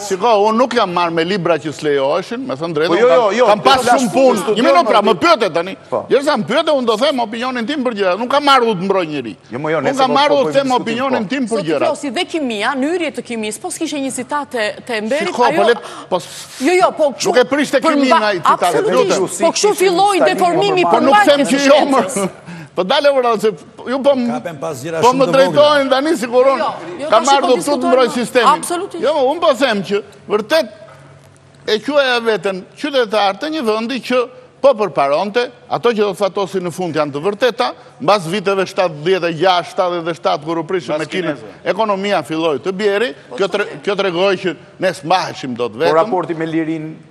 Shiko, unë nuk jam marrë me libra që s'lejoheshin, me thënë drejtë, po jo, jo, jo, kam pas shumë punë, një minutë pra, më pyete tani, po. gjersa më pyete, unë do them opinionin tim për gjëra, nuk kam ardhur të mbroj njeri, jo, jo, unë kam po ardhur të them opinionin tim për gjëra. Sot të dhe kimia, në hyrje të kimisë, po s'kishe një citat të Enverit, Shiko, ajo... Po jo, jo, po këshu... Nuk e prishte kiminë një citat, po kështu filloi deformimi i përmbajtjes së shkencës. Po nuk them që jo, më... Po dale Ju po më po drejtoheni tani sikur unë jo, jo, jo, kam ardhur këtu të mbroj sistemin. Absolutisht. Jo, unë po them që vërtet e quaja veten qytetar të një vendi që po përparonte, ato që thotë Fatosi në fund janë të vërteta, mbas viteve 76, 77, kur u prishëm me Kinën, ekonomia filloi të bjerë, po, kjo tregoi që ne s'mbaheshim dot vetëm. Po raporti me lirinë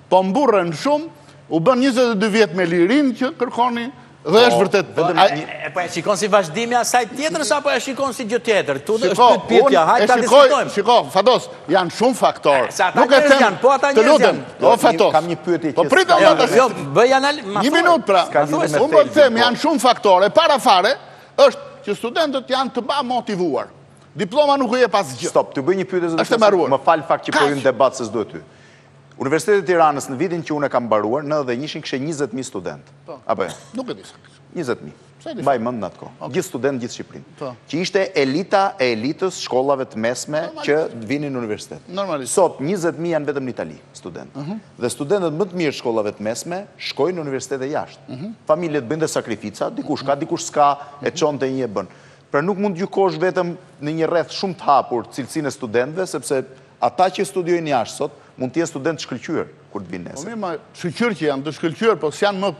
Po mburreni shumë, u bënë 22 vjet me lirinë që kërkoni dhe po, është vërtet. Po, e po e shikon si vazhdim i asaj tjetrës apo e shikon si gjë tjetër. Ktu është pyet pyetja, hajde ta diskutojmë. Shiko, Fatos, janë shumë faktorë. Nuk e them. Po ata njerëz janë. Po Fatos. Kam një pyetje po, që. Po prit ata të. Jo, bëj anal. Një minutë pra. Unë po them, po. janë shumë faktorë. E para fare është që studentët janë të pamotivuar. Diploma nuk u jep asgjë. Stop, të bëj një pyetje zot. Më fal fakt që po hyn debat se s'do ty. Universiteti i Tiranës në vitin që unë e kam mbaruar, 91-shin kishte 20000 studentë. Po. Apo jo? Nuk e di sa. 20000. S'e di. Mbaj mend në atë kohë. Gjithë studentë gjithë Shqipërinë. Po. Që ishte elita e elitës shkollave të mesme që vinin në universitet. Normalisht. Sot 20000 janë vetëm në Itali studentë. Mhm. Dhe studentët më të mirë të shkollave të mesme shkojnë në universitete jashtë. Mhm. Familjet bëjnë dhe sakrifica, dikush ka, dikush s'ka, e mhm. çon te një e bën. Pra nuk mund të gjykosh vetëm në një rreth shumë të hapur cilësinë e studentëve, sepse Ata që studiojnë jashtë sot, mund të jenë studentë të shkëlqyer kur të vijnë nesër. Po mirë, ma shkëlqyer që janë, të shkëlqyer, po s'janë më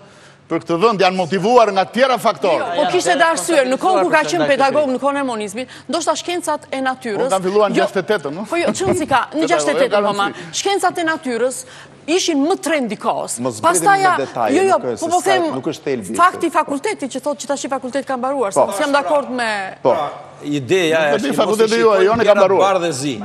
për këtë vend, janë motivuar nga të tjera faktorë. Jo, po kishte dhe arsye, në kohën kur ka qenë pedagog, në kohën e monizmit, ndoshta shkencat e natyrës. Unë kam filluar në 68-ën, jo? Po jo, çon si ka, në 68-ën po pra. Shkencat e natyrës, ishin më trend i kohës. Mos zbresim në detaj, jo, jo, nuk është po them, nuk është thelbi. Fakti fakulteti që thotë që ta dish ç'fakultet kam mbaruar, se po. mos jam dakord me... Po, ideja e është që mos i shikojmë jo, gjërat bardhë dhe zi.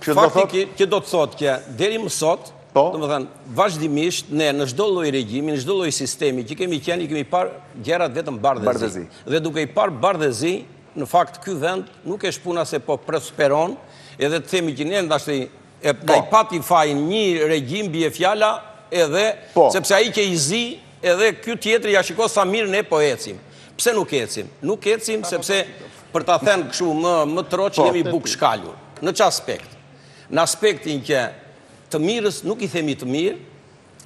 Fakti që do të thotë kja, deri më sot, po. domethënë, vazhdimisht, ne në çdo lloj regjimi, në çdo lloj sistemi, që kemi qenë, i kemi parë gjërat vetëm bardhë dhe zi. Dhe duke i parë bardhë dhe zi, në fakt, ky vend nuk është puna se po prosperon, edhe të themi që ne ndashtë E po. i pati fajin një regjim bie fjala edhe po. sepse ai qe i zi edhe ky tjetri ja shiko sa mirë ne po ecim. Pse nuk ecim? Nuk ecim sepse për ta thënë kështu më më troç po. jemi bukëshkalur. Në ç'aspekt? Në aspektin që të mirës nuk i themi të mirë,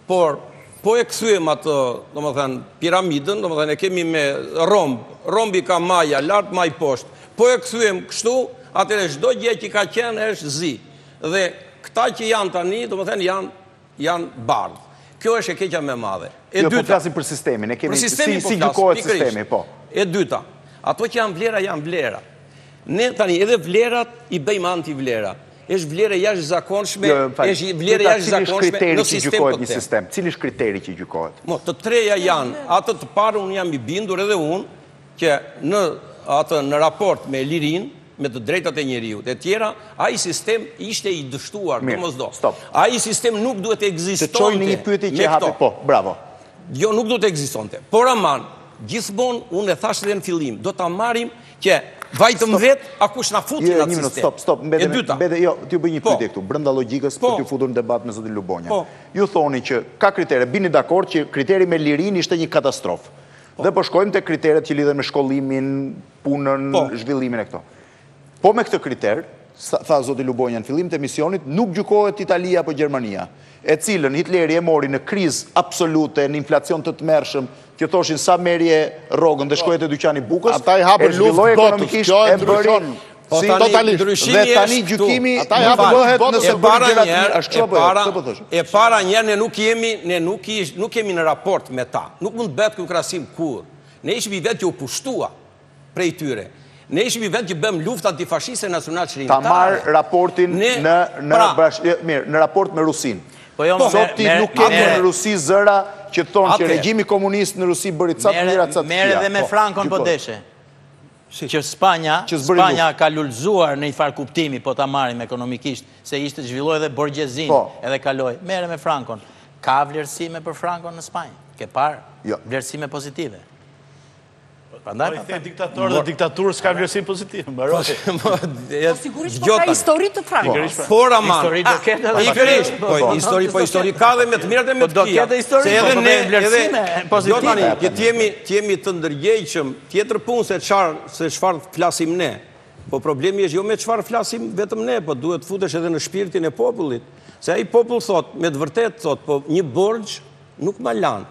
Por, po e kthyem atë, domethënë, piramidën, domethënë e kemi me romb, rombi ka maja lart, majë poshtë. Po e kthyem kështu, atëherë çdo gjë që ka qenë është zi. Dhe këta që janë tani, domethënë janë janë bardhë. Kjo është e keqja më e madhe. E dyta. Jo, po flasim për sistemin, e kemi për sistemin, si, si po gjykohet sistemi, po. E dyta. Ato që janë vlera janë vlera. Ne tani edhe vlerat i bëjmë antivlera. Është vlerë e jashtëzakonshme, është vlerë e jashtëzakonshme në sistem për atë sistem. Cili është kriteri që gjykohet? Mo, të treja janë, atë të parë unë jam i bindur edhe unë, që në, atë, në raport me lirinë, me të drejtat e njeriut, e tjera, ai sistem ishte i dështuar, medoemos. Ai sistem nuk duhet të ekzistonte. Të qojnë një pyti që hapi, po, bravo. Jo, nuk duhet të ekzistonte. Por aman, gjithmonë, unë e thashë dhe në fillim, do ta marrim Qe, vajtëm vetë, a kush na futi jo, jo, në atë sistem? Stop, stop, mbete me, mbete, jo, t'ju bëj një po. pyetje këtu, brenda logjikës për po. t'ju futur në debat me zotin Lubonja. Po. Ju thoni që ka kritere, bini dakord që kriteri me lirinë ishte një katastrofë. Dhe po shkojmë te kriteret që lidhen me shkollimin, punën, zhvillimin e këto. Po me këtë kriter, tha zoti Lubonja në fillim të emisionit, nuk gjykohet Italia apo Gjermania, e cilën Hitleri e mori në krizë absolute, në inflacion të tmerrshëm, që thoshin sa merrje rrogën dhe shkoje te dyqani i bukës, e zhvilloi ekonomikisht, e bëri Po tani totalisht. Dhe tani gjykimi ata ja bëhet nëse bëra një herë është çfarë para. Po thosh. E para një herë ne nuk jemi ne nuk ish nuk kemi në raport me ta. Nuk mund të bëhet ky krahasim kurrë. Ne ishim një vend që u pushtua. prej tyre. Ne ishim një vend që bëmë luftë antifashiste nacionalçlirimtare. Ta marr raportin në pra- bashkë, mirë, në raport me Rusinë. Po jo, po, Sot ti nuk ke në Rusi zëra që të thonë që regjimi komunist në Rusi bëri ca të mira, ca të këqija. Merre dhe me po, Frankon po deshe. Që Spanja, Spanja ka lulëzuar në njëfarë kuptimi, po ta marrim ekonomikisht, se ishte zhvilloi edhe borgjezinë, po. edhe kaloi. Merre me Frankon. Ka vlerësime për Frankon në Spanjë? Ke parë? Jo. Vlerësime pozitive. Prandaj i the diktator dhe diktaturë s'ka vlerësim pozitiv. Mbaroi. Po, po sigurisht po ka histori të Frankos. Sigurisht. Po, Por ama. Histori do ah, ketë edhe sigurisht. Po, po histori po histori ka dhe me të mirat e me të këqija. Do ketë histori edhe po, ne vlerësime pozitive. Jo tani, të jemi të jemi të ndërgjegjshëm. Tjetër punë se çfarë se çfarë flasim ne. Po problemi është jo me çfarë flasim vetëm ne, po duhet të futesh edhe në shpirtin e popullit. Se ai popull thotë, me të vërtetë thotë, po një borxh nuk ma lanë.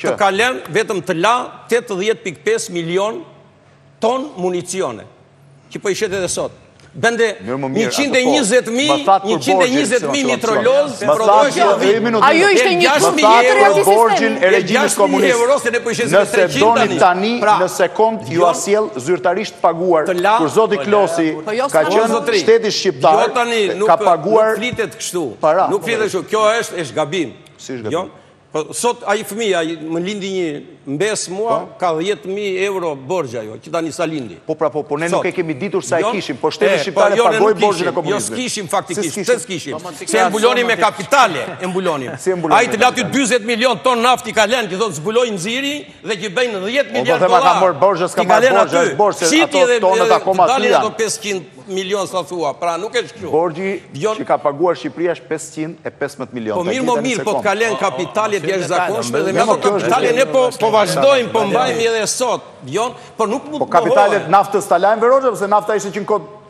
që ka lënë vetëm të la tetëdhjetë pikë pesë milionë ton municione, që po i shet edhe sot. Bënte Mirë më mirë, atë po, më thatë për borxhin, se më shumë të shumë. Më thatë që dhe i minutë, ajo ishte një të shumë jetë për borxhin e regjimit komunist. Nëse doni tani, pra, nëse kont ju a sjell zyrtarisht paguar, kur Zoti Klosi po jo, ka qënë shteti shqiptar, jo, ka paguar para. Nuk flitet kështu, kjo është gabim. Si është gabim? Jo? Po sot ai fëmijë, ai më lindi një mbesë mua, po. ka 10000 euro borxh ajo, që tani sa lindi. Po pra po, po ne nuk e kemi ditur sa e jo, kishim, po shteti po, shqiptar jo, pagoi borxhin e jo, komunizmit. Jo kishim faktikisht, pse s'kishim? Po, se e mbulonim me kapitale, e mbulonim. Ai të la ty 20 milion ton naftë të ka lënë, që thotë zbuloi nxori dhe që bëjnë 10 miliard dollarë. Po do të them ka marrë borxh, s'ka marrë borxh, është borxh se ato tonat akoma të janë. milion sa thua, pra nuk është kështu. Borxhi që ka paguar Shqipëria është 515 milion. Po mirë, po mirë, po të ka lënë kapitale të jashtëzakonshme dhe me ato kapitale ne po, po vazhdojmë, po mbajmë edhe sot, Bjon, po nuk mund po të Po kapitalet e naftës t'i la Enver Hoxha, po se nafta ishte që në kohë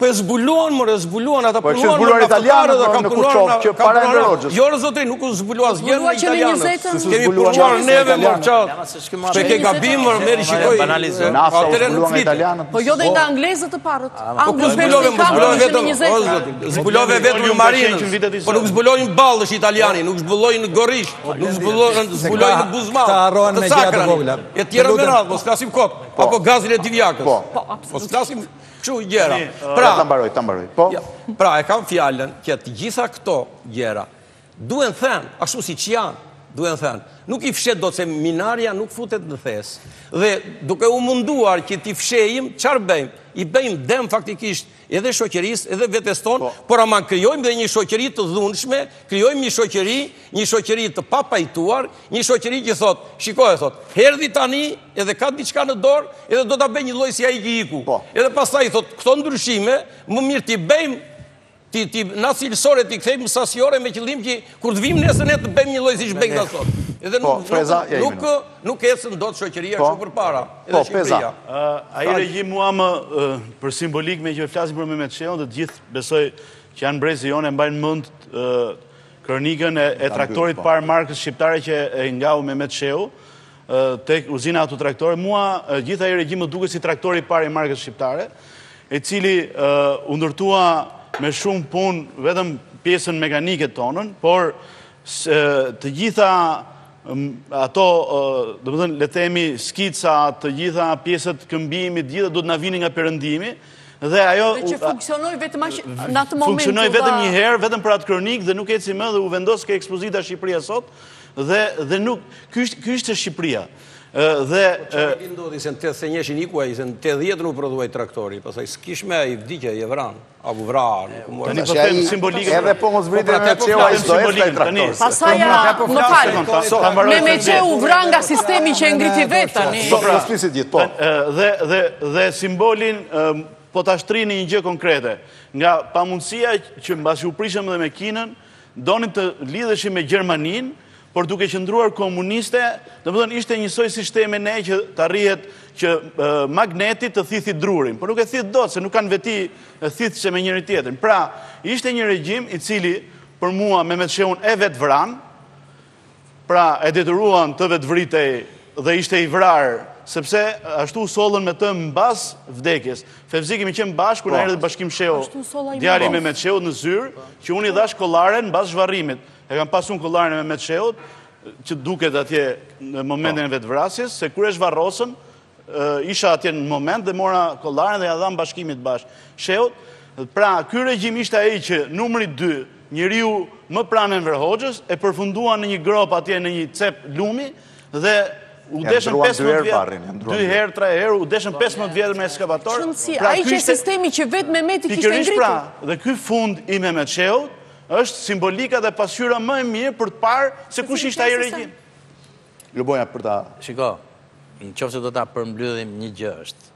Po e zbuluan, more zbuluan, ata po punuan me naftëtarë dhe kanë punuar në që para Enver Hoxhës. Jo, zotri, nuk u zbulua asgjë në Itali. Kemi punuar neve mor çfarë. Se ke gabim, more, merri shikoji... Nafta u zbulua nga italianët... Po jo dhe nga anglezët të parët. Po ku zbuluan, mo zbuluan vetëm... Zbuluan vetëm në Marinëz. Po nuk zbuloi në Ballsh italiani, nuk zbuloi në Gorisht, nuk zbuloi në Buzmadh, te Cakrani, e tjera me radhë, mos flasim kot, po. apo gazin e Divjakës. Po, po, mos flasim këto gjëra. Pra, pra, e kam fjalën që të gjitha këto gjëra, Duhen thënë, ashtu siç janë, duhen thënë. Nuk i fsheh dot se minarja nuk futet në thes. Dhe duke u munduar që t'i fshehim, çfarë bëjmë? I bëjmë dëm faktikisht edhe shoqërisë, edhe vetes tonë, po. por ama krijojmë dhe një shoqëri të dhunshme, krijojmë një shoqëri, një shoqëri të papajtuar, një shoqëri që thotë, shikoje thotë, erdhi tani edhe ka diçka në dorë, edhe do ta bëjë njëlloj si ai që iku. Po. Edhe pastaj thotë, këto ndryshime, më mirë t'i bëjmë T'i t'i nga cilësore t'i kthejmë sasiore me qëllim që kur të vijmë nesër ne të bëjmë njëlloj siç bëjnë këta sot. Edhe po, nuk nuk nuk, nuk ecën dot shoqëria po, kështu përpara. Po, edhe po, Shqipëria. Ai regjim mua për simbolikë meqë flasim për Mehmet Shehun dhe të gjithë besoj që janë brezi jonë e mbajnë mend kronikën e, e traktorit të parë të markës shqiptare që e ngau Mehmet Shehu tek uzina e autotraktorëve. Mua gjithë ai regjim më duket si traktori i parë i markës shqiptare, i cili u ndërtua me shumë punë vetëm pjesën mekanike tonën, por të gjitha ato, domethënë, le të themi skica, të gjitha pjesët e këmbimit, të gjitha duhet të na vinin nga perëndimi dhe ajo dhe që funksionoi vetëm në atë moment funksionoi vetëm një herë, vetëm për atë kronikë dhe nuk eci më dhe u vendos ke ekspozita Shqipëria sot. Dhe, dhe nuk, ky ishte, ky ishte Shqipëria. Ë dhe po çfarë di ndodhi se në 81-shin iku ai, se në 80 nuk u prodhua traktori, pastaj s'kish më ai vdiq, ja i vranë, apo u vra, nuk mora. Tani po them simbolikën. Edhe po mos vritej po, pra, Mehmet Shehu ai s'do të traktor. Pastaj ja, po më fal. Mehmet Shehu u vra nga sistemi që e ngriti vetë tani. Po pra, spisit gjithë, po. Dhe dhe dhe simbolin po ta shtrij në një gjë konkrete, nga pamundësia që mbasi u prishëm edhe me Kinën, Donin të lidheshin me Gjermaninë, por duke qëndruar komuniste, domethënë ishte njësoj siç themi ne që të arrihet që magneti të thithi drurin, por nuk e thith dot se nuk kanë veti thithëse me njëri-tjetrin. Pra, ishte një regjim i cili për mua Mehmet Shehun e vetë vranë, Pra, e detyruan të vetëvritej dhe ishte i vrarë, sepse ashtu u sollën me të mbas vdekjes. Fevzi kemi qenë bashkë kur na erdhi Bashkim Shehu, djali i Mehmet Shehut në zyrë, që unë i dhash kollaren mbas zhvarrimit. E kam pas unë kollaren e Mehmet Shehut, që duket atje në momentin e vetëvrasjes, se kur e zhvarrosën, Isha atje në moment dhe mora kollaren dhe ia dhamë Bashkimit bashkë. Shehut, pra, ky regjim ishte ai që numri 2, njeriu më pranë Enver Hoxhës, e përfunduan në një gropë atje në një cep lumi dhe u deshën 15 vjet, dy herë, tre herë, u deshën 15 vjet me eskavator. Pra, ai që sistemi që vetë Mehmeti kishte ngritur. Pikërisht pra, dhe ky fund i Mehmet Shehut është simbolika dhe pasqyra më e mirë për të parë se kush ishte ai regjim. Lubonja për ta. Shiko, në qoftë se do ta përmbledhim një gjë është,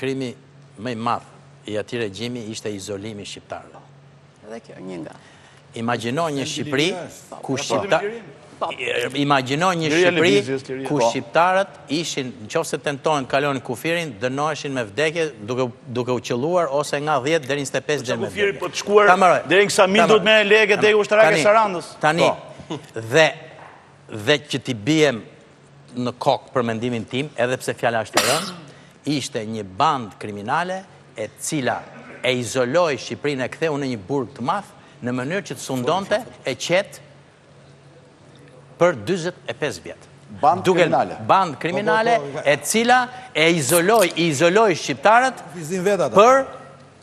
krimi më i madh i atij regjimi ishte izolimi i shqiptarëve. Edhe kjo, një nga. Imagjino një Shqipëri ku shqiptarët imagjino një Shqipëri ku shqiptarët ishin, në qoftë se tentonin të kalonin kufirin, dënoheshin me vdekje duke duke u qëlluar ose nga 10 deri në 25 deri me vdekje. Për të shkuar deri në Ksamil duhet merrje leje te dega ushtarake e Sarandës. Tani, dhe Dhe që t'i biem në kokë për mendimin tim, edhe pse fjala është e rëndë, ishte një bandë kriminale e cila e izoloi Shqipërinë e ktheu në një burg të madh në mënyrë që të sundonte e qetë për dyzet e pesë vjet. Bandë kriminale. Bandë kriminale e cila e izoloi, i izoloi shqiptarët për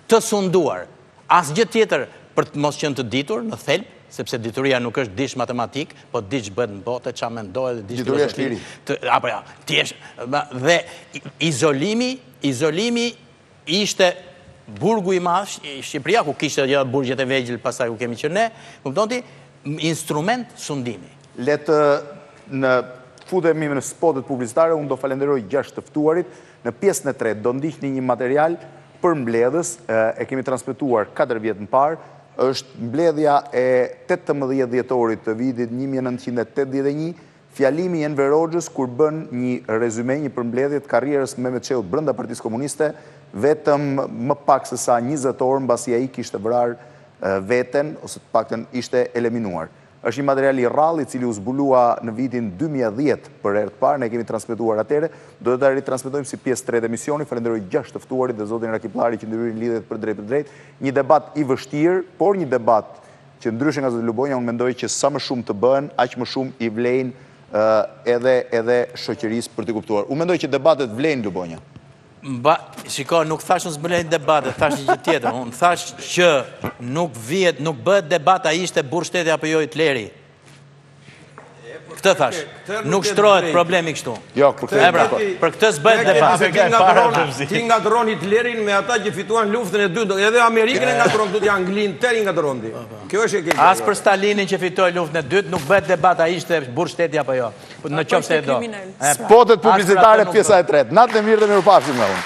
Të sunduar. Asgjë tjetër për të mos qenë të ditur në thelb, sepse dituria nuk është të dish matematikë, po të dish ç'bëhet në botë, ça mendohet dhe dish filozofi. Dituria është liri. Apo jo. Ti je dhe izolimi, izolimi ishte burgu i madh, Shqipëria ku kishte të gjitha burgjet e vegjël pastaj ku kemi qenë ne, kupton ti, instrument sundimi. Le të futemi në spotet publicitare, unë do falenderoj gjashtë të ftuarit, Në pjesën e tretë do ndiqni një material përmbledhës, e kemi transmetuar katër vjet më parë, është mbledhja e tetëmbëdhjetë dhjetorit të vitit një mijë e nëntëqind e tetëdhjetë e një, fjalimi i Enver Hoxhës kur bën një rezume, një përmbledhje të karrierës së Mehmet Shehut brenda Partisë Komuniste, vetëm më pak se sa njëzet orë mbasi ai kishte vrarë veten ose të paktën ishte eliminuar. Është një material i rrallë i cili u zbulua në vitin dy mijë e dhjetë për herë të parë, ne e kemi transmetuar atëherë, do ta ritransmetojmë si pjesë e tretë e emisionit, falenderoj gjashtë të ftuarit dhe zotin Rakip Llari që ndërhyri në lidhje të drejtpërdrejtë, një debat i vështirë, por një debat që ndryshe nga zoti Lubonja unë mendoj që sa më shumë të bëhen, aq më shumë i vlejnë edhe edhe shoqërisë për t'i kuptuar. Unë mendoj që debatet vlejnë Lubonja. Mba, shiko, nuk thash unë s'vlejnë debatet, thash një gjë tjetër, unë thash që nuk vjet, nuk bëhet debat a ishte burrë shteti apo jo Hitleri. Këtë thash, nuk shtrohet problemi kështu. Jo, për këtë pra, debate. Për këtë s'bëhet debat. Ti ngatërron Hitlerin me ata që fituan luftën e dytë, edhe Amerikën e ngatërron këtu, Anglinë, të tëra i ngatërron ti. Kjo është e keqe. As për Stalinin që fitoi luftën e dytë, nuk bëhet debat a ishte burrë shteti apo jo. Në qofë se e do. Spotet publicitare pjesa e tretë. Natën e mirë dhe mirupafshim nga unë.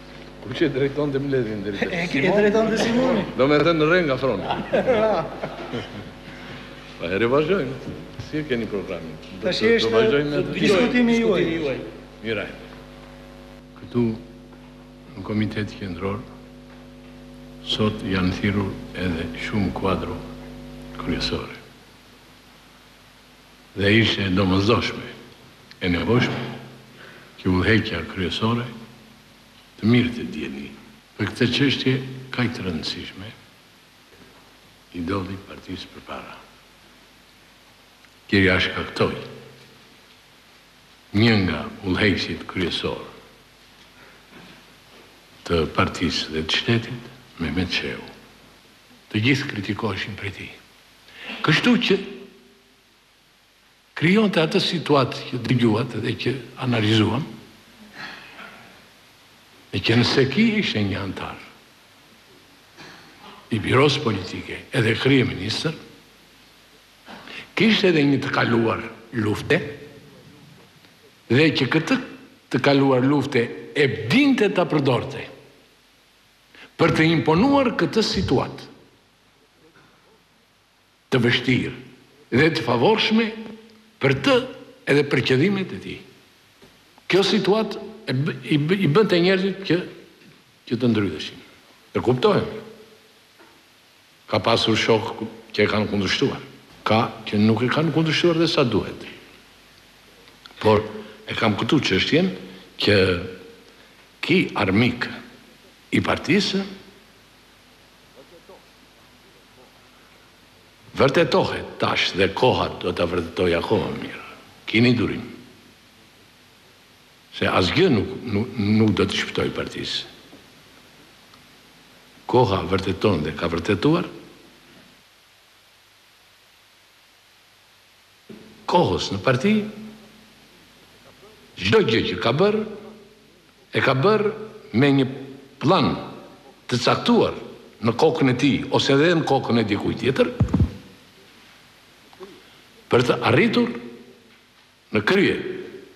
Kush e drejtonte mbledhjen deri të së E drejtonte Simoni. Domethënë re nga froni. Pa herë vazhdojmë. Si e keni programin? Do të vazhdojmë me diskutimin juaj. Mirë. Këtu në komitet qendror sot janë thirrur edhe shumë kuadro kryesore. dhe ishte e domosdoshme e nevojshme që udhëheqja kryesore të mirte dijeni për këtë çështje kaq të rëndësishme që i doli partisë përpara. Që ia shkaktoi një nga udhëheqësit kryesorë të partisë dhe të shtetit, Mehmet Shehu. Të gjithë kritikoheshin prej tij. Kështu që krijonte atë situatë që dëgjuat dhe që analizuam, me qenë se ky ishte një anëtar i byrosë politike edhe kryeministër, kishte edhe një të kaluar lufte dhe që këtë të kaluar lufte e dinte ta përdorte për të imponuar këtë situatë. të vështirë dhe të favorshme për të edhe për qëllimet e tij. Kjo situatë i bënte njerëzit që që të ndrydheshin. E kuptohet. Ka pasur shokë që e kanë kundërshtuar. Ka që nuk e kanë kundërshtuar dhe sa duhet. Por e kam këtu çështjen që ky armik i partisë Vërtetohet tash dhe koha do ta vërtetojë akoma më mirë. Kini durim. Se asgjë nuk nuk do t'i shpëtojë partisë. Koha vërteton dhe ka vërtetuar. kohës në parti, çdo gjë që ka bërë, e ka bërë me një plan të caktuar në kokën e tij ose edhe në kokën e dikujt tjetër, për të arritur në krye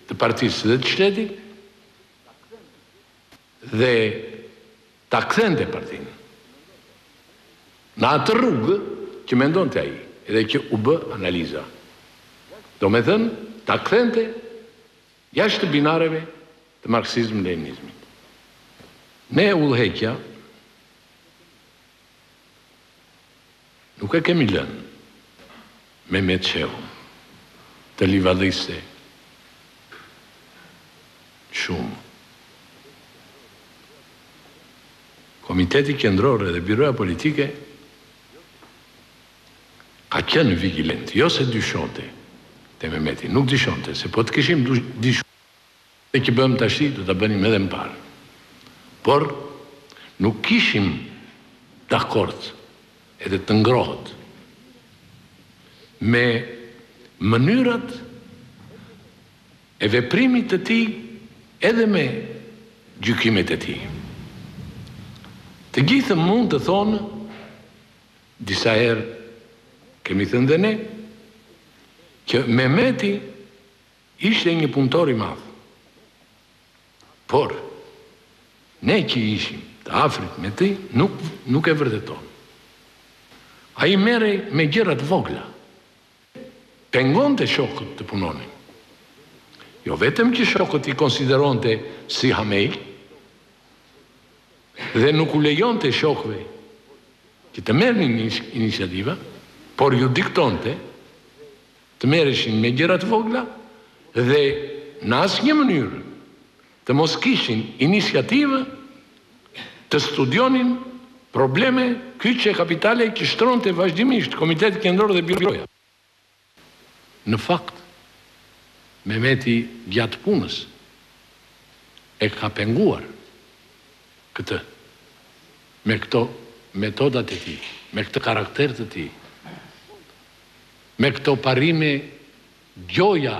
të partisë dhe të shtetit, dhe Ta kthente partinë në atë rrugë që mendonte ai dhe që u bë analiza. Domethënë, ta kthente jashtë binareve të marksizm-leninizmit. Ne udhëheqja Nuk e kemi lënë Mehmet Shehun të livadhiste shumë. Komiteti Qendror edhe Byroja Politike ka qenë vigjilent, jo se dyshonte te Mehmeti, nuk dyshonte, se po të kishim dyshuar, Atë që bëmë tashi do ta bënim edhe më parë. Por nuk ishim dakord edhe të ngrohët me mënyrat e veprimit të tij edhe me gjykimet e tij. Të gjithë mund të thonë disa herë kemi thënë dhe ne që Mehmeti Ishte një punëtor i madh. Por, ne që ishim të afrit me të, nuk, nuk e vërtetojmë. Ai merrej me gjëra të vogla. Pengonte shokët të punonin. Jo vetëm që shokët i konsideronte si hamej, dhe nuk u lejonte shokëve që të merrnin iniciativa, por ju diktonte, të merreshin me gjëra të vogla dhe në asnjë mënyrë të mos kishin iniciativë të studionin probleme kyçe kapitale që shtronte vazhdimisht Komiteti Qendror dhe Byroja. Në fakt, Mehmeti gjatë punës e ka penguar këtë me këto metodat e tij, me këtë karakter të tij. Me këto parime gjoja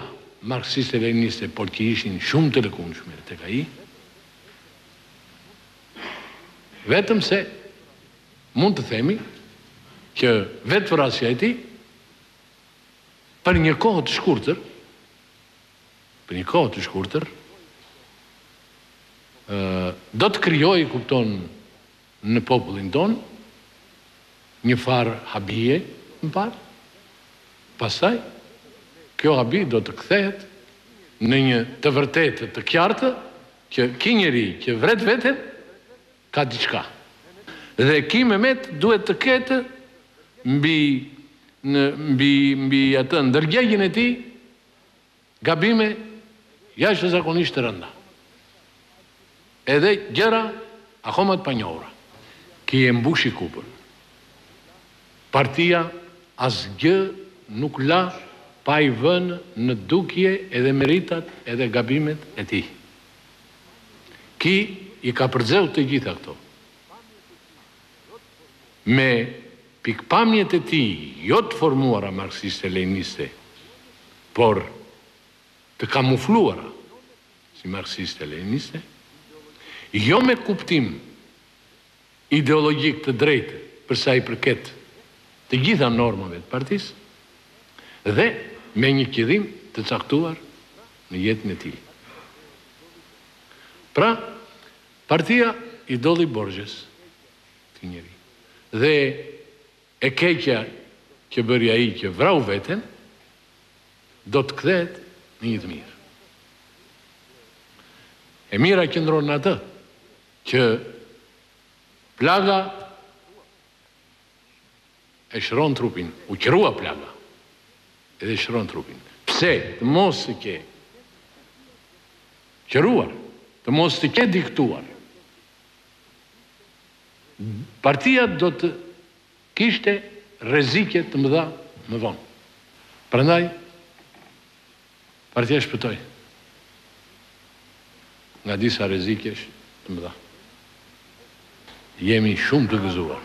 marksiste-leniniste, por që ishin shumë të lëkundshme tek ai, vetëm se mund të themi që vetëvrasja e tij për një kohë të shkurtër, për një kohë të shkurtër, do të krijojë, kupton, në popullin tonë, një farë habie më parë, pastaj kjo habi do të kthehet në një të vërtetë të kjartë që ki njeri që vret veten ka diçka dhe ki Mehmet duhet të ketë mbi mbi atë ndërgjegjen e tij Gabime jashtëzakonisht të rënda. Edhe gjëra akoma të panjohura. Ki e mbushi kupën. Partia asgjë nuk la pa i vënë në dukje edhe meritat edhe gabimet e tij. Ki i ka përzier të gjitha këto. me pikëpamjet e tij jo të formuara marksiste-leniniste, por të kamufluara si marksiste-leniniste, jo me kuptim ideologjik të drejtë për sa i përket të gjitha normave të partisë dhe me një qëllim të caktuar në jetën e tij. Pra, Partia i doli borxhes këtij njeriu. Dhe e keqja që bëri ai që vrau veten, do të kthehet në një të mirë. E mira qëndron në atë që plaga e shëron trupin, u qërua plaga, edhe shëron trupin. Pse të mos të qe qëruar, të mos të qe diktuar, Partia do të kishte rreziqe të mëdha më vonë. Prandaj partia shpëtoi nga disa rreziqesh të mëdha. Jemi shumë të gëzuar.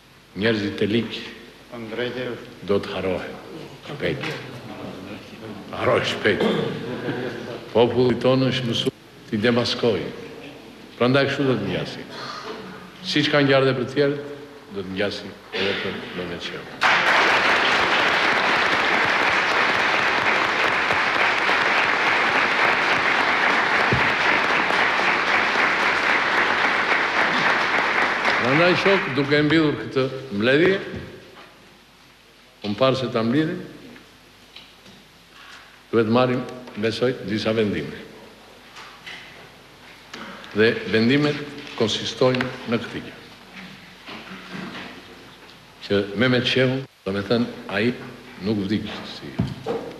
Njerëzit e ligj do të harrohen shpejt. Harrohen shpejt. Populli tonë është mësu t'i demaskojë. Prandaj kështu do të ngjasi. Siç ka ngjarë dhe për të tjerët, do të ngjasi edhe për Mehmet Shehun. Prandaj shokë, Duke e mbyllur këtë mbledhje, unë para se ta mbyllim, duhet të marrim, besoj, disa vendime. Dhe vendimet konsistojnë në këtë gjë. Që Mehmet Shehun, Domethënë ai nuk vdiq si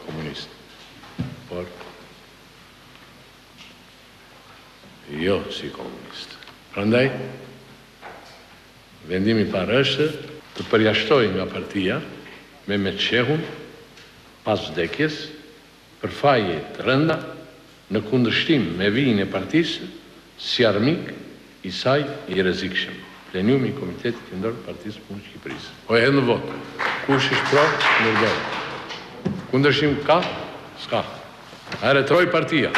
komunist, por jo si komunist. Prandaj vendimi i parë është të përjashtojë nga partia, Mehmet Shehun, pas vdekjes, për faje të rënda, në kundërshtim me vijën e partisë, si armik i saj i rrezikshëm. Pleniumi i Komitetit Qendror të Partisë Punës të Shqipërisë. Po e hedh në votë. Kush është pro, ngrerë dorën. Kundërshtim ka? S'ka. Atëherë rroftë partia.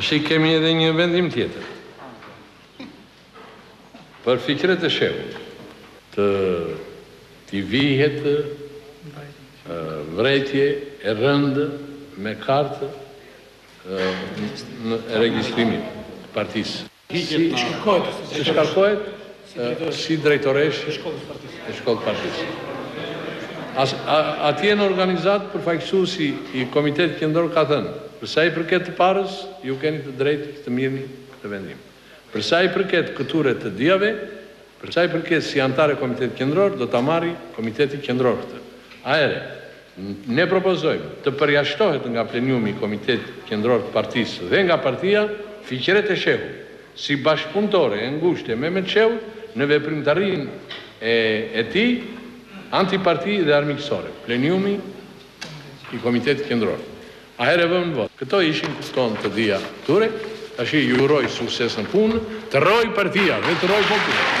Tashi kemi edhe një vendim tjetër. Për Fiqrete Shehun, të t'i vihet vrejtje e rëndë në kartën e regjistrimit të partisë. Të shkarkohet, shkarkohet si drejtoreshë e shkollës të partisë. Atje në organizatë përfaqësuesi i Komitetit Qendror ka thënë, Për sa i përket të parës, ju keni të drejtë të mirni këtë vendim. Për sa i përket këture të dyave, Për sa i përket si anëtare Komiteti Qendror, do ta marri Komiteti Qendror këtë. Aere, ne propozojmë të përjashtohet nga pleniumi i Komitet Qendror të Partisë dhe nga Partia, Fiqrete Shehu, si bashkëpunëtore e ngushtë e Mehmet Shehut në veprimtarinë e tij antiparti dhe armiqësore. Pleniumi i Komitetit Qendror Aherë e vëmë në votë. Këto ishin kupton të dhia ture tashi ju uroj sukses në punë të rrojë partia dhe të rrojë populli